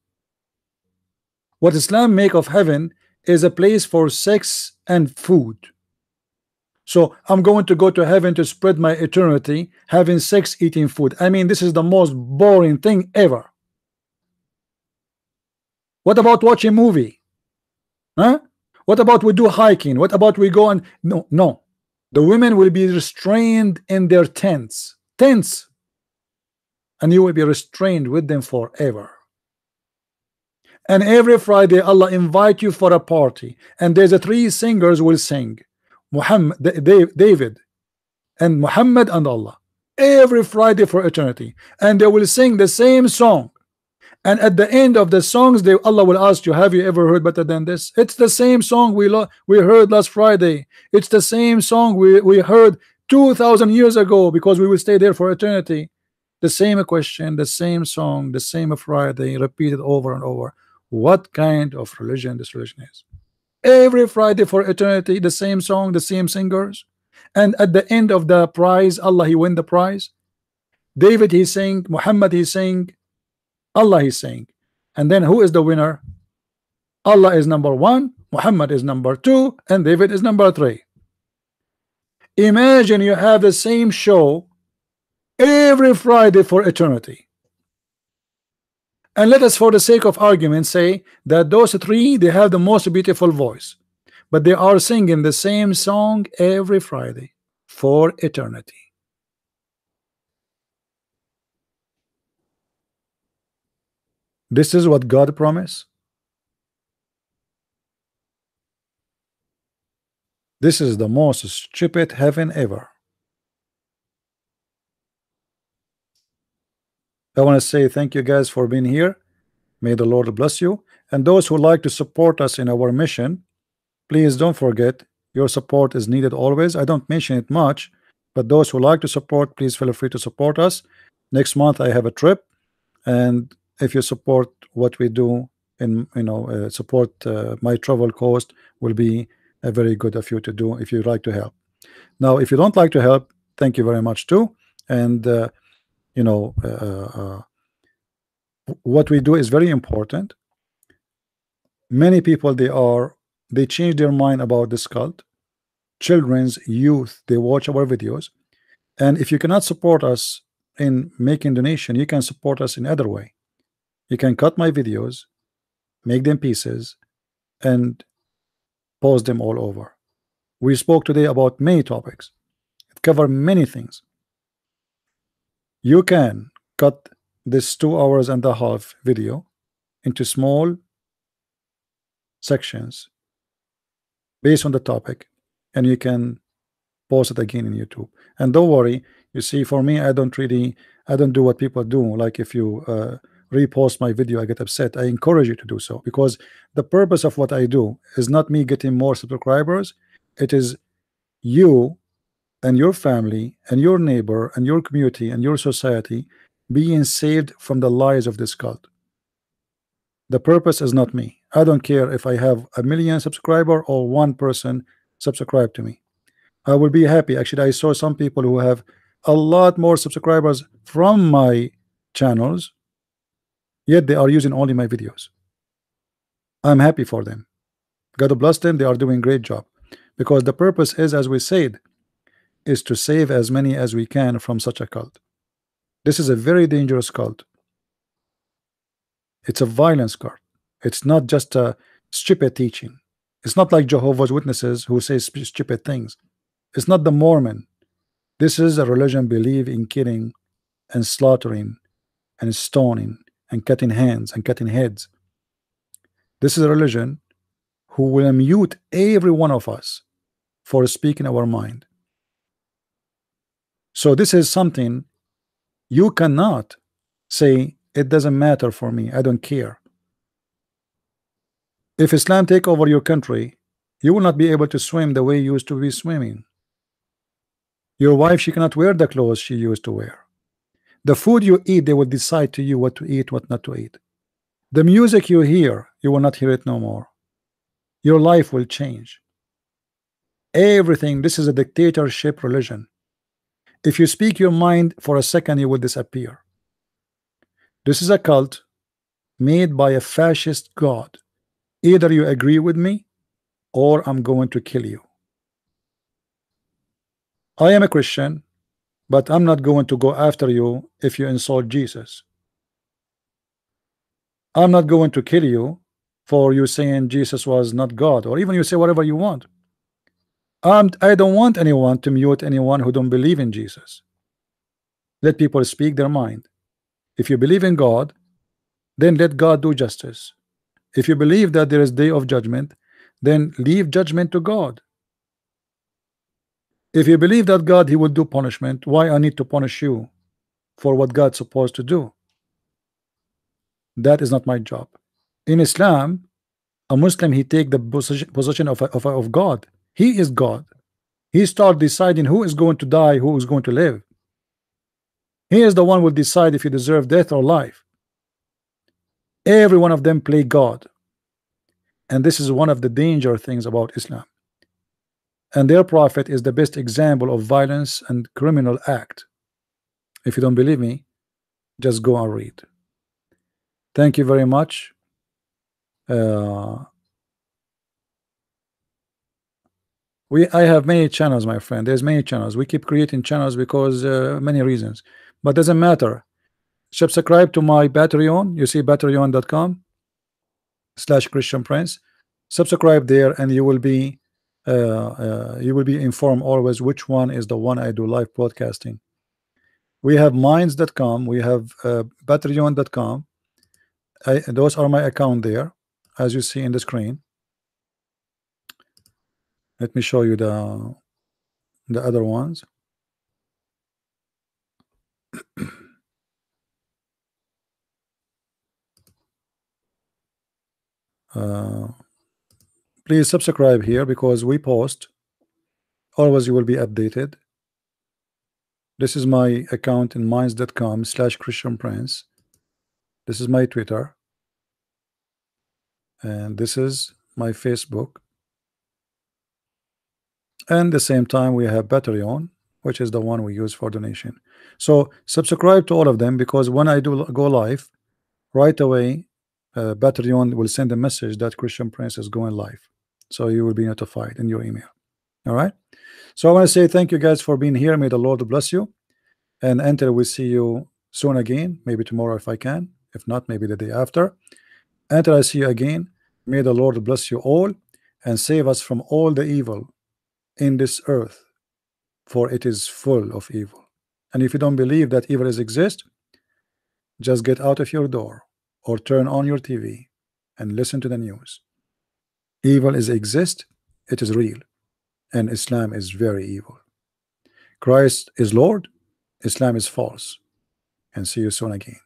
A: What Islam make of heaven is a place for sex and food. So I'm going to go to heaven to spread my eternity having sex, eating food. I mean, this is the most boring thing ever. What about watching movie? Huh? What about we do hiking? What about we go and no, no. The women will be restrained in their tents, tents, and you will be restrained with them forever. And every Friday, Allah invite you for a party, and there's a three singers will sing, Muhammad, David, and Muhammad and Allah, every Friday for eternity, and they will sing the same song. And at the end of the songs, they Allah will ask you, "Have you ever heard better than this?" It's the same song we we heard last Friday. It's the same song we we heard two thousand years ago because we will stay there for eternity. The same question, the same song, the same Friday, repeated over and over. What kind of religion this religion is? Every Friday for eternity, the same song, the same singers, and at the end of the prize, Allah he win the prize. David he sing, Muhammad he sing, Allah is saying and then who is the winner? Allah is number one Muhammad is number two and David is number three. Imagine you have the same show every Friday for eternity and let us for the sake of argument say that those three they have the most beautiful voice but they are singing the same song every Friday for eternity This is what God promised. This is the most stupid heaven ever. I want to say thank you guys for being here. May the Lord bless you. And those who like to support us in our mission, please don't forget your support is needed always. I don't mention it much, but those who like to support, please feel free to support us. Next month I have a trip and if you support what we do and you know uh, support uh, my travel cost will be a very good of you to do if you like to help now if you don't like to help thank you very much too and uh, you know uh, uh, what we do is very important. Many people they are they change their mind about this cult. Children's youth they watch our videos. And if you cannot support us in making donation you can support us in other way. You can cut my videos make them pieces and post them all over. We spoke today about many topics. It covered many things you can cut this two hours and a half video into small sections based on the topic and you can post it again in YouTube. And don't worry you see for me I don't really I don't do what people do. Like if you uh, repost my video I get upset. I encourage you to do so because the purpose of what I do is not me getting more subscribers. It is you and your family and your neighbor and your community and your society being saved from the lies of this cult the purpose is not me. I don't care if I have a million subscriber or one person subscribe to me. I will be happy. Actually I saw some people who have a lot more subscribers from my channels yet they are using only my videos. I'm happy for them. God bless them. They are doing great job. Because the purpose is as we said is to save as many as we can from such a cult. This is a very dangerous cult. It's a violence cult. It's not just a stupid teaching. It's not like Jehovah's Witnesses who say stupid things. It's not the Mormon. This is a religion believe in killing and slaughtering and stoning and cutting hands and cutting heads. This is a religion who will mute every one of us for speaking our mind. So this is something you cannot say it doesn't matter for me. I don't care. If Islam take over your country, you will not be able to swim the way you used to be swimming. Your wife, she cannot wear the clothes she used to wear. The food you eat, they will decide to you what to eat, what not to eat. The music you hear, you will not hear it no more. Your life will change. Everything, this is a dictatorship religion. If you speak your mind for a second, you will disappear. This is a cult made by a fascist god. Either you agree with me or I'm going to kill you. I am a Christian, but I'm not going to go after you if you insult Jesus. I'm not going to kill you for you saying Jesus was not God, or even you say whatever you want. Um, I don't want anyone to mute anyone who don't believe in Jesus. Let people speak their mind. If you believe in God, then let God do justice. If you believe that there is day of judgment, then leave judgment to God. If you believe that God he will do punishment, why I need to punish you for what God's supposed to do? That is not my job. In Islam, a Muslim he take the position of, of, of God. He is God. He start deciding who is going to die, who is going to live. He is the one who will decide if you deserve death or life. Every one of them play God. And this is one of the danger things about Islam and their prophet is the best example of violence and criminal act if you don't believe me just go and read thank you very much uh, we I have many channels my friend. There's many channels. We keep creating channels because uh, many reasons. But doesn't matter. Subscribe to my Patreon. You see patreon.com slash Christian Prince. Subscribe there and you will be uh, uh, you will be informed always which one is the one I do live broadcasting. We have minds.com, we have uh, patreon.com. those are my account there, as you see in the screen. Let me show you the the other ones. <clears throat> uh, please subscribe here because we post. Always you will be updated. This is my account in minds.com slash christian prince. This is my twitter. And this is my facebook and the same time we have patreon which is the one we use for donation. So subscribe to all of them because when i do go live right away uh, patreon will send a message that christian prince is going live. So you will be notified in your email. All right? So I want to say thank you guys for being here. May the Lord bless you. And enter we see you soon again maybe tomorrow if I can. If not maybe the day after. Enter I see you again may the Lord bless you all and save us from all the evil in this earth for it is full of evil. And if you don't believe that evil is exist just get out of your door or turn on your TV and listen to the news. Evil is exist it is real and Islam is very evil. Christ is Lord Islam is false and see you soon again